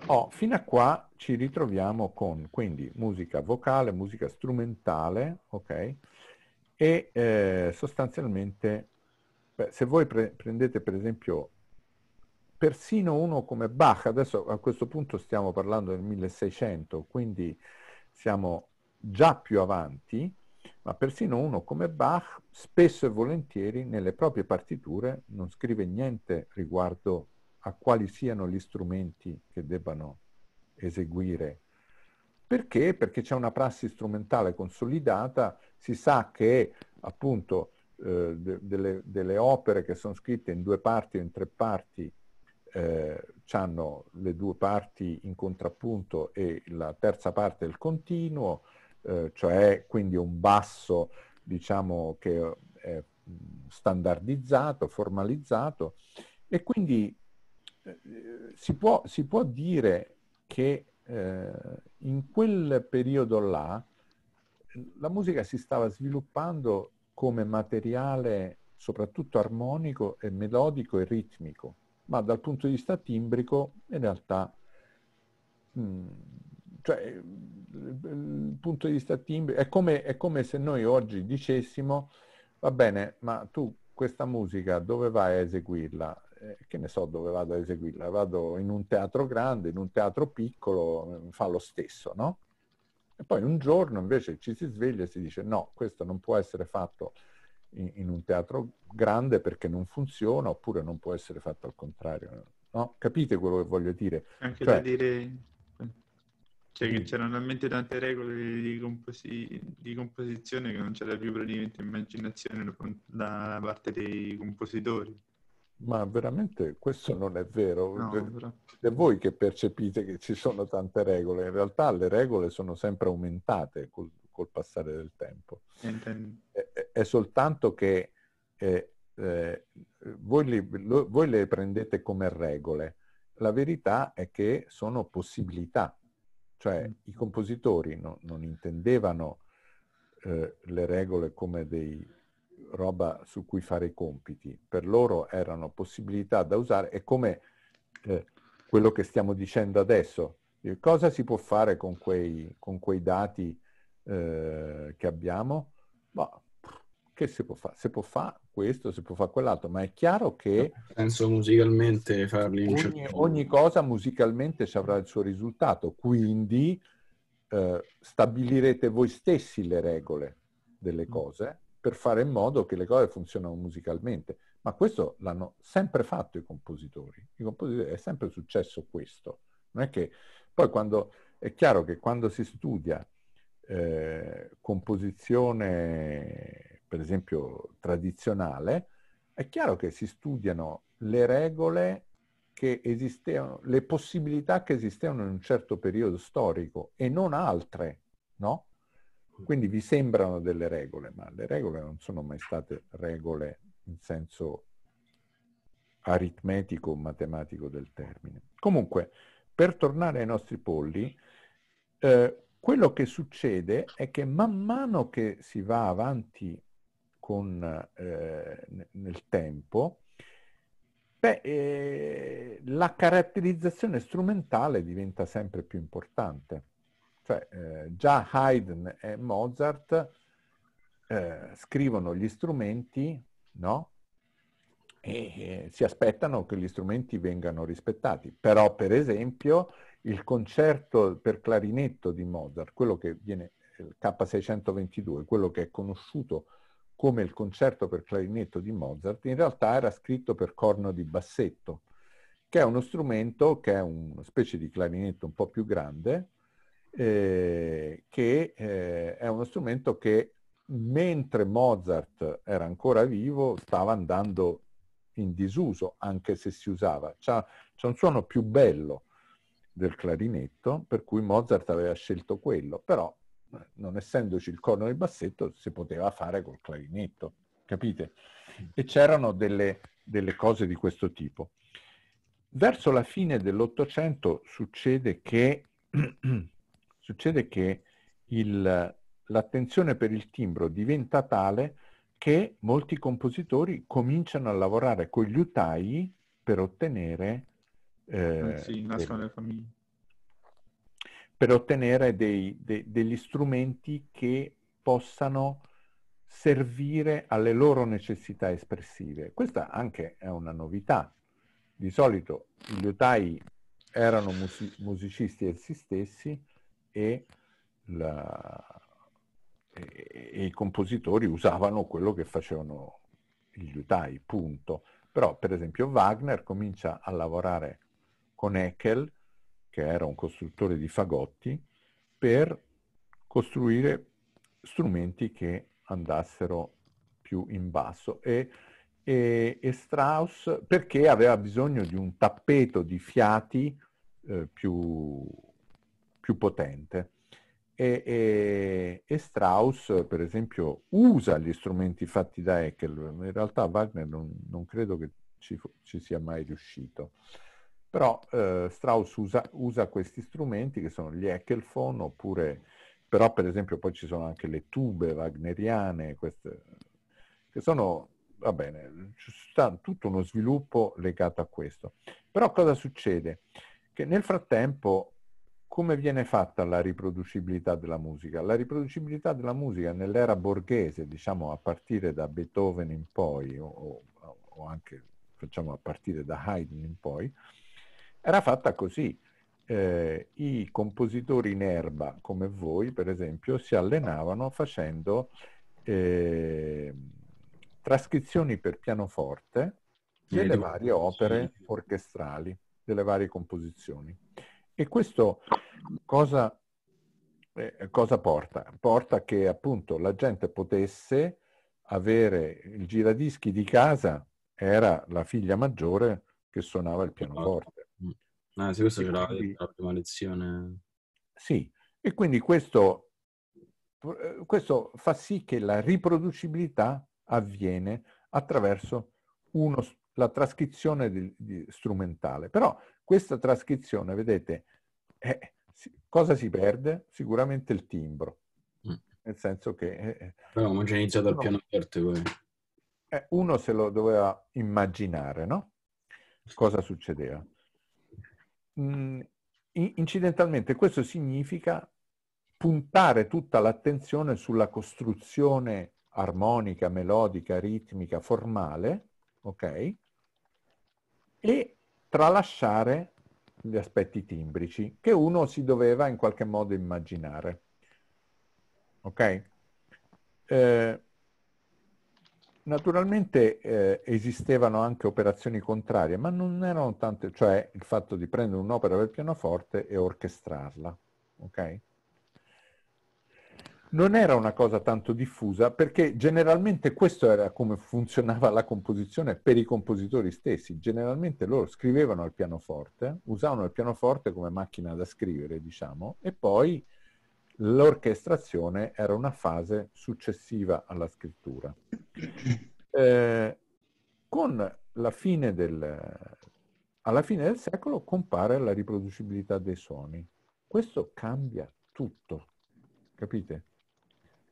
Oh, fino a qua ci ritroviamo con quindi musica vocale, musica strumentale, ok? E eh, sostanzialmente, beh, se voi pre- prendete per esempio persino uno come Bach, adesso a questo punto stiamo parlando del 1600, quindi siamo già più avanti, ma persino uno come Bach spesso e volentieri nelle proprie partiture non scrive niente riguardo a quali siano gli strumenti che debbano eseguire. Perché? Perché c'è una prassi strumentale consolidata, si sa che appunto eh, de- delle, delle opere che sono scritte in due parti o in tre parti eh, hanno le due parti in contrappunto e la terza parte il continuo, eh, cioè quindi un basso diciamo che è standardizzato, formalizzato. E quindi eh, si, può, si, può, dire che eh, in quel periodo là la musica si stava sviluppando come materiale soprattutto armonico e melodico e ritmico ma dal punto di vista timbrico in realtà, mm, cioè, il punto di vista timbrico è come, è come se noi oggi dicessimo, va bene, ma tu questa musica dove vai a eseguirla? Eh, che ne so dove vado a eseguirla? Vado in un teatro grande, in un teatro piccolo, fa lo stesso, no? E poi un giorno invece ci si sveglia e si dice no, questo non può essere fatto in, un teatro grande perché non funziona oppure non può essere fatto al contrario. No? Capite quello che voglio dire? Anche cioè, da dire cioè che c'erano talmente tante regole di, composi- di, composizione che non c'era più praticamente immaginazione da parte dei compositori. Ma veramente questo non è vero. No, però... È voi che percepite che ci sono tante regole. In realtà le regole sono sempre aumentate col, col passare del tempo. È, è, soltanto che eh, eh, voi, li, lo, voi le prendete come regole. La verità è che sono possibilità. Cioè mm. i compositori no, non intendevano eh, le regole come dei roba su cui fare i compiti. Per loro erano possibilità da usare. È come, eh, quello che stiamo dicendo adesso. Cosa si può fare con quei, con quei dati eh, che abbiamo? Ma che si può fare? Si può fare questo, si può fare quell'altro, ma è chiaro che... Penso musicalmente farli ogni, ogni cosa musicalmente ci avrà il suo risultato, quindi eh, stabilirete voi stessi le regole delle mm. cose per fare in modo che le cose funzionino musicalmente. Ma questo l'hanno sempre fatto i compositori. I compositori è sempre successo questo. Non è che poi quando è chiaro che quando si studia eh, composizione, per esempio, tradizionale, è chiaro che si studiano le regole che esistevano, le possibilità che esistevano in un certo periodo storico e non altre, no? Quindi vi sembrano delle regole, ma le regole non sono mai state regole in senso aritmetico o matematico del termine. Comunque, per tornare ai nostri polli, eh, quello che succede è che man mano che si va avanti con, eh, nel tempo, beh, eh, la caratterizzazione strumentale diventa sempre più importante. Cioè, eh, già Haydn e Mozart eh, scrivono gli strumenti, no? E si aspettano che gli strumenti vengano rispettati. Però, per esempio, il concerto per clarinetto di Mozart, quello che viene il K622, quello che è conosciuto come il concerto per clarinetto di Mozart, in realtà era scritto per corno di bassetto, che è uno strumento che è una specie di clarinetto un po' più grande, eh, che eh, è uno strumento che mentre Mozart era ancora vivo stava andando in disuso, anche se si usava. C'è un suono più bello del clarinetto, per cui Mozart aveva scelto quello, però eh, non essendoci il corno di bassetto si poteva fare col clarinetto, capite? E c'erano delle, delle cose di questo tipo. Verso la fine dell'Ottocento succede che, succede che il, l'attenzione per il timbro diventa tale che molti compositori cominciano a lavorare con gli utai per ottenere eh, sì, nascono le famiglie. Per ottenere dei, dei, degli strumenti che possano servire alle loro necessità espressive. Questa anche è una novità. Di solito gli liutai erano music- musicisti essi stessi e, la, e, e, i compositori usavano quello che facevano gli liutai, punto. Però, per esempio, Wagner comincia a lavorare con Eckel, che era un costruttore di fagotti, per costruire strumenti che andassero più in basso e, e, e Strauss perché aveva bisogno di un tappeto di fiati eh, più, più potente. E, e, Strauss, per esempio, usa gli strumenti fatti da Eckel. In realtà Wagner non, non credo che ci, ci, sia mai riuscito. Però eh, Strauss usa, usa, questi strumenti che sono gli Eckelphone, oppure, però per esempio poi ci sono anche le tube wagneriane, queste, che sono, va bene, c'è tutto uno sviluppo legato a questo. Però cosa succede? Che nel frattempo come viene fatta la riproducibilità della musica? La riproducibilità della musica nell'era borghese, diciamo a partire da Beethoven in poi, o, o anche facciamo a partire da Haydn in poi, era fatta così. Eh, I compositori in erba come voi, per esempio, si allenavano facendo eh, trascrizioni per pianoforte delle varie opere orchestrali, delle varie composizioni. E questo cosa, eh, cosa porta? Porta che appunto la gente potesse avere il giradischi di casa, era la figlia maggiore che suonava il pianoforte. Ah, sì, questo c'era quindi, la prima lezione. Sì, e quindi questo, eh, questo fa sì che la riproducibilità avviene attraverso uno, la trascrizione di, di strumentale. Però questa trascrizione, vedete, eh, cosa si perde? Sicuramente il timbro. Mm. Nel senso che... Eh, Però omogenizzato al pianoforte poi. Eh, uno se lo doveva immaginare, no? Cosa succedeva? Mh, incidentalmente questo significa puntare tutta l'attenzione sulla costruzione armonica, melodica, ritmica, formale, ok? E tralasciare gli aspetti timbrici che uno si doveva in qualche modo immaginare. Ok? Eh, naturalmente eh, esistevano anche operazioni contrarie, ma non erano tante, cioè il fatto di prendere un'opera per pianoforte e orchestrarla. Ok? non era una cosa tanto diffusa perché generalmente questo era come funzionava la composizione per i compositori stessi. Generalmente loro scrivevano al pianoforte, usavano il pianoforte come macchina da scrivere, diciamo, e poi l'orchestrazione era una fase successiva alla scrittura. Eh, con la fine del, alla fine del secolo compare la riproducibilità dei suoni. Questo cambia tutto, capite?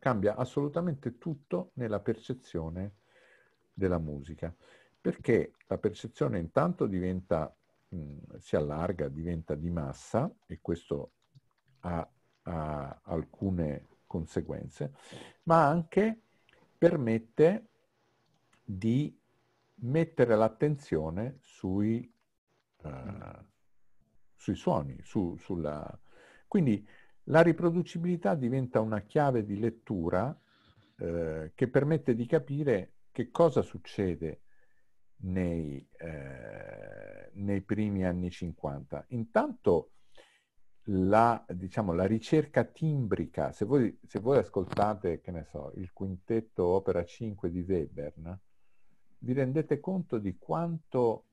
cambia assolutamente tutto nella percezione della musica, perché la percezione intanto diventa, mh, si allarga, diventa di massa e questo ha, ha alcune conseguenze, ma anche permette di mettere l'attenzione sui, uh, sui suoni, su, sulla... Quindi la riproducibilità diventa una chiave di lettura eh, che permette di capire che cosa succede nei, eh, nei primi anni 50. Intanto la, diciamo, la ricerca timbrica, se voi, se voi, ascoltate, che ne so, il quintetto Opera 5 di Webern, vi rendete conto di quanto,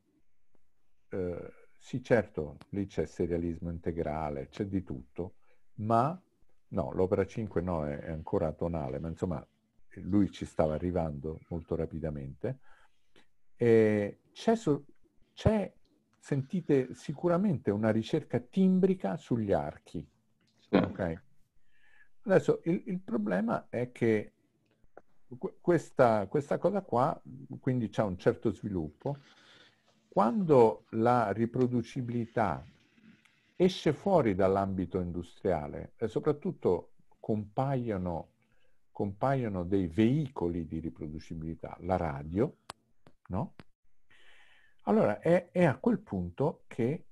eh, sì certo, lì c'è serialismo integrale, c'è di tutto, ma no, l'opera 5 no, è, è ancora tonale, ma insomma lui ci stava arrivando molto rapidamente. E c'è, so, c'è, sentite, sicuramente una ricerca timbrica sugli archi. Okay? Adesso il, il, problema è che questa, questa cosa qua, quindi c'è un certo sviluppo, quando la riproducibilità esce fuori dall'ambito industriale e soprattutto compaiono, compaiono dei veicoli di riproducibilità, la radio, no? Allora è, è, a quel punto che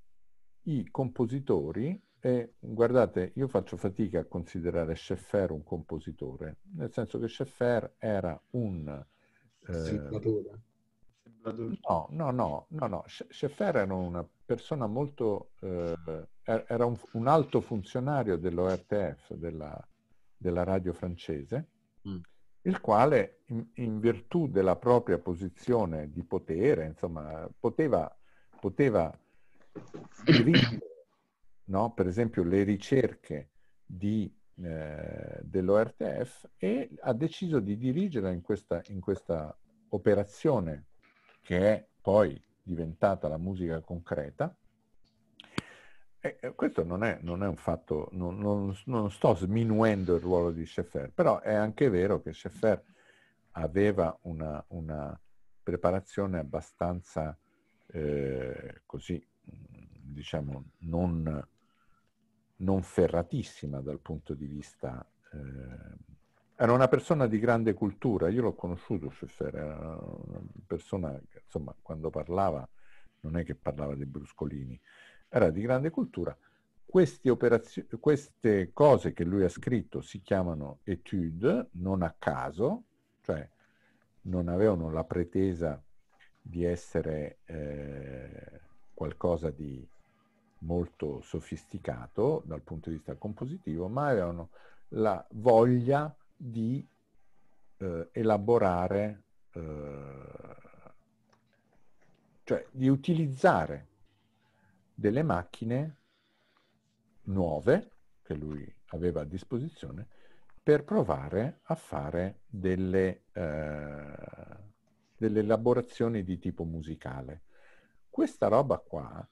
i compositori, e guardate, io faccio fatica a considerare Scheffer un compositore, nel senso che Scheffer era un... Eh, No, no, no, no, no. Scheffer era una persona molto, eh, era un, un, alto funzionario dell'ORTF, della, della radio francese, mm. Il quale in, in, virtù della propria posizione di potere, insomma, poteva, poteva dirigere, no? per esempio, le ricerche di, eh, dell'ORTF e ha deciso di dirigere in questa, in questa operazione che è poi diventata la musica concreta. E questo non è, non è un fatto, non, non, non, sto sminuendo il ruolo di Scheffer, però è anche vero che Scheffer aveva una, una preparazione abbastanza eh, così, diciamo, non, non, ferratissima dal punto di vista eh, era una persona di grande cultura, io l'ho conosciuto Scheffer, era una persona che insomma quando parlava non è che parlava dei bruscolini, era di grande cultura. Queste, queste cose che lui ha scritto si chiamano étude, non a caso, cioè non avevano la pretesa di essere eh, qualcosa di molto sofisticato dal punto di vista compositivo, ma avevano la voglia di eh, elaborare, eh, cioè di utilizzare delle macchine nuove che lui aveva a disposizione per provare a fare delle, eh, delle elaborazioni di tipo musicale. Questa roba qua,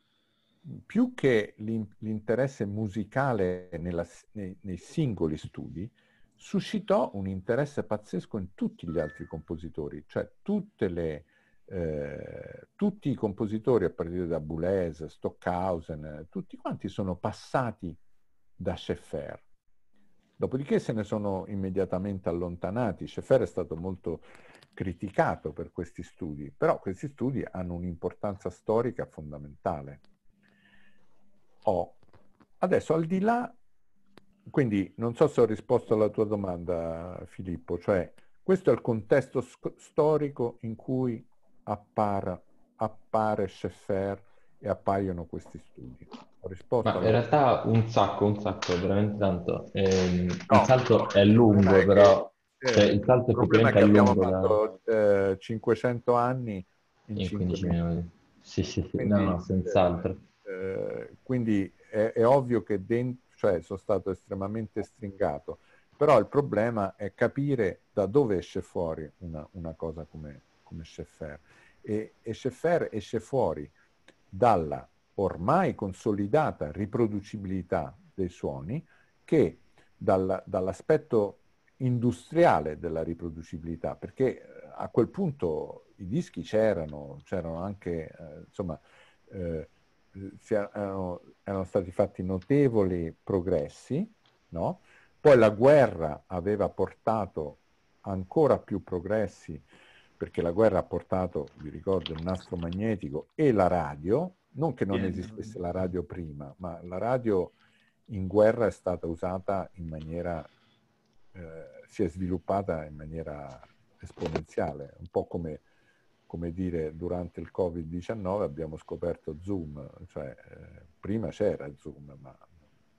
più che l'interesse musicale nella, nei, nei, singoli studi, suscitò un interesse pazzesco in tutti gli altri compositori, cioè tutte le, eh, tutti i compositori a partire da Boulez, Stockhausen, tutti quanti sono passati da Schaeffer. Dopodiché se ne sono immediatamente allontanati. Schaeffer è stato molto criticato per questi studi, però questi studi hanno un'importanza storica fondamentale. Oh, adesso al di là, quindi non so se ho risposto alla tua domanda Filippo, cioè questo è il contesto storico in cui appare, appare Schaeffer e appaiono questi studi. Ho risposto. Ma in realtà un sacco, un sacco, veramente tanto. Ehm, no, il salto è lungo, è però... Che, cioè, il salto effettivamente è, è lungo. Abbiamo fatto da... eh, 500 anni in, in 15 minuti. minuti. Sì, sì, sì. Quindi, no, no, senz'altro. Eh, quindi è, è, ovvio che dentro, cioè, sono stato estremamente stringato, però il problema è capire da dove esce fuori una, una cosa come, come Schaeffer. E, e Schaeffer esce fuori dalla ormai consolidata riproducibilità dei suoni che dal, dall'aspetto industriale della riproducibilità, perché eh, a quel punto i dischi c'erano, c'erano anche, eh, insomma, eh, erano, erano, stati fatti notevoli progressi, no? Poi la guerra aveva portato ancora più progressi perché la guerra ha portato, vi ricordo, il nastro magnetico e la radio, non che non esistesse la radio prima, ma la radio in guerra è stata usata in maniera, eh, si è sviluppata in maniera esponenziale, un po' come, come dire durante il Covid-19 abbiamo scoperto Zoom, cioè eh, prima c'era Zoom, ma...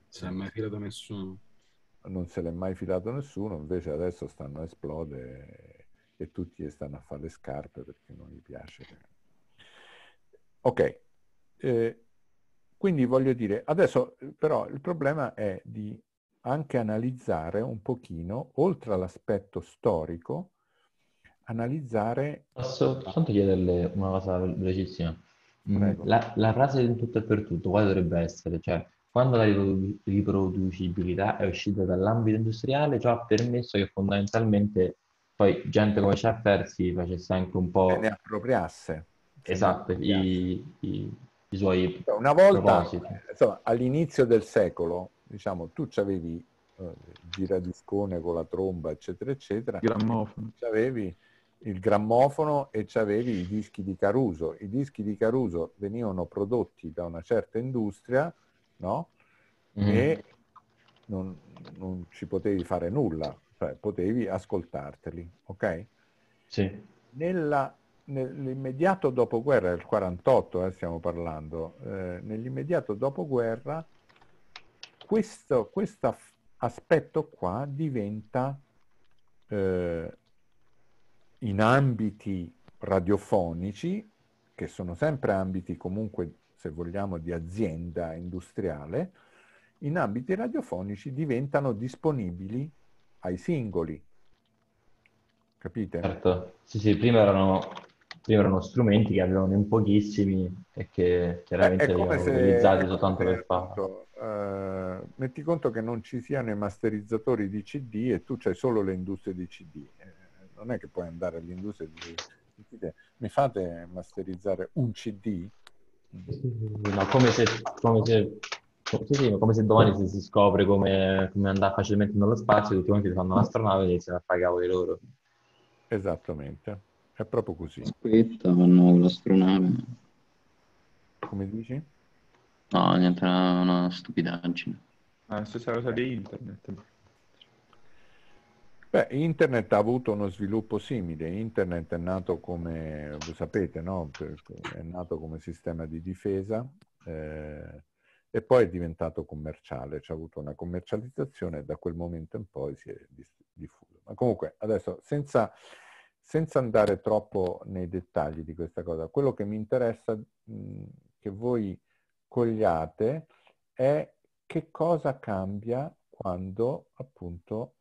Non se l'è mai filato nessuno. Non se l'è mai filato nessuno, invece adesso stanno a esplodere e tutti stanno a fare le scarpe perché non gli piace. Ok, eh, quindi voglio dire, adesso però il problema è di anche analizzare un pochino, oltre all'aspetto storico, analizzare... Posso soltanto chiederle una cosa velocissima? Mm, la, la, frase in tutto e per tutto, quale dovrebbe essere? Cioè, quando la riproducibilità è uscita dall'ambito industriale, ciò ha permesso che fondamentalmente poi gente come Sheffer si facesse anche un po'... Se ne appropriasse. Esatto, i, i, i, suoi Una volta, insomma, all'inizio del secolo, diciamo, tu avevi eh, il giradiscone con la tromba, eccetera, eccetera. Grammofono. Avevi il grammofono e c'avevi i dischi di Caruso. I dischi di Caruso venivano prodotti da una certa industria, no? Mm. E non, non ci potevi fare nulla cioè potevi ascoltarteli, ok? Sì. Nella, nell'immediato dopoguerra, il 48 eh, stiamo parlando, eh, nell'immediato dopoguerra questo aspetto qua diventa eh, in ambiti radiofonici, che sono sempre ambiti comunque, se vogliamo, di azienda industriale, in ambiti radiofonici diventano disponibili ai singoli. Capite? Certo, sì, sì, prima erano, prima erano strumenti che avevano in pochissimi e che chiaramente venivano utilizzati soltanto per fare. Uh, metti conto che non ci siano i masterizzatori di CD e tu c'hai solo le industrie di CD. Eh, non è che puoi andare all'industria di CD. Mi fate masterizzare un CD? Ma come se, come se sì, sì, come se domani si, si scopre come, come, andare facilmente nello spazio, tutti quanti fanno l'astronave e iniziano a fare i cavoli loro. Esattamente, è proprio così. Aspetta, fanno l'astronave. Come dici? No, niente, una, una stupidaggine. Ah, la stessa cosa di internet. Beh, internet ha avuto uno sviluppo simile. Internet è nato come, voi sapete, no? È nato come sistema di difesa. Eh, e poi è diventato commerciale, c'è avuto una commercializzazione e da quel momento in poi si è diffuso. Ma comunque adesso senza, senza andare troppo nei dettagli di questa cosa, quello che mi interessa mh, che voi cogliate è che cosa cambia quando appunto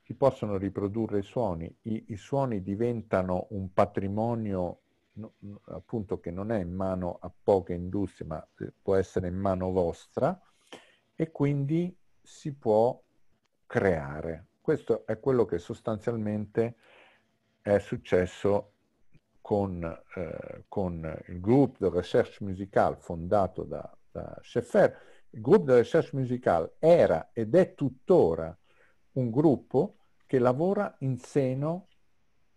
si possono riprodurre i suoni, I, i suoni diventano un patrimonio appunto che non è in mano a poche industrie, ma eh, può essere in mano vostra e quindi si può creare. Questo è quello che sostanzialmente è successo con, eh, con, il Groupe de Recherche Musicale fondato da, da Schaeffer. Il Groupe de Recherche Musicale era ed è tuttora un gruppo che lavora in seno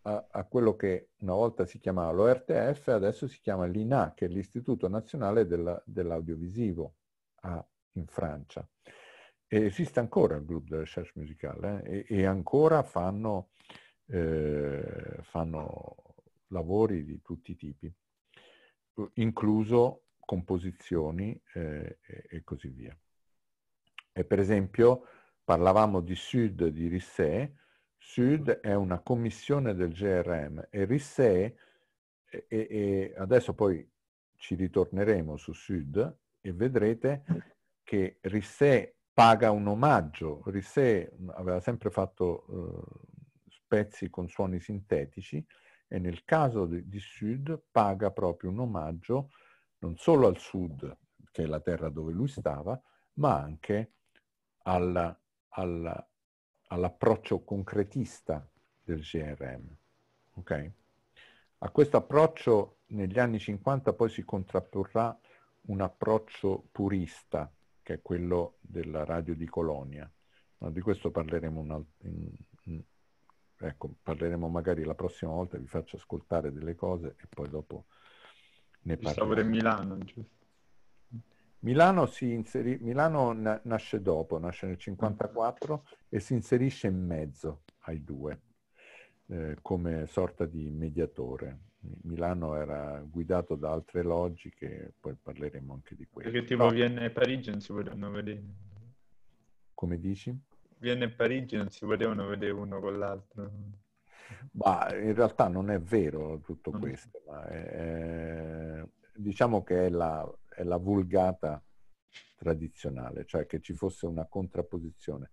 a, a quello che una volta si chiamava l'ORTF, adesso si chiama l'INA, che è l'Istituto Nazionale della, dell'Audiovisivo a, in Francia. E esiste ancora il gruppo de recherche musicale eh, e, e, ancora fanno, eh, fanno lavori di tutti i tipi, incluso composizioni eh, e, e, così via. E per esempio parlavamo di Sud di Risset, Sud è una commissione del GRM e Risset, e, e adesso poi ci ritorneremo su Sud e vedrete che Risset paga un omaggio. Risset aveva sempre fatto uh, pezzi con suoni sintetici e nel caso di, di, Sud paga proprio un omaggio non solo al Sud, che è la terra dove lui stava, ma anche alla, alla, all'approccio concretista del GRM. Okay? A questo approccio negli anni 50 poi si contrapporrà un approccio purista, che è quello della radio di Colonia. Ma di questo parleremo, un, in, in, ecco, parleremo magari la prossima volta, vi faccio ascoltare delle cose e poi dopo ne. Stavo in Milano, giusto? Milano, si inserì, Milano na- nasce dopo, nasce nel 54 e si inserisce in mezzo ai due eh, come sorta di mediatore. Milano era guidato da altre logiche, poi parleremo anche di questo. Perché tipo no. Vienna e Parigi non si potevano vedere. Come dici? Vienna e Parigi non si potevano vedere uno con l'altro. Ma in realtà non è vero tutto questo, ma è, diciamo che è la, è la vulgata tradizionale, cioè che ci fosse una contrapposizione.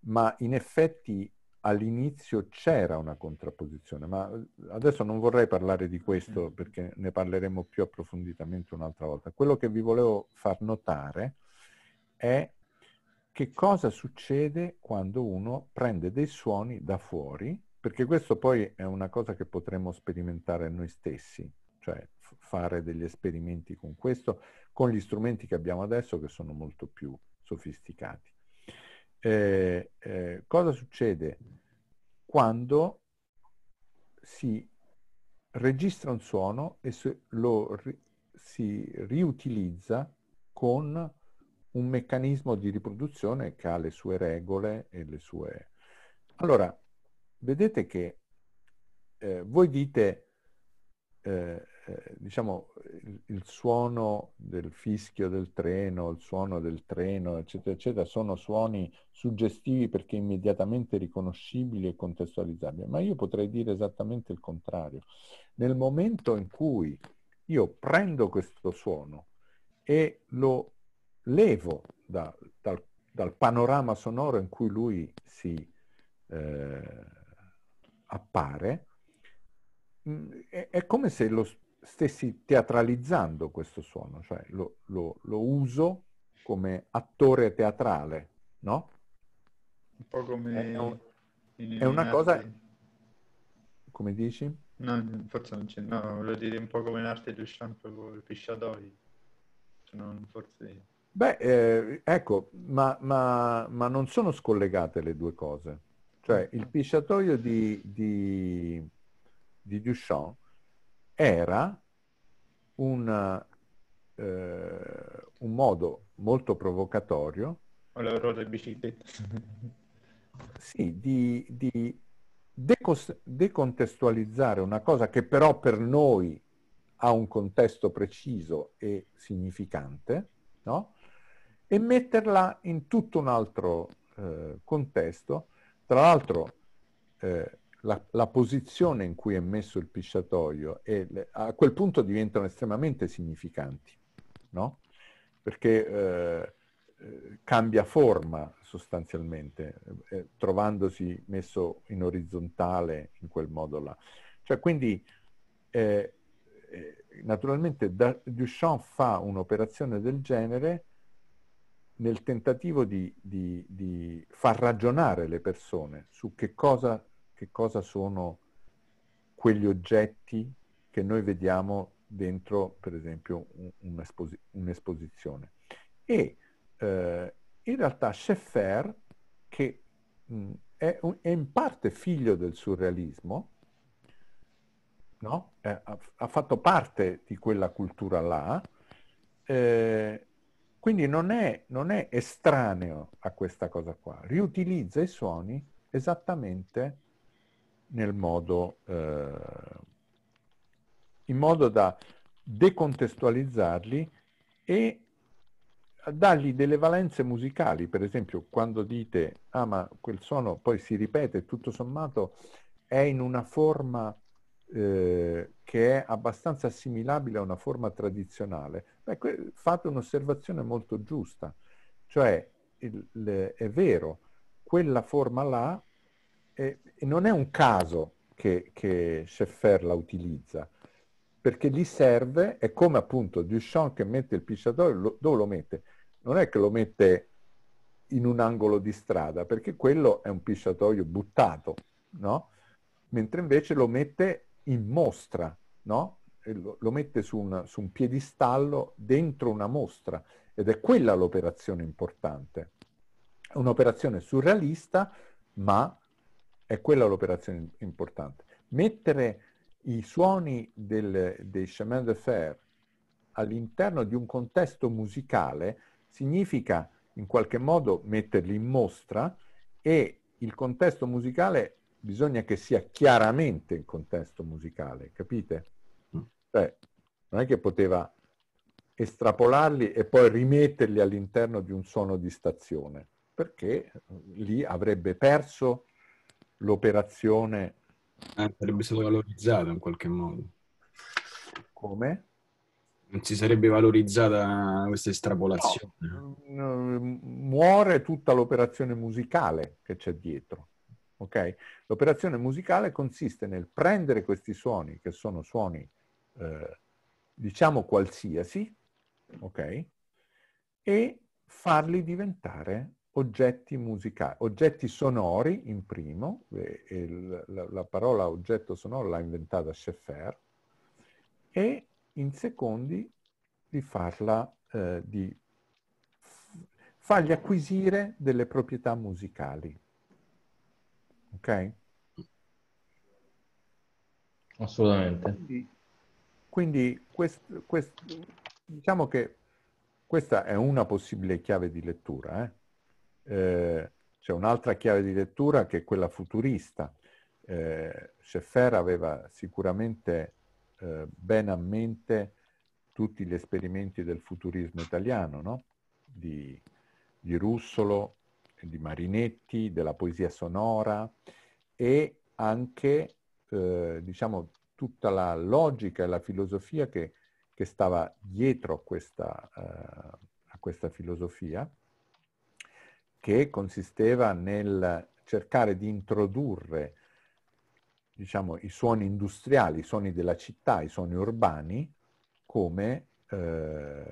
Ma in effetti all'inizio c'era una contrapposizione, ma adesso non vorrei parlare di questo perché ne parleremo più approfonditamente un'altra volta. Quello che vi volevo far notare è che cosa succede quando uno prende dei suoni da fuori, perché questo poi è una cosa che potremmo sperimentare noi stessi, cioè fare degli esperimenti con questo, con gli strumenti che abbiamo adesso che sono molto più sofisticati. Eh, eh, cosa succede quando si registra un suono e lo ri, si riutilizza con un meccanismo di riproduzione che ha le sue regole e le sue... Allora, vedete che eh, voi dite eh, eh, diciamo, il, il, suono del fischio del treno, il suono del treno, eccetera, eccetera, sono suoni suggestivi perché immediatamente riconoscibili e contestualizzabili. Ma io potrei dire esattamente il contrario. Nel momento in cui io prendo questo suono e lo levo da, dal, dal, panorama sonoro in cui lui si eh, appare, mm, è, è, come se lo, stessi teatralizzando questo suono, cioè lo, lo, lo uso come attore teatrale, no? Un po' come... È, un, è una cosa... Come dici? No, forse non c'è... No, volevo dire un po' come in arte del shampoo con i pisciatori. Non forse... Beh, eh, ecco, ma, ma, ma, non sono scollegate le due cose. Cioè, il pisciatoio di, di, di Duchamp era un, eh, un modo molto provocatorio o la ruota di bicicletta sì, di, di decos- decontestualizzare una cosa che però per noi ha un contesto preciso e significante, no? e metterla in tutto un altro eh, contesto. Tra l'altro, eh, la, la, posizione in cui è messo il pisciatoio e le, a quel punto diventano estremamente significanti, no? Perché eh, eh, cambia forma sostanzialmente, eh, trovandosi messo in orizzontale in quel modo là. Cioè, quindi, eh, eh, naturalmente, da, Duchamp fa un'operazione del genere nel tentativo di, di, di far ragionare le persone su che cosa che cosa sono quegli oggetti che noi vediamo dentro, per esempio, un'esposi- un'esposizione. E eh, in realtà Schaeffer, che mh, è, un, è, in parte figlio del surrealismo, no? eh, ha, ha, fatto parte di quella cultura là, eh, quindi non è, non è estraneo a questa cosa qua, riutilizza i suoni esattamente nel modo, eh, in modo da decontestualizzarli e dargli delle valenze musicali. Per esempio, quando dite, ah ma quel suono poi si ripete, tutto sommato è in una forma eh, che è abbastanza assimilabile a una forma tradizionale. Beh, fate un'osservazione molto giusta, cioè il, le, è vero, quella forma là è, non è un caso che, che Schaeffer la utilizza, perché gli serve, è come appunto Duchamp che mette il pisciatoio, dove lo mette? Non è che lo mette in un angolo di strada, perché quello è un pisciatoio buttato, no? Mentre invece lo mette in mostra, no? Lo, lo, mette su un, su un piedistallo dentro una mostra ed è quella l'operazione importante. È un'operazione surrealista, ma è quella l'operazione importante. Mettere i suoni del, dei chemin de fer all'interno di un contesto musicale significa in qualche modo metterli in mostra e il contesto musicale bisogna che sia chiaramente il contesto musicale, capite? Mm. Cioè, non è che poteva estrapolarli e poi rimetterli all'interno di un suono di stazione, perché lì avrebbe perso l'operazione. Eh, sarebbe stato valorizzato in qualche modo. Come? Non si sarebbe valorizzata questa estrapolazione. No, muore tutta l'operazione musicale che c'è dietro. Okay? L'operazione musicale consiste nel prendere questi suoni, che sono suoni, eh, diciamo qualsiasi, ok? E farli diventare oggetti musicali, oggetti sonori in primo, e la, la, parola oggetto sonoro l'ha inventata Schaeffer, e in secondi di farla, eh, di fargli acquisire delle proprietà musicali. Ok? Assolutamente. Quindi, quindi quest, quest, diciamo che questa è una possibile chiave di lettura. Eh? Eh, c'è un'altra chiave di lettura che è quella futurista. Eh, Schaeffer aveva sicuramente eh, bene a mente tutti gli esperimenti del futurismo italiano, no? di, di Russolo, di Marinetti, della poesia sonora e anche, eh, diciamo, tutta la logica e la filosofia che, che stava dietro questa, uh, a questa filosofia, che consisteva nel cercare di introdurre diciamo, i suoni industriali, i suoni della città, i suoni urbani, come, eh,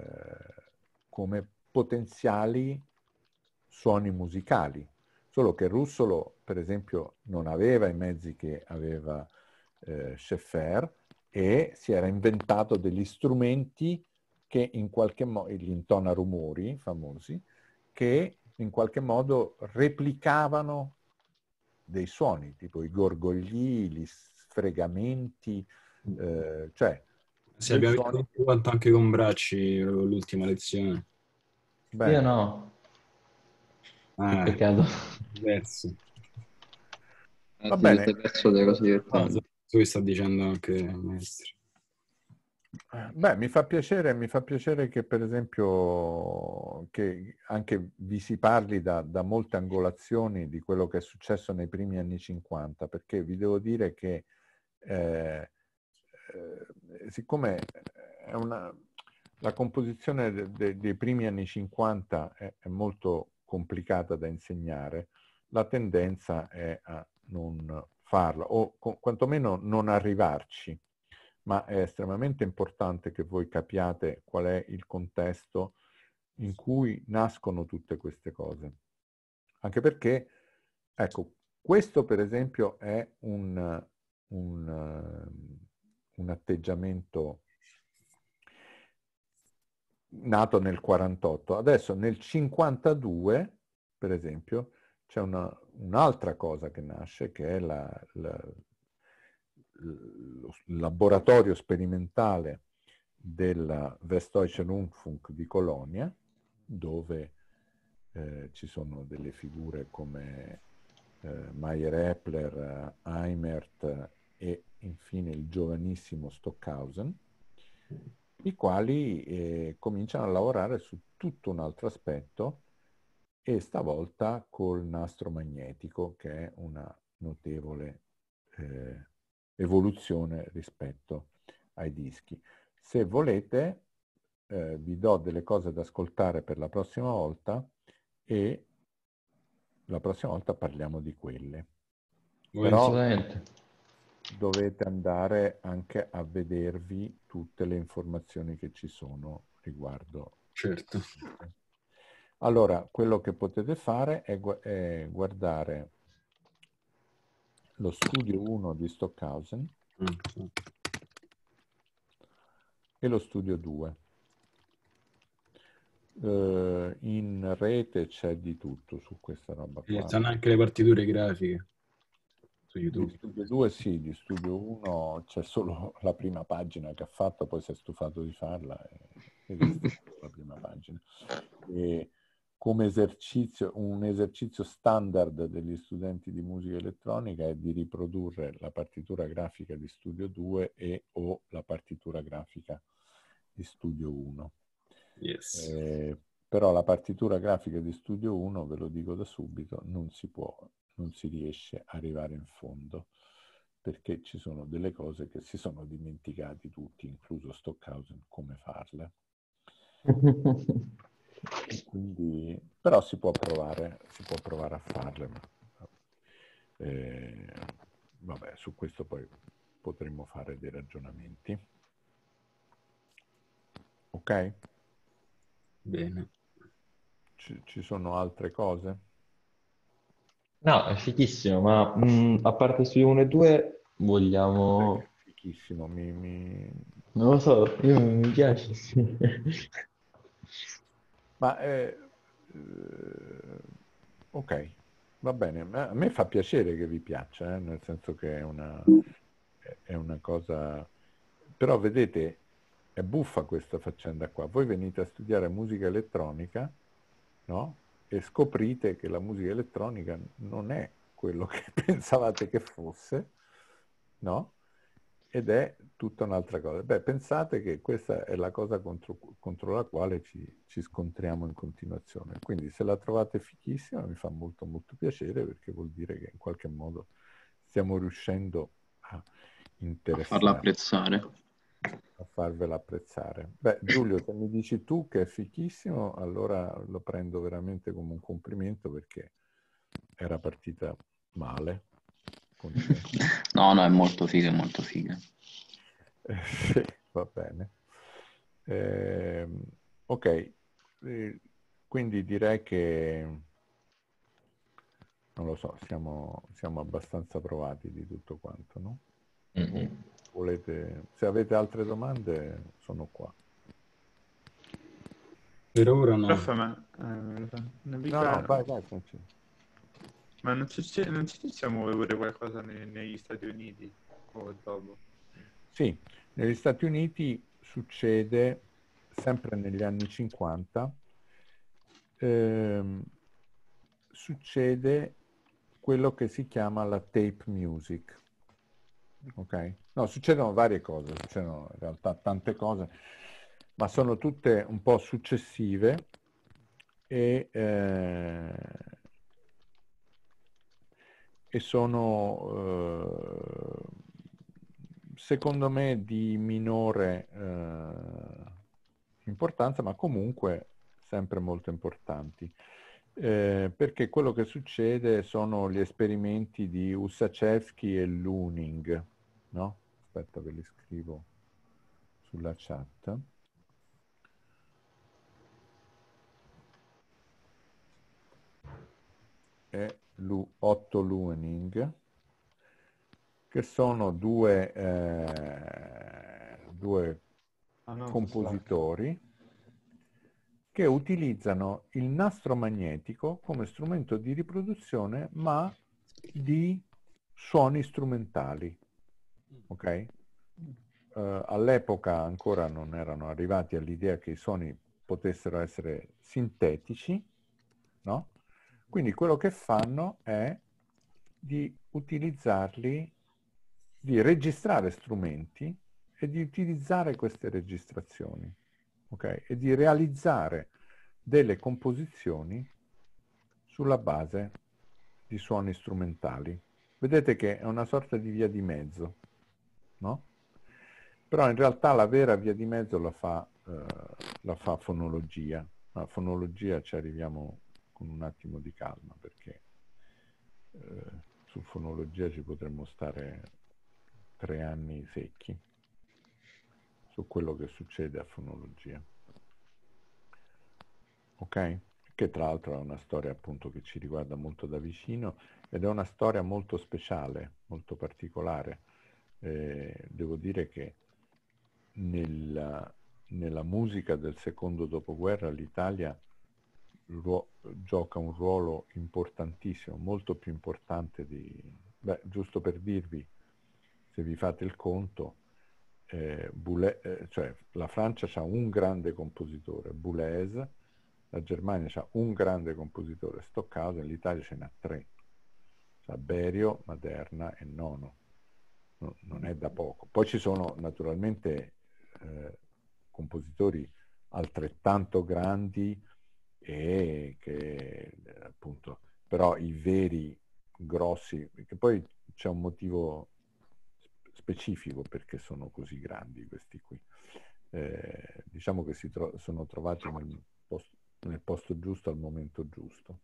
come potenziali suoni musicali, solo che Russolo, per esempio, non aveva i mezzi che aveva eh, Schaeffer e si era inventato degli strumenti che in qualche modo, gli intonarumori famosi, che in qualche modo replicavano dei suoni, tipo i gorgogli, gli sfregamenti, eh, cioè... Sì, abbiamo suoni... fatto anche con Bracci l'ultima lezione. Beh, Io no. Ah, peccato. Diverso. Va bene. Perso delle cose divertenti. Tu sta dicendo anche il maestro. Beh, mi fa piacere, mi fa piacere che per esempio che anche vi si parli da, da, molte angolazioni di quello che è successo nei primi anni 50, perché vi devo dire che eh, eh, siccome una, la composizione de, de, dei primi anni 50 è, è molto complicata da insegnare, la tendenza è a non farla o quantomeno non arrivarci, ma è estremamente importante che voi capiate qual è il contesto in cui nascono tutte queste cose. Anche perché, ecco, questo per esempio è un, un, un atteggiamento nato nel 48. Adesso nel 52, per esempio, c'è una, un'altra cosa che nasce, che è la, la, il laboratorio sperimentale della Westdeutsche Rundfunk di Colonia, dove eh, ci sono delle figure come eh, Meyer Epler, Heimert e infine il giovanissimo Stockhausen, i quali eh, cominciano a lavorare su tutto un altro aspetto e stavolta col nastro magnetico, che è una notevole eh, evoluzione rispetto ai dischi. Se volete, eh, vi do delle cose da ascoltare per la prossima volta e la prossima volta parliamo di quelle. Però dovete andare anche a vedervi tutte le informazioni che ci sono riguardo. Certo. Allora, quello che potete fare è, gu- è guardare lo studio 1 di Stockhausen mm. e lo studio 2. Uh, in rete c'è di tutto su questa roba qua. E stanno anche le partiture grafiche su YouTube. Di Studio 2 sì, di Studio 1 c'è solo la prima pagina che ha fatto, poi si è stufato di farla e, la prima pagina. E come esercizio, un esercizio standard degli studenti di musica elettronica è di riprodurre la partitura grafica di Studio 2 e o la partitura grafica di Studio 1. Yes. Eh, però la partitura grafica di Studio 1, ve lo dico da subito, non si può, non si riesce a arrivare in fondo perché ci sono delle cose che si sono dimenticati tutti, incluso Stockhausen, come farle. Quindi, però si può provare, si può provare a farle. Ma, eh, vabbè, su questo poi potremmo fare dei ragionamenti. Ok? Bene. Ci, ci sono altre cose? No, è fichissimo, ma mh, mm, a parte sui 1 e 2 vogliamo... È fichissimo, mi, mi... Non lo so, io mi piace, sì. Ma eh, eh, ok, va bene. A me fa piacere che vi piaccia, eh, nel senso che è una, è una cosa... Però vedete, è buffa questa faccenda qua. Voi venite a studiare musica elettronica, no? E scoprite che la musica elettronica non è quello che pensavate che fosse, no? Ed è tutta un'altra cosa. Beh, pensate che questa è la cosa contro, contro la quale ci, ci, scontriamo in continuazione. Quindi se la trovate fichissima mi fa molto molto piacere perché vuol dire che in qualche modo stiamo riuscendo a interessare. A farla apprezzare. A farvela apprezzare. Beh, Giulio, se mi dici tu che è fichissimo, allora lo prendo veramente come un complimento perché era partita male No, no, è molto figa, è molto figa. Sì, va bene. Eh, ok, eh, quindi direi che, non lo so, siamo, siamo abbastanza provati di tutto quanto, no? Mm-hmm. Volete, se avete altre domande, sono qua. Per ora no. Prof, ma, eh, no, no, vai, vai, Francesco. Ma non ci, non ci diciamo pure qualcosa ne, negli Stati Uniti o dopo? Sì, negli Stati Uniti succede sempre negli anni 50, ehm, succede quello che si chiama la tape music. Ok? No, succedono varie cose, succedono in realtà tante cose, ma sono tutte un po' successive e eh, e sono eh, secondo me di minore eh, importanza, ma comunque sempre molto importanti. Eh, perché quello che succede sono gli esperimenti di Ussachevsky e Luning, no? Aspetta ve li scrivo sulla chat. E Otto Luening, che sono due, eh, due compositori che utilizzano il nastro magnetico come strumento di riproduzione, ma di suoni strumentali. Ok? Uh, all'epoca ancora non erano arrivati all'idea che i suoni potessero essere sintetici, no? Quindi quello che fanno è di utilizzarli, di registrare strumenti e di utilizzare queste registrazioni okay? e di realizzare delle composizioni sulla base di suoni strumentali. Vedete che è una sorta di via di mezzo, no? Però in realtà la vera via di mezzo la fa, eh, la fa fonologia. La fonologia ci arriviamo con un attimo di calma perché eh, su fonologia ci potremmo stare tre anni secchi su quello che succede a fonologia. Ok? Che tra l'altro è una storia appunto che ci riguarda molto da vicino ed è una storia molto speciale, molto particolare. Eh, devo dire che nella, nella musica del secondo dopoguerra l'Italia ruo- gioca un ruolo importantissimo, molto più importante di... Beh, giusto per dirvi, se vi fate il conto, eh, Boulez, eh, cioè la Francia ha un grande compositore, Boulez, la Germania ha un grande compositore, Stoccato, e l'Italia ce n'ha tre. C'ha Berio, Maderna e Nono. No, non è da poco. Poi ci sono naturalmente eh, compositori altrettanto grandi e che appunto, però i veri grossi, che poi c'è un motivo specifico perché sono così grandi questi qui. Eh, diciamo che si tro- sono trovati nel posto, nel posto, giusto al momento giusto.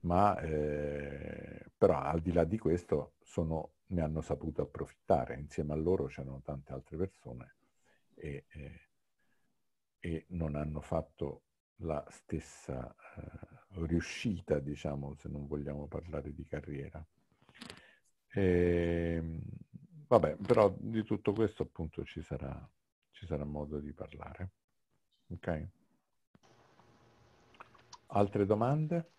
Ma eh, però al di là di questo sono, ne hanno saputo approfittare. Insieme a loro c'erano tante altre persone e, e, e non hanno fatto la stessa eh, riuscita, diciamo, se non vogliamo parlare di carriera. E, ehm, Vabbè, però di tutto questo appunto ci sarà, ci sarà modo di parlare. Ok? Altre domande?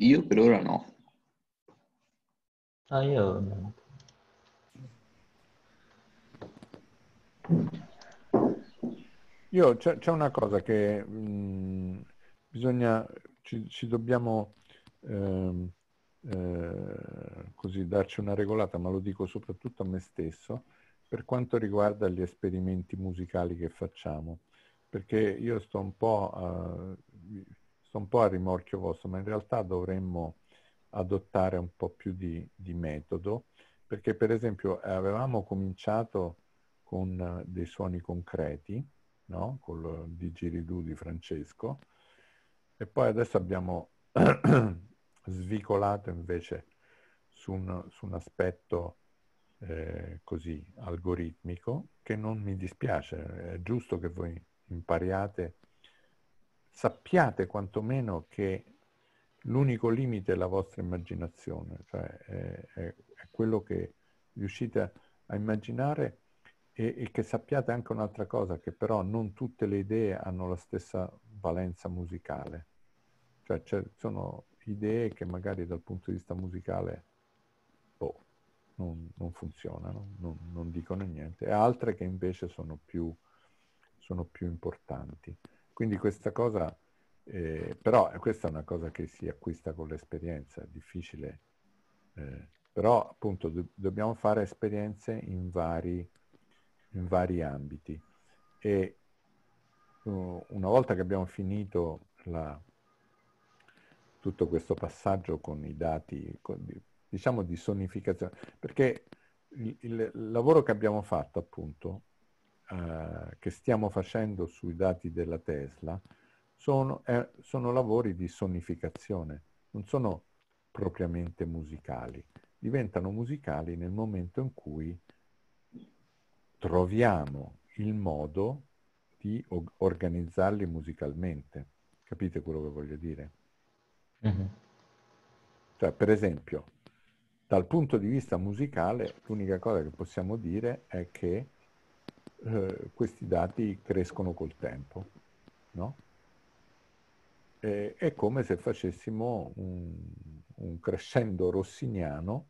Io per ora no. Ah, io no. Io c'è, c'è una cosa che mh, mm, bisogna, ci, ci dobbiamo ehm, eh, così darci una regolata, ma lo dico soprattutto a me stesso, per quanto riguarda gli esperimenti musicali che facciamo, perché io sto un po' a, sto un po' a rimorchio vostro, ma in realtà dovremmo adottare un po' più di, di metodo, perché per esempio avevamo cominciato con dei suoni concreti, no? il didgeridoo di Francesco, e poi adesso abbiamo svicolato invece su un, su un aspetto eh, così algoritmico che non mi dispiace, è giusto che voi impariate, sappiate quantomeno che l'unico limite è la vostra immaginazione, cioè è, è, è quello che riuscite a immaginare e, e, che sappiate anche un'altra cosa, che però non tutte le idee hanno la stessa valenza musicale. Cioè sono idee che magari dal punto di vista musicale boh, non, non funzionano, non, non, dicono niente, e altre che invece sono più, sono più importanti. Quindi questa cosa, eh, però questa è una cosa che si acquista con l'esperienza, è difficile, eh, però appunto do- dobbiamo fare esperienze in vari, in vari ambiti. E uh, una volta che abbiamo finito la, tutto questo passaggio con i dati, con, diciamo di sonificazione, perché il, il, lavoro che abbiamo fatto appunto, eh, che stiamo facendo sui dati della Tesla, sono, eh, sono lavori di sonificazione, non sono propriamente musicali, diventano musicali nel momento in cui troviamo il modo di organizzarli musicalmente. Capite quello che voglio dire? Mm-hmm. Cioè, per esempio, dal punto di vista musicale l'unica cosa che possiamo dire è che eh, questi dati crescono col tempo, no? E, è come se facessimo un, un crescendo rossiniano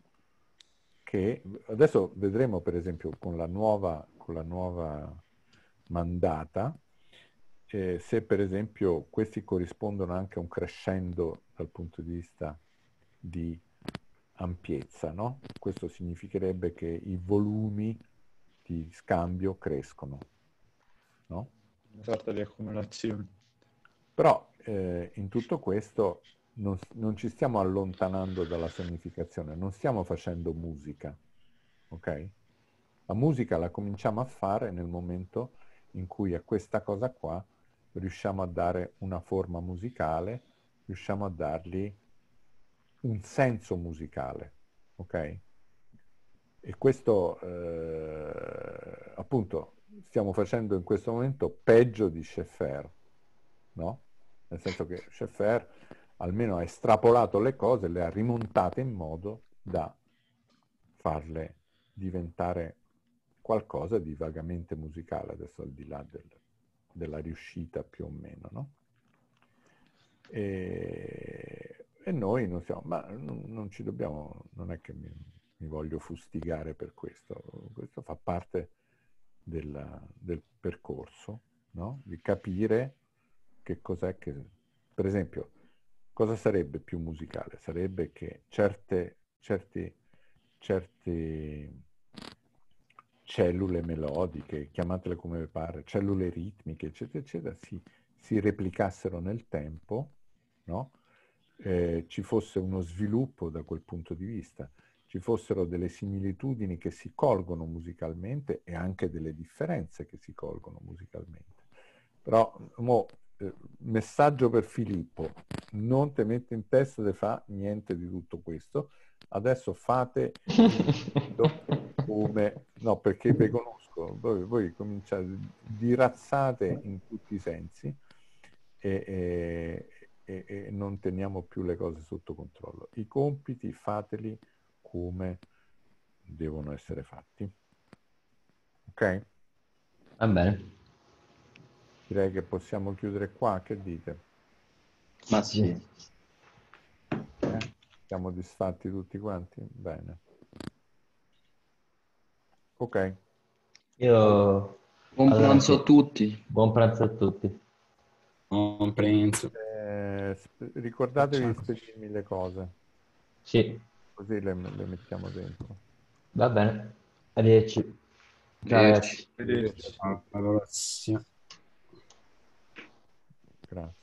che adesso vedremo per esempio con la nuova, con la nuova mandata eh, se per esempio questi corrispondono anche a un crescendo dal punto di vista di ampiezza, no? Questo significherebbe che i volumi di scambio crescono, no? Una sorta di accumulazione. Però eh, in tutto questo non, non, ci stiamo allontanando dalla sonificazione, non stiamo facendo musica, ok? La musica la cominciamo a fare nel momento in cui a questa cosa qua riusciamo a dare una forma musicale, riusciamo a dargli un senso musicale, ok? E questo, eh, appunto, stiamo facendo in questo momento peggio di Schaeffer, no? Nel senso che Schaeffer almeno ha estrapolato le cose, le ha rimontate in modo da farle diventare qualcosa di vagamente musicale, adesso al di là del, della riuscita più o meno, no? E, e noi non siamo, ma non, non, ci dobbiamo, non è che mi, mi, voglio fustigare per questo, questo fa parte della, del percorso, no? Di capire che cos'è che, per esempio, cosa sarebbe più musicale? Sarebbe che certe, certi, certi cellule melodiche, chiamatele come pare, cellule ritmiche, eccetera, eccetera, si, si replicassero nel tempo, no? eh, ci fosse uno sviluppo da quel punto di vista, ci fossero delle similitudini che si colgono musicalmente e anche delle differenze che si colgono musicalmente. Però, mo, messaggio per Filippo, non te metti in testa di fare niente di tutto questo, adesso fate come... No, perché vi conosco, voi, voi cominciate, dirazzate in tutti i sensi e, e, e, e non teniamo più le cose sotto controllo. I compiti fateli come devono essere fatti. Ok? Va bene. Direi che possiamo chiudere qua, che dite? Ma sì. Eh? Siamo disfatti tutti quanti? Bene. Ok. Io... Buon allora, pranzo a tutti. Buon pranzo a tutti. Buon pranzo. Eh, ricordatevi di spedirmi le cose. Sì. Così le, le, mettiamo dentro. Va bene. Arrivederci. Ciao. Arrivederci. Alla prossima. Grazie.